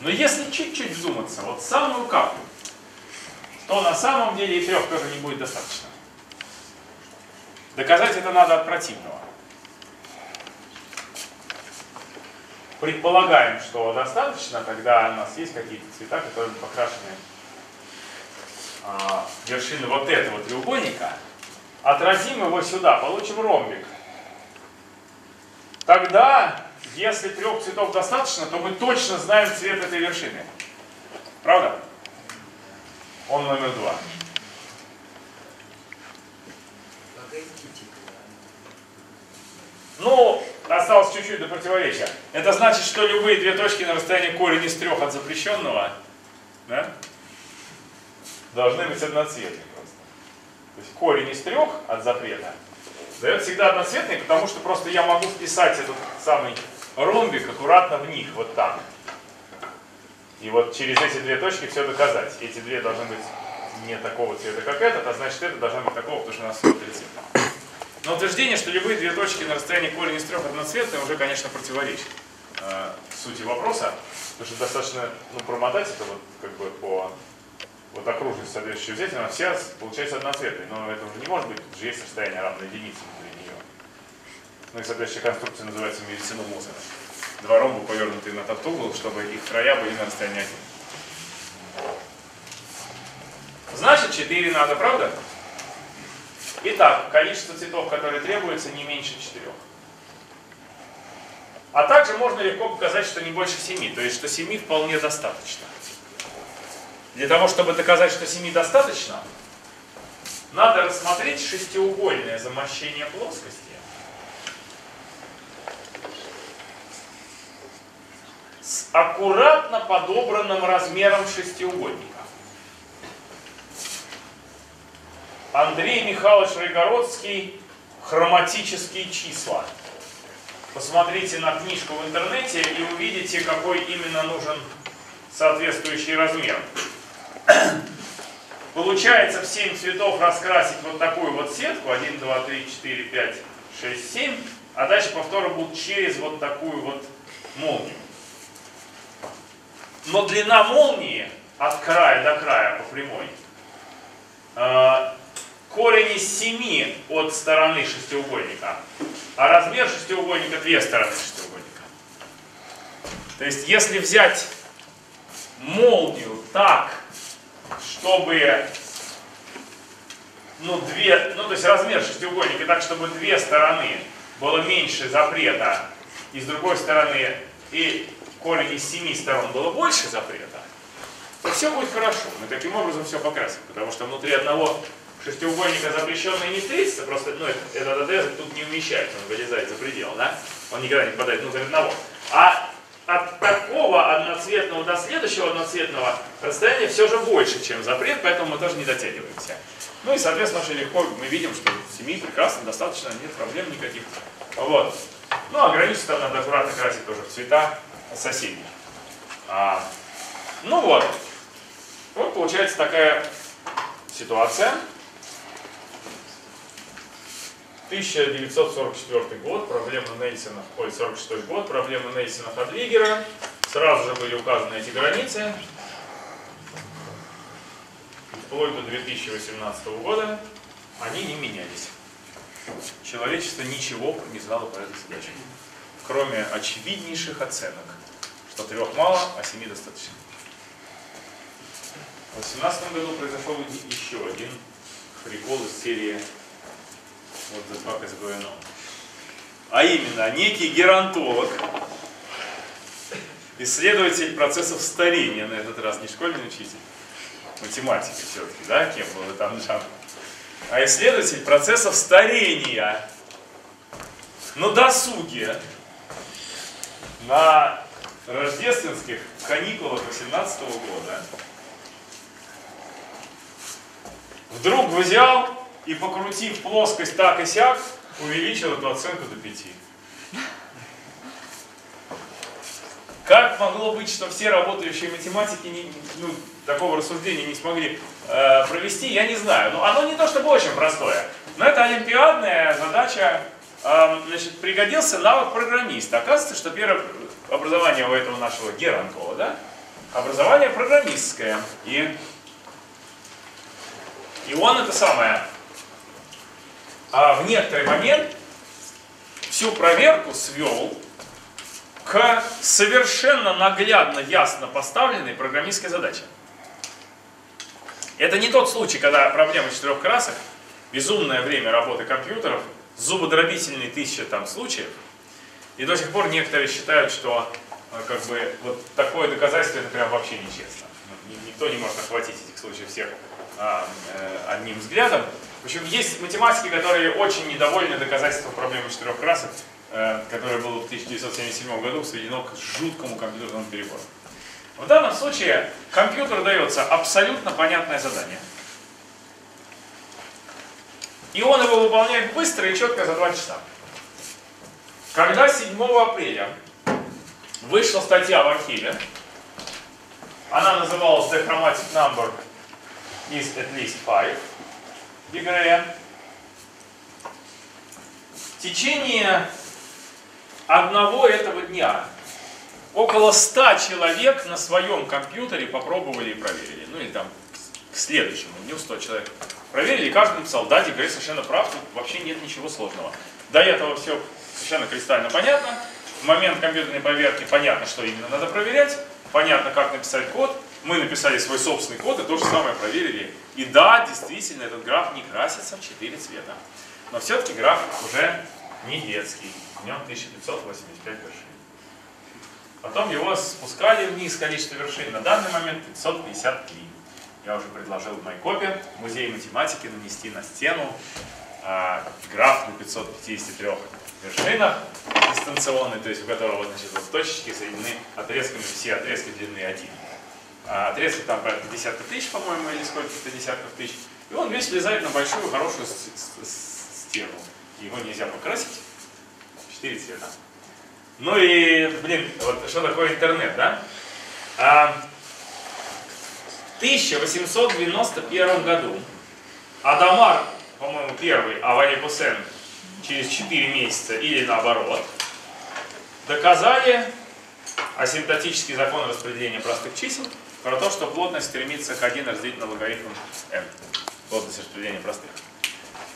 [SPEAKER 1] Но если чуть-чуть вдуматься, вот самую каплю, то на самом деле и трех тоже не будет достаточно. Доказать это надо от противного. предполагаем, что достаточно, когда у нас есть какие-то цвета, которые покрашены а, вершины вот этого треугольника, отразим его сюда, получим ромбик. Тогда, если трех цветов достаточно, то мы точно знаем цвет этой вершины. Правда? Он номер два. Ну, осталось чуть-чуть до противоречия. Это значит, что любые две точки на расстоянии корень из трех от запрещенного да, должны быть одноцветные просто. То есть корень из трех от запрета дает всегда одноцветный, потому что просто я могу вписать этот самый ромбик аккуратно в них, вот так. И вот через эти две точки все доказать. Эти две должны быть не такого цвета, как этот, а значит это должна быть такого, потому что у нас всего. Но утверждение, что любые две точки на расстоянии корень из трех одноцветные, уже, конечно, противоречит э, сути вопроса, потому что достаточно ну, промотать это вот как бы по вот окружность соответствующей взять, она вся получается одноцветной, но это уже не может быть, потому что есть расстояние равное единице внутри нее. Ну и соответствующая конструкция называется медицину Мозера. Два ромба повернутые на тот угол, чтобы их края были на расстоянии 1. Значит, 4 надо, правда? Итак, количество цветов, которые требуется, не меньше 4. А также можно легко показать, что не больше 7, то есть что 7 вполне достаточно. Для того, чтобы доказать, что 7 достаточно, надо рассмотреть шестиугольное замощение плоскости с аккуратно подобранным размером шестиугольника. Андрей Михайлович Райгородский «Хроматические числа». Посмотрите на книжку в интернете и увидите, какой именно нужен соответствующий размер. Получается в 7 цветов раскрасить вот такую вот сетку. 1, 2, 3, 4, 5, 6, 7. А дальше повторы будут через вот такую вот молнию. Но длина молнии от края до края по прямой э, корень из 7 от стороны шестиугольника, а размер шестиугольника две стороны шестиугольника. То есть если взять молнию так, чтобы ну, две, ну, то есть размер шестиугольника так, чтобы две стороны было меньше запрета, и с другой стороны и корень из семи сторон было больше запрета, то все будет хорошо. Мы таким образом все покрасим, потому что внутри одного шестиугольника запрещенный не встретится, просто ну, этот отрезок тут не умещается, он вылезает за предел, да? Он никогда не попадает внутрь одного. А от такого одноцветного до следующего одноцветного расстояние все же больше, чем запрет, поэтому мы тоже не дотягиваемся. Ну и, соответственно, очень легко мы видим, что семьи прекрасно, достаточно, нет проблем никаких. Вот. Ну, а границу там надо аккуратно красить тоже в цвета соседей. А, ну вот. Вот получается такая ситуация. 1944 год, проблема Нельсона, ой, 46 год, проблема Нельсона Хадлигера. Сразу же были указаны эти границы. Вплоть до 2018 года они не менялись. Человечество ничего не знало по этой задаче, кроме очевиднейших оценок, что трех мало, а семи достаточно. В 2018 году произошел еще один прикол из серии вот the fuck is going on. А именно, некий геронтолог, исследователь процессов старения, на этот раз не школьный учитель, математика все-таки, да, кем был там Джан, а исследователь процессов старения на досуге, на рождественских каникулах 18 года, вдруг взял и покрутив плоскость так и сяк, увеличил эту оценку до 5. Как могло быть, что все работающие математики не, ну, такого рассуждения не смогли э, провести, я не знаю. Но оно не то чтобы очень простое. Но это олимпиадная задача. Э, значит, пригодился навык программиста. Оказывается, что первое образование у этого нашего геронтолога, да? образование программистское. И, и он это самое а в некоторый момент всю проверку свел к совершенно наглядно, ясно поставленной программистской задаче. Это не тот случай, когда проблема четырех красок, безумное время работы компьютеров, зубодробительные тысячи там случаев, и до сих пор некоторые считают, что э, как бы вот такое доказательство это прям вообще нечестно. Ну, ни- Никто не может охватить этих случаев всех а, э, одним взглядом. В общем, есть математики, которые очень недовольны доказательством проблемы четырех красок, э, которое было в 1977 году сведено к жуткому компьютерному перебору. В данном случае компьютеру дается абсолютно понятное задание. И он его выполняет быстро и четко за 2 часа. Когда 7 апреля вышла статья в архиве, она называлась The Chromatic Number is at least 5 игре. В течение одного этого дня около 100 человек на своем компьютере попробовали и проверили. Ну или там к следующему дню 100 человек проверили, и каждый написал, совершенно прав, тут вообще нет ничего сложного. До этого все совершенно кристально понятно. В момент компьютерной проверки понятно, что именно надо проверять, понятно, как написать код. Мы написали свой собственный код и то же самое проверили. И да, действительно, этот граф не красится в 4 цвета. Но все-таки граф уже не детский. В нем 1585 вершин. Потом его спускали вниз количество вершин. На данный момент 553. Я уже предложил в Майкопе, музее математики, нанести на стену а, граф на 553 вершинах дистанционный, то есть у которого значит, вот точечки соединены отрезками, все отрезки длины 1. А отрезки там порядка десятка тысяч, по-моему, или сколько-то десятков тысяч. И он весь влезает на большую, хорошую стену. Его нельзя покрасить. Четыре цвета. Ну и, блин, вот что такое интернет, да? А, в 1891 году Адамар, по-моему, первый, а Ваня Пусен через 4 месяца или наоборот, доказали асимптотический закон распределения простых чисел про то, что плотность стремится к 1 разделить на логарифм n. Плотность распределения простых.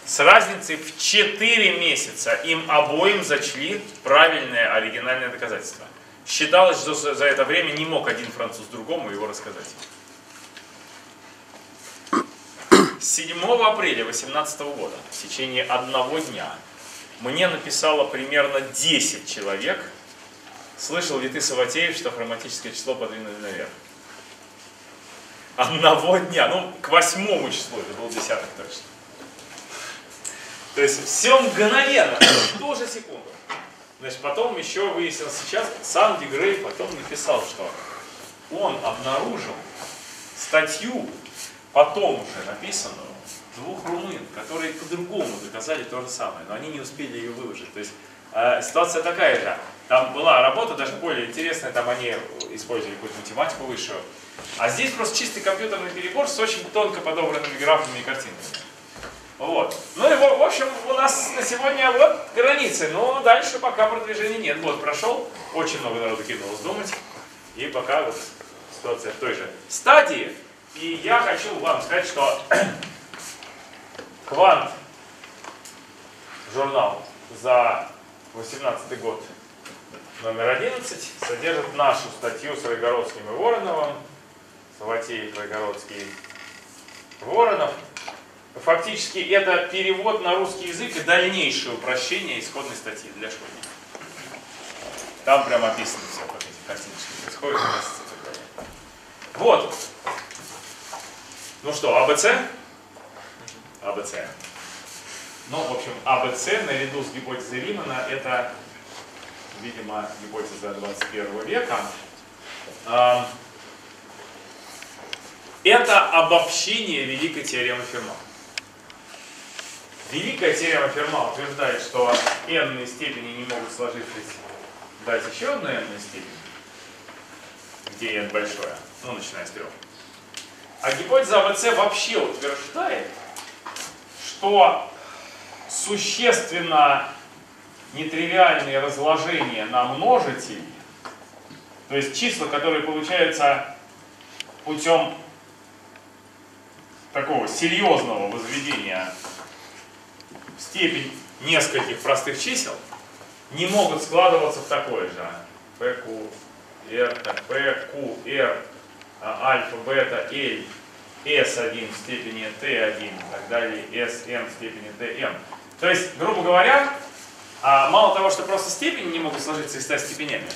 [SPEAKER 1] С разницей в 4 месяца им обоим зачли правильное оригинальное доказательство. Считалось, что за это время не мог один француз другому его рассказать. 7 апреля 2018 года, в течение одного дня, мне написало примерно 10 человек, слышал ли ты, Саватеев, что хроматическое число подвинули наверх. Одного дня, ну, к восьмому числу, это был десяток точно. То есть все мгновенно, в ту же секунду. Значит, потом еще выяснилось сейчас, сам Дегрей потом написал, что он обнаружил статью, потом уже написанную, двух румын, которые по-другому доказали то же самое, но они не успели ее выложить. То есть э, ситуация такая же. Там была работа даже более интересная, там они использовали какую-то математику высшую. А здесь просто чистый компьютерный перебор с очень тонко подобранными графами и картинками. Вот. Ну и в общем у нас на сегодня вот границы, но дальше пока продвижения нет. Вот прошел, очень много народу кинулось думать, и пока вот ситуация в той же стадии. И я хочу вам сказать, что Квант журнал за 18 год номер 11 содержит нашу статью с Райгородским и Вороновым, Саватеев, Райгородский, Воронов. Фактически это перевод на русский язык и дальнейшее упрощение исходной статьи для школьников. Там прям описано все, как эти картиночки происходят. Вот. Ну что, АБЦ? АБЦ. Ну, в общем, АБЦ наряду с гипотезой Римана это, видимо, гипотеза 21 века. Ам, Это обобщение великой теоремы Ферма. Великая теорема Ферма утверждает, что n степени не могут сложившись дать еще одну n степень, где n большое, ну, начиная с трех. А гипотеза АБЦ вообще утверждает, что существенно нетривиальные разложения на множители, то есть числа, которые получаются путем такого серьезного возведения в степень нескольких простых чисел, не могут складываться в такое же PQ, R, так, PQ, R, альфа, бета, L, S1 в степени T1 и так далее, Sn в степени Tm. То есть, грубо говоря, а, мало того, что просто степени не могут сложиться из 100 степенями,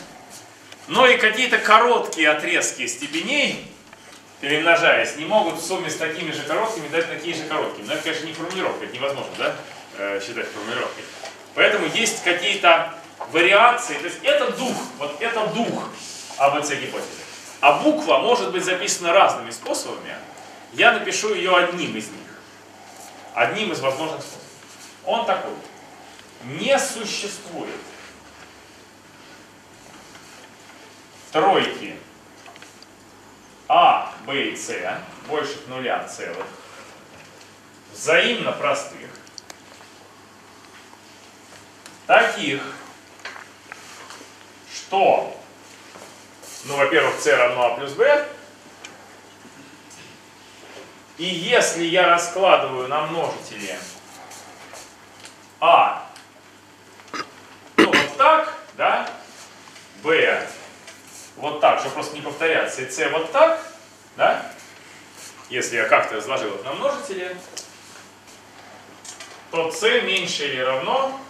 [SPEAKER 1] но и какие-то короткие отрезки степеней, перемножаясь, не могут в сумме с такими же короткими дать такие же короткие. Но это, конечно, не формулировка, это невозможно, да, э, считать формулировкой. Поэтому есть какие-то вариации, то есть это дух, вот это дух АБЦ гипотезы. А буква может быть записана разными способами. Я напишу ее одним из них. Одним из возможных способов. Он такой. Не существует. Тройки. А, Б и С больше нуля целых, взаимно простых, таких, что, ну, во-первых, С равно А плюс Б, и если я раскладываю на множители А, вот так, да, Б, вот так, чтобы просто не повторяться, и С вот так, да, если я как-то разложил их на множители, то С меньше или равно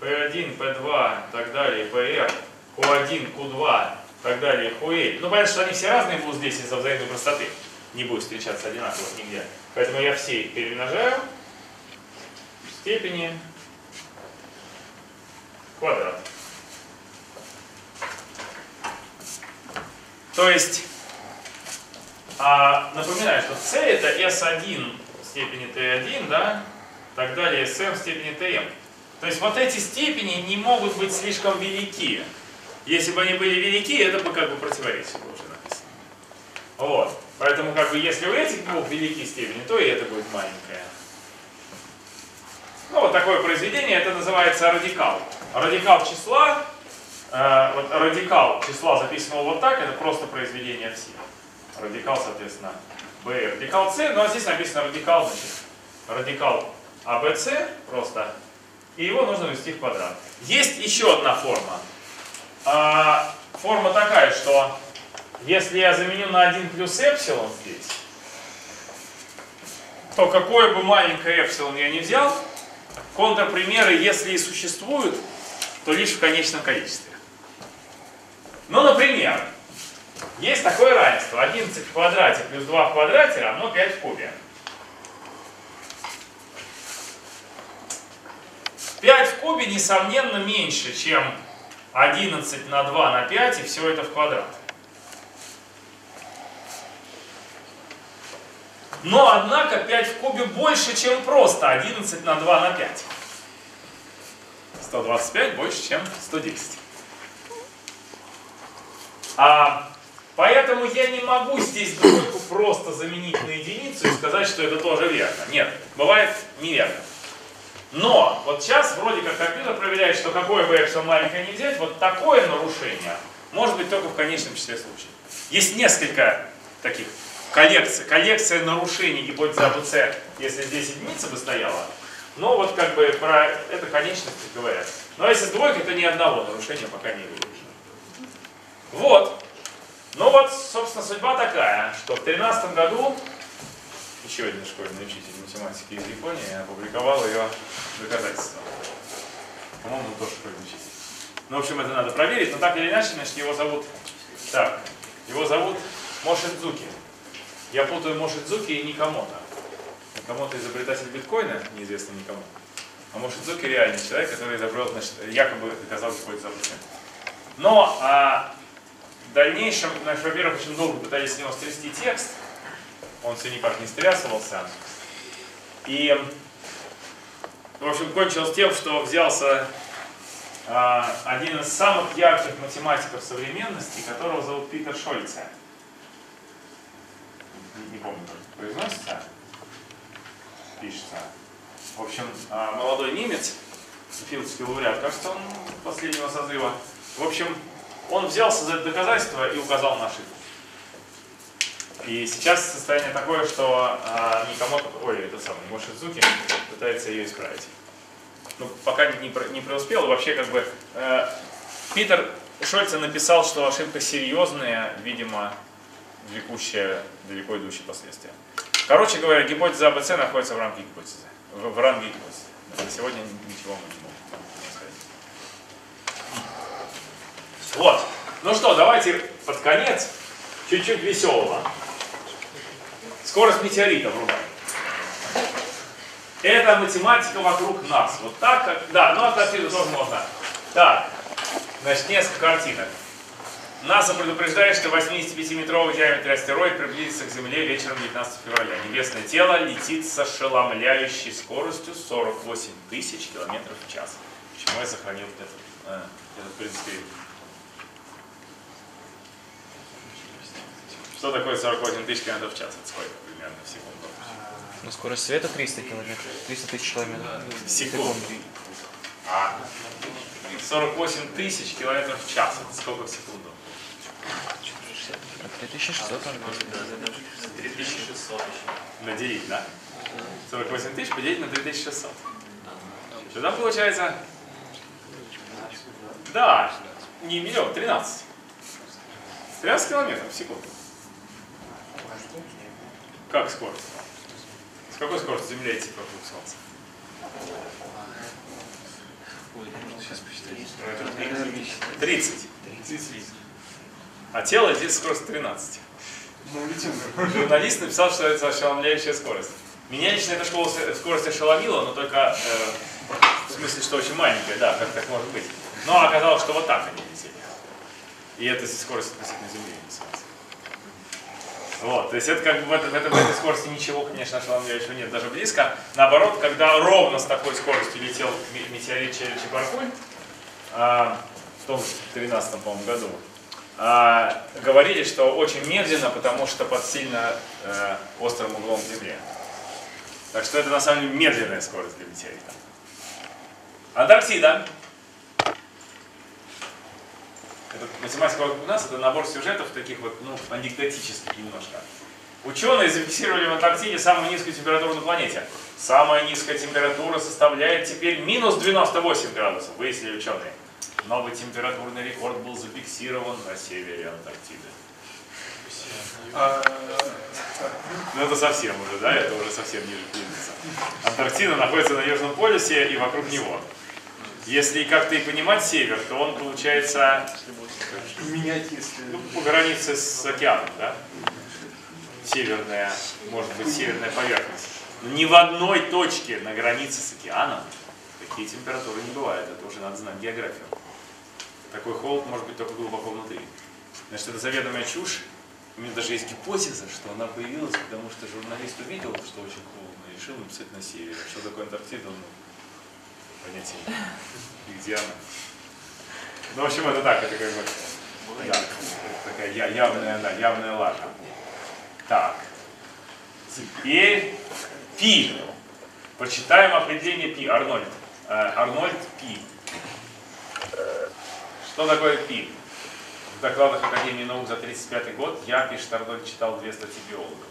[SPEAKER 1] P1, P2 и так далее, PR, Q1, Q2 и так далее, QL. Ну, понятно, что они все разные будут здесь из-за взаимной простоты. Не будет встречаться одинаково нигде. Поэтому я все их перемножаю в степени квадрат. То есть, а, напоминаю, что c это s1 в степени t1, да, так далее, sm в степени tm. То есть вот эти степени не могут быть слишком велики. Если бы они были велики, это бы как бы противоречило уже написано. Вот. Поэтому как бы если у этих двух велики степени, то и это будет маленькое. Ну вот такое произведение, это называется радикал. Радикал числа, э, вот радикал числа записанного вот так, это просто произведение всех. Радикал, соответственно, b, радикал c, ну а здесь написано радикал, значит, радикал abc, просто и его нужно ввести в квадрат. Есть еще одна форма. А, форма такая, что если я заменю на 1 плюс эпсилон здесь, то какое бы маленькое эпсилон я не взял, контрпримеры, если и существуют, то лишь в конечном количестве. Ну, например, есть такое равенство. 11 в квадрате плюс 2 в квадрате равно 5 в кубе. 5 в кубе, несомненно, меньше, чем 11 на 2 на 5, и все это в квадрат. Но, однако, 5 в кубе больше, чем просто 11 на 2 на 5. 125 больше, чем 110. А, поэтому я не могу здесь двойку просто заменить на единицу и сказать, что это тоже верно. Нет, бывает неверно. Но вот сейчас вроде как компьютер проверяет, что какое бы эпсилон маленькое не взять, вот такое нарушение может быть только в конечном числе случаев. Есть несколько таких коллекций, коллекция нарушений гипотезы АБЦ, если здесь единица бы стояла, но вот как бы про это конечности говорят. Но если с двойкой, то ни одного нарушения пока не выявлено. Вот. Ну вот, собственно, судьба такая, что в 2013 году еще один школьный учитель математики из Японии опубликовал ее доказательства. По-моему, тоже школьный учитель. Ну, в общем, это надо проверить, но так или иначе, значит, его зовут... Так, его зовут Мошидзуки. Я путаю Мошидзуки и Никамото. Никамото изобретатель биткоина, неизвестно никому. А Мошидзуки реальный человек, который изобрел, значит, якобы доказал какой-то запуск. Но а, в дальнейшем, значит, во-первых, очень долго пытались с него стрясти текст, он все никак не стрясывался. И, в общем, кончилось тем, что взялся а, один из самых ярких математиков современности, которого зовут Питер Шольце. Не, не помню, как произносится. Пишется. В общем, а, молодой немец, филдский лауреат, кажется, он последнего созыва. В общем, он взялся за это доказательство и указал на ошибку. И сейчас состояние такое, что а, никому, ой, это самый Мошидзуки пытается ее исправить. Ну, пока не, не преуспел, вообще как бы э, Питер Шольца написал, что ошибка серьезная, видимо, влекущая далеко идущие последствия. Короче говоря, гипотеза АБЦ находится в рамке гипотезы, в, в ранге гипотезы. На сегодня ничего мы не можем сказать. Вот. Ну что, давайте под конец чуть-чуть веселого. Скорость метеорита врубаем. Это математика вокруг нас. Вот так, как... Да, ну от отсюда тоже можно. Так, значит, несколько картинок. НАСА предупреждает, что 85-метровый диаметр астероид приблизится к Земле вечером 19 февраля. Небесное тело летит с ошеломляющей скоростью 48 тысяч километров в час. Почему я сохранил этот, э, этот предскрипт? Что такое 48 тысяч километров в час? Это сколько примерно в секунду?
[SPEAKER 4] Ну, скорость света 300 километров. 300 тысяч километров.
[SPEAKER 1] Секунду. А 48 тысяч километров в час. Это сколько в секунду?
[SPEAKER 4] 3600 он
[SPEAKER 1] 3600 наделить, да? 48 тысяч поделить на 3600. Что там получается? Да, не миллион, 13. 13 километров в секунду. Как скорость? С какой скоростью Земля идти вокруг Солнца?
[SPEAKER 3] Сейчас посчитаю.
[SPEAKER 1] 30. А тело летит с скоростью 13.
[SPEAKER 5] Ну, летим.
[SPEAKER 1] Журналист написал, что это ошеломляющая скорость. Меня лично эта скорость ошеломила, но только э, в смысле, что очень маленькая, да, как так может быть. Но оказалось, что вот так они летели. И это скорость относительно Земли. Вот, то есть это как бы в, этой- в этой, в этой скорости ничего, конечно, ошеломляющего нет, даже близко. Наоборот, когда ровно с такой скоростью летел ме- метеорит Челли-Чебаркуль, а, в том 13 по-моему, году, а, говорили, что очень медленно, потому что под сильно э, острым углом к Земле. Так что это на самом деле медленная скорость для метеорита. Антарктида. Это математика вокруг нас, это набор сюжетов таких вот, ну, анекдотических немножко. Ученые зафиксировали в Антарктиде самую низкую температуру на планете. Самая низкая температура составляет теперь минус 98 градусов, выяснили ученые. Новый температурный рекорд был зафиксирован на севере Антарктиды.
[SPEAKER 5] А,
[SPEAKER 1] Ну это совсем уже, да, это уже совсем ниже кризиса. Антарктида находится на Южном полюсе и вокруг него. Если как-то и понимать север, то он получается ну, по границе с океаном, да? Северная, может быть, северная поверхность. Но ни в одной точке на границе с океаном такие температуры не бывают. Это уже надо знать географию. Такой холод может быть только глубоко внутри. Значит, это заведомая чушь. У меня даже есть гипотеза, что она появилась, потому что журналист увидел, что очень холодно, и решил написать на севере. Что такое Антарктида, ну, понятия. И где она? Ну, в общем, это так, это как бы... Да, такая я- явная, да, явная лажа. Так. Теперь пи. Прочитаем определение пи. Арнольд. Э, Арнольд пи. Что такое пи? В докладах Академии наук за 1935 год я, пишет Арнольд, читал две статьи биологов.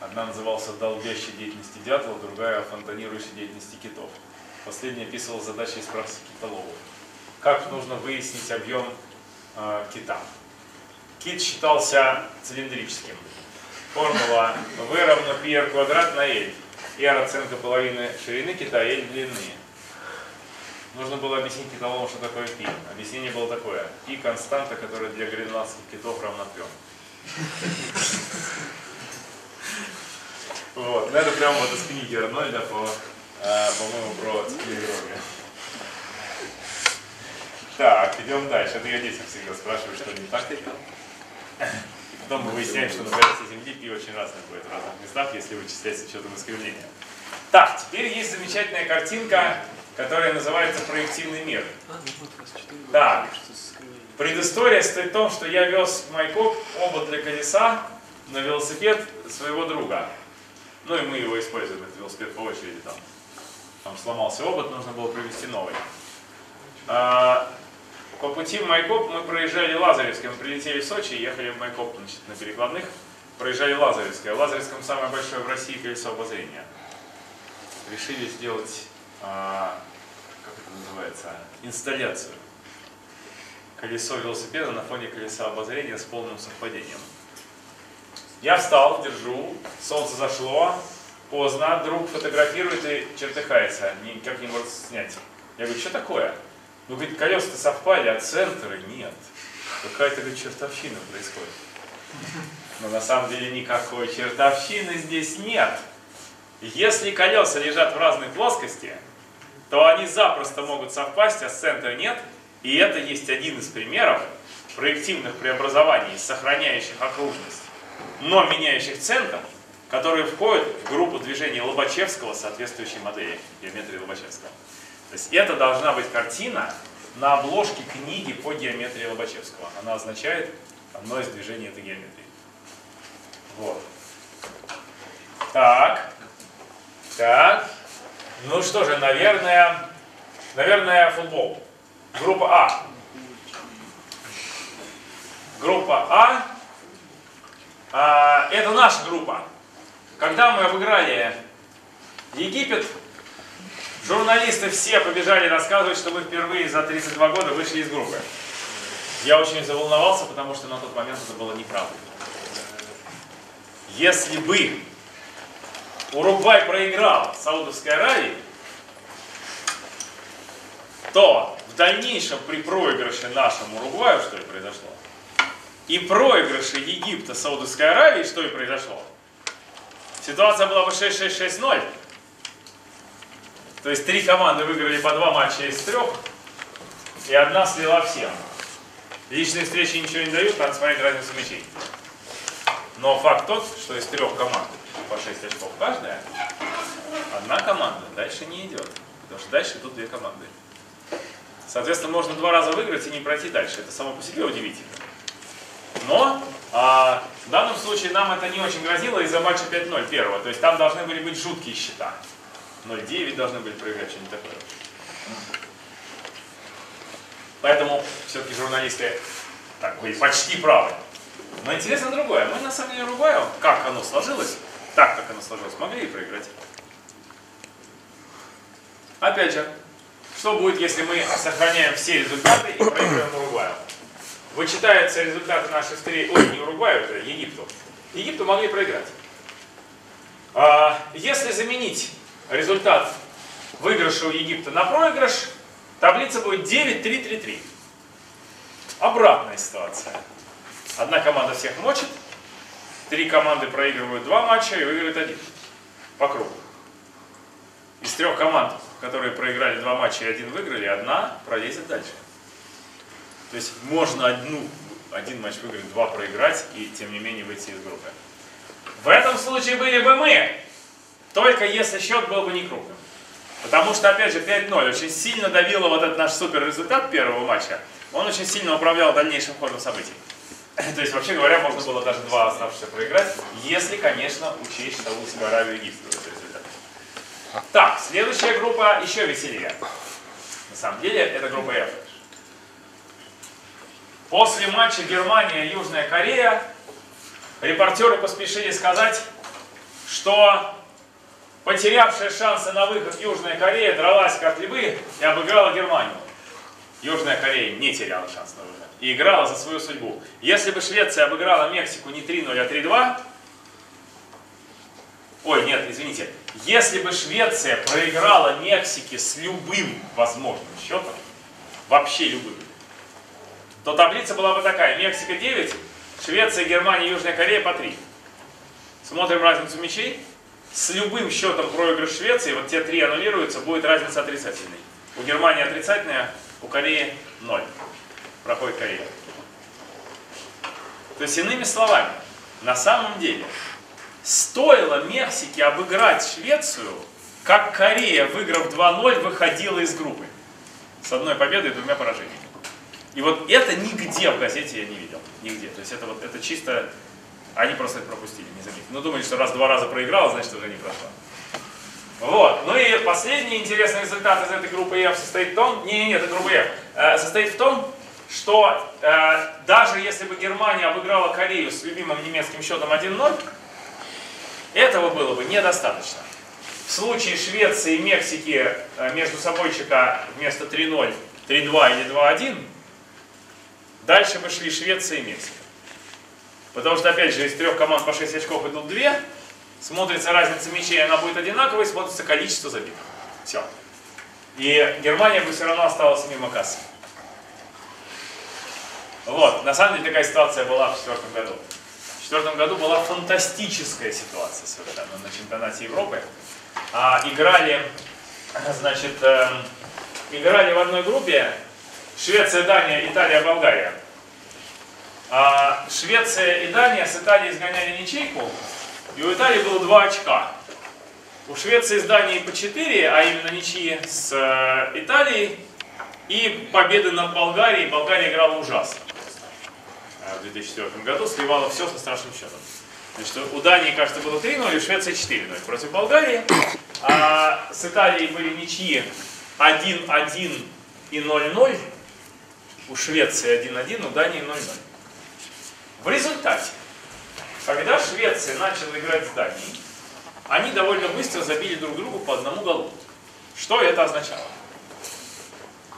[SPEAKER 1] Одна называлась «О долбящей деятельности дятлов», другая «О фонтанирующей деятельности китов». Последняя описывала задачи из практики китоловов. Как нужно выяснить объем э, кита? Кит считался цилиндрическим. Формула v равно πr квадрат на l. r оценка половины ширины кита, l длины. Нужно было объяснить китоловам, что такое π. Объяснение было такое. π константа, которая для гренландских китов равна 3. Вот, ну это прямо вот из книги Арнольда по, э, по-моему, про циклирование. Так, идем дальше. Это я детям всегда спрашиваю, что не так. И потом мы выясняем, что на поверхности Земли пи очень разное будет в разных местах, если вычислять с учетом искривления. Так, теперь есть замечательная картинка, которая называется «Проективный мир».
[SPEAKER 3] А, ну
[SPEAKER 1] Так. Предыстория стоит в том, что я вез в Майкоп обод для колеса на велосипед своего друга. Ну и мы его используем, этот велосипед по очереди там. Там сломался обод, нужно было привезти новый. А, по пути в Майкоп мы проезжали Лазаревское. Мы прилетели в Сочи, ехали в Майкоп значит, на перекладных. Проезжали Лазаревское. В Лазаревском самое большое в России колесо обозрения. Решили сделать, как это называется, инсталляцию колесо велосипеда на фоне колеса обозрения с полным совпадением. Я встал, держу, солнце зашло, поздно, друг фотографирует и чертыхается, никак не может снять. Я говорю, что такое? Ну, говорит, колеса-то совпали, а центры нет. Какая-то, говорит, чертовщина происходит. Но на самом деле никакой чертовщины здесь нет. Если колеса лежат в разной плоскости, то они запросто могут совпасть, а центра нет. И это есть один из примеров проективных преобразований, сохраняющих окружность, но меняющих центр, которые входят в группу движений Лобачевского, соответствующей модели геометрии Лобачевского. То есть это должна быть картина на обложке книги по геометрии Лобачевского. Она означает одно из движений этой геометрии. Вот. Так. Так. Ну что же, наверное, наверное, футбол. Группа А. Группа А. а это наша группа. Когда мы обыграли Египет, журналисты все побежали рассказывать, что мы впервые за 32 года вышли из группы. Я очень заволновался, потому что на тот момент это было неправда. Если бы Уругвай проиграл Саудовской Аравии, то в дальнейшем при проигрыше нашему Уругваю, что и произошло, и проигрыше Египта Саудовской Аравии, что и произошло, ситуация была бы 6-6-6-0. То есть три команды выиграли по два матча из трех, и одна слила всем. Личные встречи ничего не дают, надо смотреть разницу мячей. Но факт тот, что из трех команд по 6 очков каждая, одна команда дальше не идет. Потому что дальше идут две команды. Соответственно, можно два раза выиграть и не пройти дальше. Это само по себе удивительно. Но а, в данном случае нам это не очень грозило из-за матча 5-0 первого. То есть там должны были быть жуткие счета. 0-9 должны были проиграть, что-нибудь такое. Поэтому все-таки журналисты так были почти правы. Но интересно другое. Мы на самом деле Уругваю, как оно сложилось, так как оно сложилось, могли и проиграть. Опять же, что будет, если мы сохраняем все результаты и проигрываем Уругваю? Вычитаются результаты наших встреч, ой, не Уругваю, это Египту. Египту могли проиграть. А, если заменить результат выигрыша у Египта на проигрыш, таблица будет 9-3-3-3. Обратная ситуация. Одна команда всех мочит, три команды проигрывают два матча и выигрывают один. По кругу. Из трех команд, которые проиграли два матча и один выиграли, одна пролезет дальше. То есть можно одну, один матч выиграть, два проиграть и тем не менее выйти из группы. В этом случае были бы мы, только если счет был бы не крупным. Потому что, опять же, 5-0 очень сильно давило вот этот наш супер результат первого матча. Он очень сильно управлял дальнейшим ходом событий. То есть, вообще говоря, можно было даже два оставшихся проиграть, если, конечно, учесть, себя Аравию и Египет. Так, следующая группа еще веселее. На самом деле, это группа F. После матча Германия-Южная Корея репортеры поспешили сказать, что потерявшая шансы на выход Южная Корея дралась как львы и обыграла Германию. Южная Корея не теряла шанс на выход и играла за свою судьбу. Если бы Швеция обыграла Мексику не 3-0, а 3-2, ой, нет, извините, если бы Швеция проиграла Мексике с любым возможным счетом, вообще любым, то таблица была бы такая, Мексика 9, Швеция, Германия, Южная Корея по 3. Смотрим разницу мячей. С любым счетом проигрыш Швеции, вот те три аннулируются, будет разница отрицательной. У Германии отрицательная, у Кореи 0 проходит Корея. То есть, иными словами, на самом деле, стоило Мексике обыграть Швецию, как Корея, выиграв 2-0, выходила из группы. С одной победой и двумя поражениями. И вот это нигде в газете я не видел. Нигде. То есть это вот это чисто. Они просто это пропустили, не заметили. Ну, думали, что раз два раза проиграла, значит уже не прошла. Вот. Ну и последний интересный результат из этой группы F состоит в том, не, не, не, это группа F, э, состоит в том, что э, даже если бы Германия обыграла Корею с любимым немецким счетом 1-0, этого было бы недостаточно. В случае Швеции и Мексики э, между собойчика вместо 3-0, 3-2 или 2-1, Дальше бы шли Швеция и Мексика. Потому что, опять же, из трех команд по 6 очков идут две. Смотрится разница мячей, она будет одинаковой, смотрится количество забитых. Все. И Германия бы все равно осталась мимо кассы. Вот, на самом деле такая ситуация была в четвертом году. В четвертом году была фантастическая ситуация совершенно на чемпионате Европы. А, играли, значит, эм, играли в одной группе Швеция, Дания, Италия, Болгария. А, Швеция и Дания с Италией сгоняли ничейку, и у Италии было 2 очка. У Швеции с Данией по 4, а именно ничьи с э, Италией, и победы над Болгарией. Болгария играла ужасно э, в 2004 году, сливала все со страшным счетом. Значит, у Дании, кажется, было 3-0, и у Швеции 4-0 против Болгарии. А с Италией были ничьи 1-1 и 0-0. У Швеции 1-1, у Дании 0-0. В результате, когда Швеция начала играть с Данией, они довольно быстро забили друг другу по одному голу. Что это означало?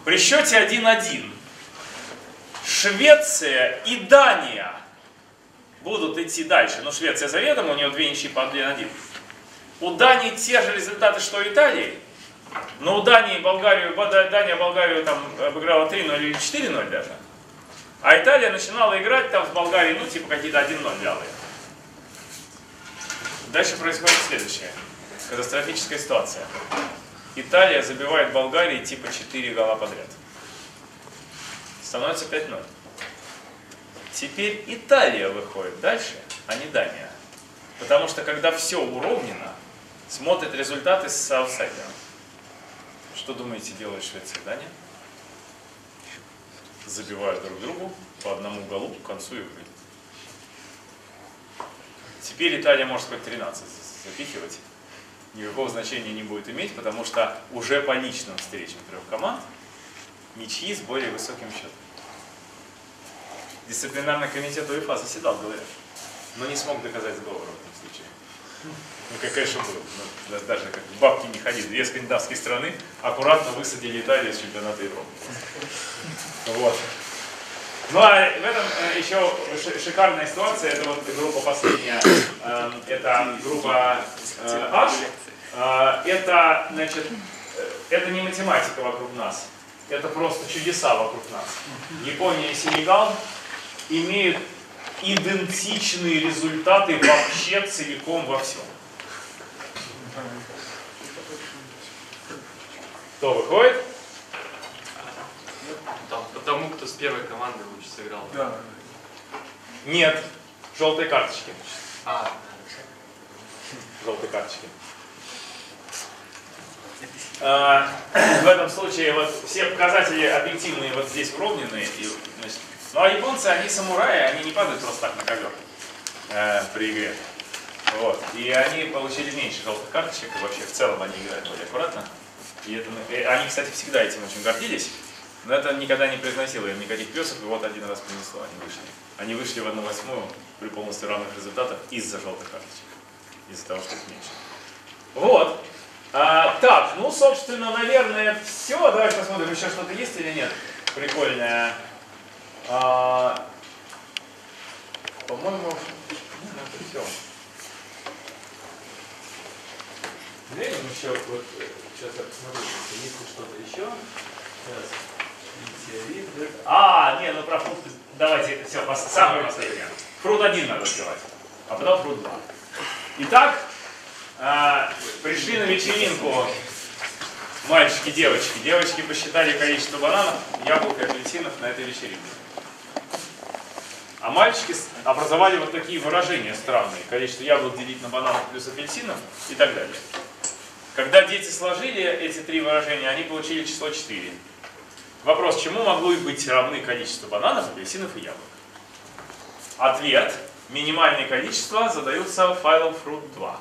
[SPEAKER 1] При счете 1-1 Швеция и Дания будут идти дальше. Но Швеция заведомо, у нее две ничьи по 1-1. У Дании те же результаты, что и Италии. Но у Дании Болгарию, Дания Болгарию там обыграла 3-0 или 4-0 даже. А Италия начинала играть там с Болгарией, ну типа какие-то 1-0 вялые. Дальше происходит следующее. Катастрофическая ситуация. Италия забивает Болгарии типа 4 гола подряд. Становится 5-0. Теперь Италия выходит дальше, а не Дания. Потому что когда все уровнено, смотрят результаты с аутсайдером. Что думаете делает Швеция и Дания? Забивают друг другу по одному голу к концу игры. Теперь Италия может хоть 13 запихивать. Никакого значения не будет иметь, потому что уже по личным встречам трех команд ничьи с более высоким счетом. Дисциплинарный комитет УЕФА заседал, говорят, но не смог доказать сговор в этом случае. Ну, как, конечно, был. Но даже как бабки не ходили. Две скандинавские страны аккуратно высадили Италию с чемпионата Европы. Вот. Ну а в этом э, еще шикарная ситуация, это вот группа последняя, э, это группа. Э, это, значит, это не математика вокруг нас, это просто чудеса вокруг нас. Япония и Сенегал имеют идентичные результаты вообще целиком во всем. Кто выходит?
[SPEAKER 7] Потому кто с первой команды лучше сыграл.
[SPEAKER 5] Да.
[SPEAKER 1] Нет. Желтые карточки.
[SPEAKER 7] А,
[SPEAKER 1] Желтые карточки. А, В этом случае вот все показатели объективные вот здесь уровненные. И, значит, ну а японцы, они самураи, они не падают просто так на ковер э, при игре. Вот. И они получили меньше желтых карточек, и вообще в целом они играют более аккуратно. И это, и они, кстати, всегда этим очень гордились. Но это никогда не произносило им никаких плюсов, и вот один раз принесло, они вышли. Они вышли в одну восьмую при полностью равных результатах из-за желтых карточек. Из-за того, что их меньше. Вот. А, так, ну, собственно, наверное, все. Давайте посмотрим, еще что-то есть или нет. Прикольное. А, по-моему, это все. Глянем еще, вот, э, сейчас я посмотрю, есть ли что-то еще. Сейчас. А, не, ну про фрукты. Давайте, все, пос- самое последнее. Фрут один надо открывать, а потом фрут два. Итак, а, пришли на вечеринку мальчики, девочки. Девочки посчитали количество бананов, яблок и апельсинов на этой вечеринке. А мальчики образовали вот такие выражения странные. Количество яблок делить на бананов плюс апельсинов и так далее. Когда дети сложили эти три выражения, они получили число 4. Вопрос, чему могло и быть равны количество бананов, апельсинов и яблок? Ответ. Минимальное количество задаются файлом fruit2.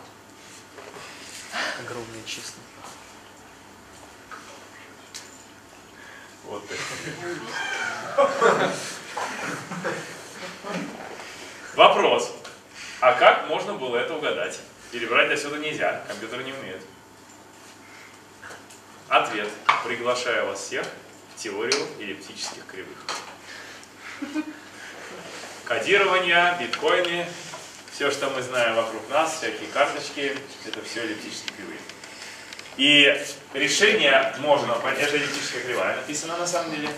[SPEAKER 4] Огромные числа.
[SPEAKER 1] Вот это. Вопрос. А как можно было это угадать? Перебрать до сюда нельзя, компьютер не умеет. Ответ. Приглашаю вас всех теорию эллиптических кривых. Кодирование, биткоины, все, что мы знаем вокруг нас, всякие карточки, это все эллиптические кривые. И решение можно, это эллиптическая кривая написано на самом деле,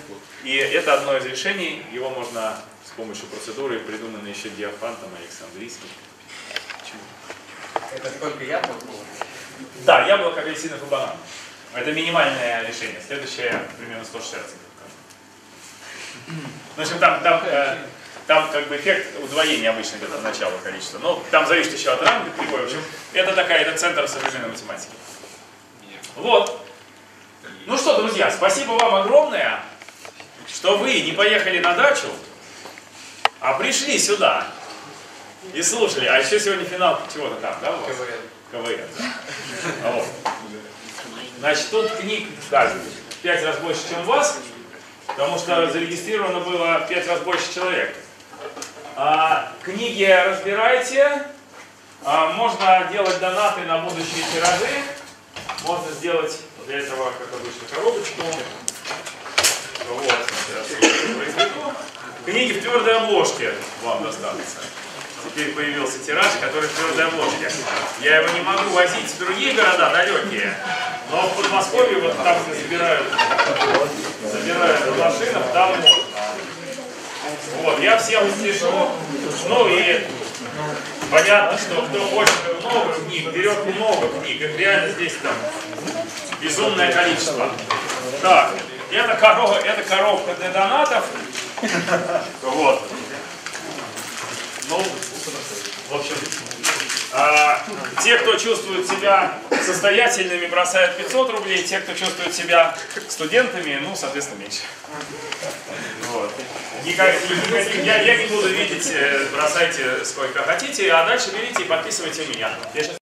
[SPEAKER 1] и это одно из решений, его можно с помощью процедуры, придуманной еще Диофантом и Александрийским.
[SPEAKER 2] Это сколько яблок было?
[SPEAKER 1] Да, яблоко, апельсинов и банан. Это минимальное решение. Следующее примерно 160 В общем, там, там, э, там как бы эффект удвоения обычно где-то начала количества. Но там зависит еще от ранга кривой. В общем, это такая, это центр современной математики. Вот. Ну что, друзья, спасибо вам огромное, что вы не поехали на дачу, а пришли сюда и слушали. А еще сегодня финал чего-то там, да, у вас?
[SPEAKER 2] КВН.
[SPEAKER 1] КВН, да. А вот. Значит, тут книг, да, в раз больше, чем у вас, потому что зарегистрировано было пять раз больше человек. А, книги разбирайте, а, можно делать донаты на будущие тиражи, можно сделать для этого, как обычно, коробочку. Вот. Книги в твердой обложке вам достанутся. Теперь появился тираж, который в твердой обложке. Я его не могу возить в другие города далекие, но в Подмосковье, вот там, забирают, забирают на машинах, там можно. Вот, я всем слежу, ну и понятно, что кто хочет много книг, берет много книг, их реально здесь там безумное количество. Так, это, корова, это коробка для донатов. Вот. Ну, в общем, а, те, кто чувствует себя состоятельными, бросают 500 рублей, те, кто чувствует себя студентами, ну, соответственно, меньше. Вот. Никак- я, я не буду видеть, э, бросайте сколько хотите, а дальше берите и подписывайте меня.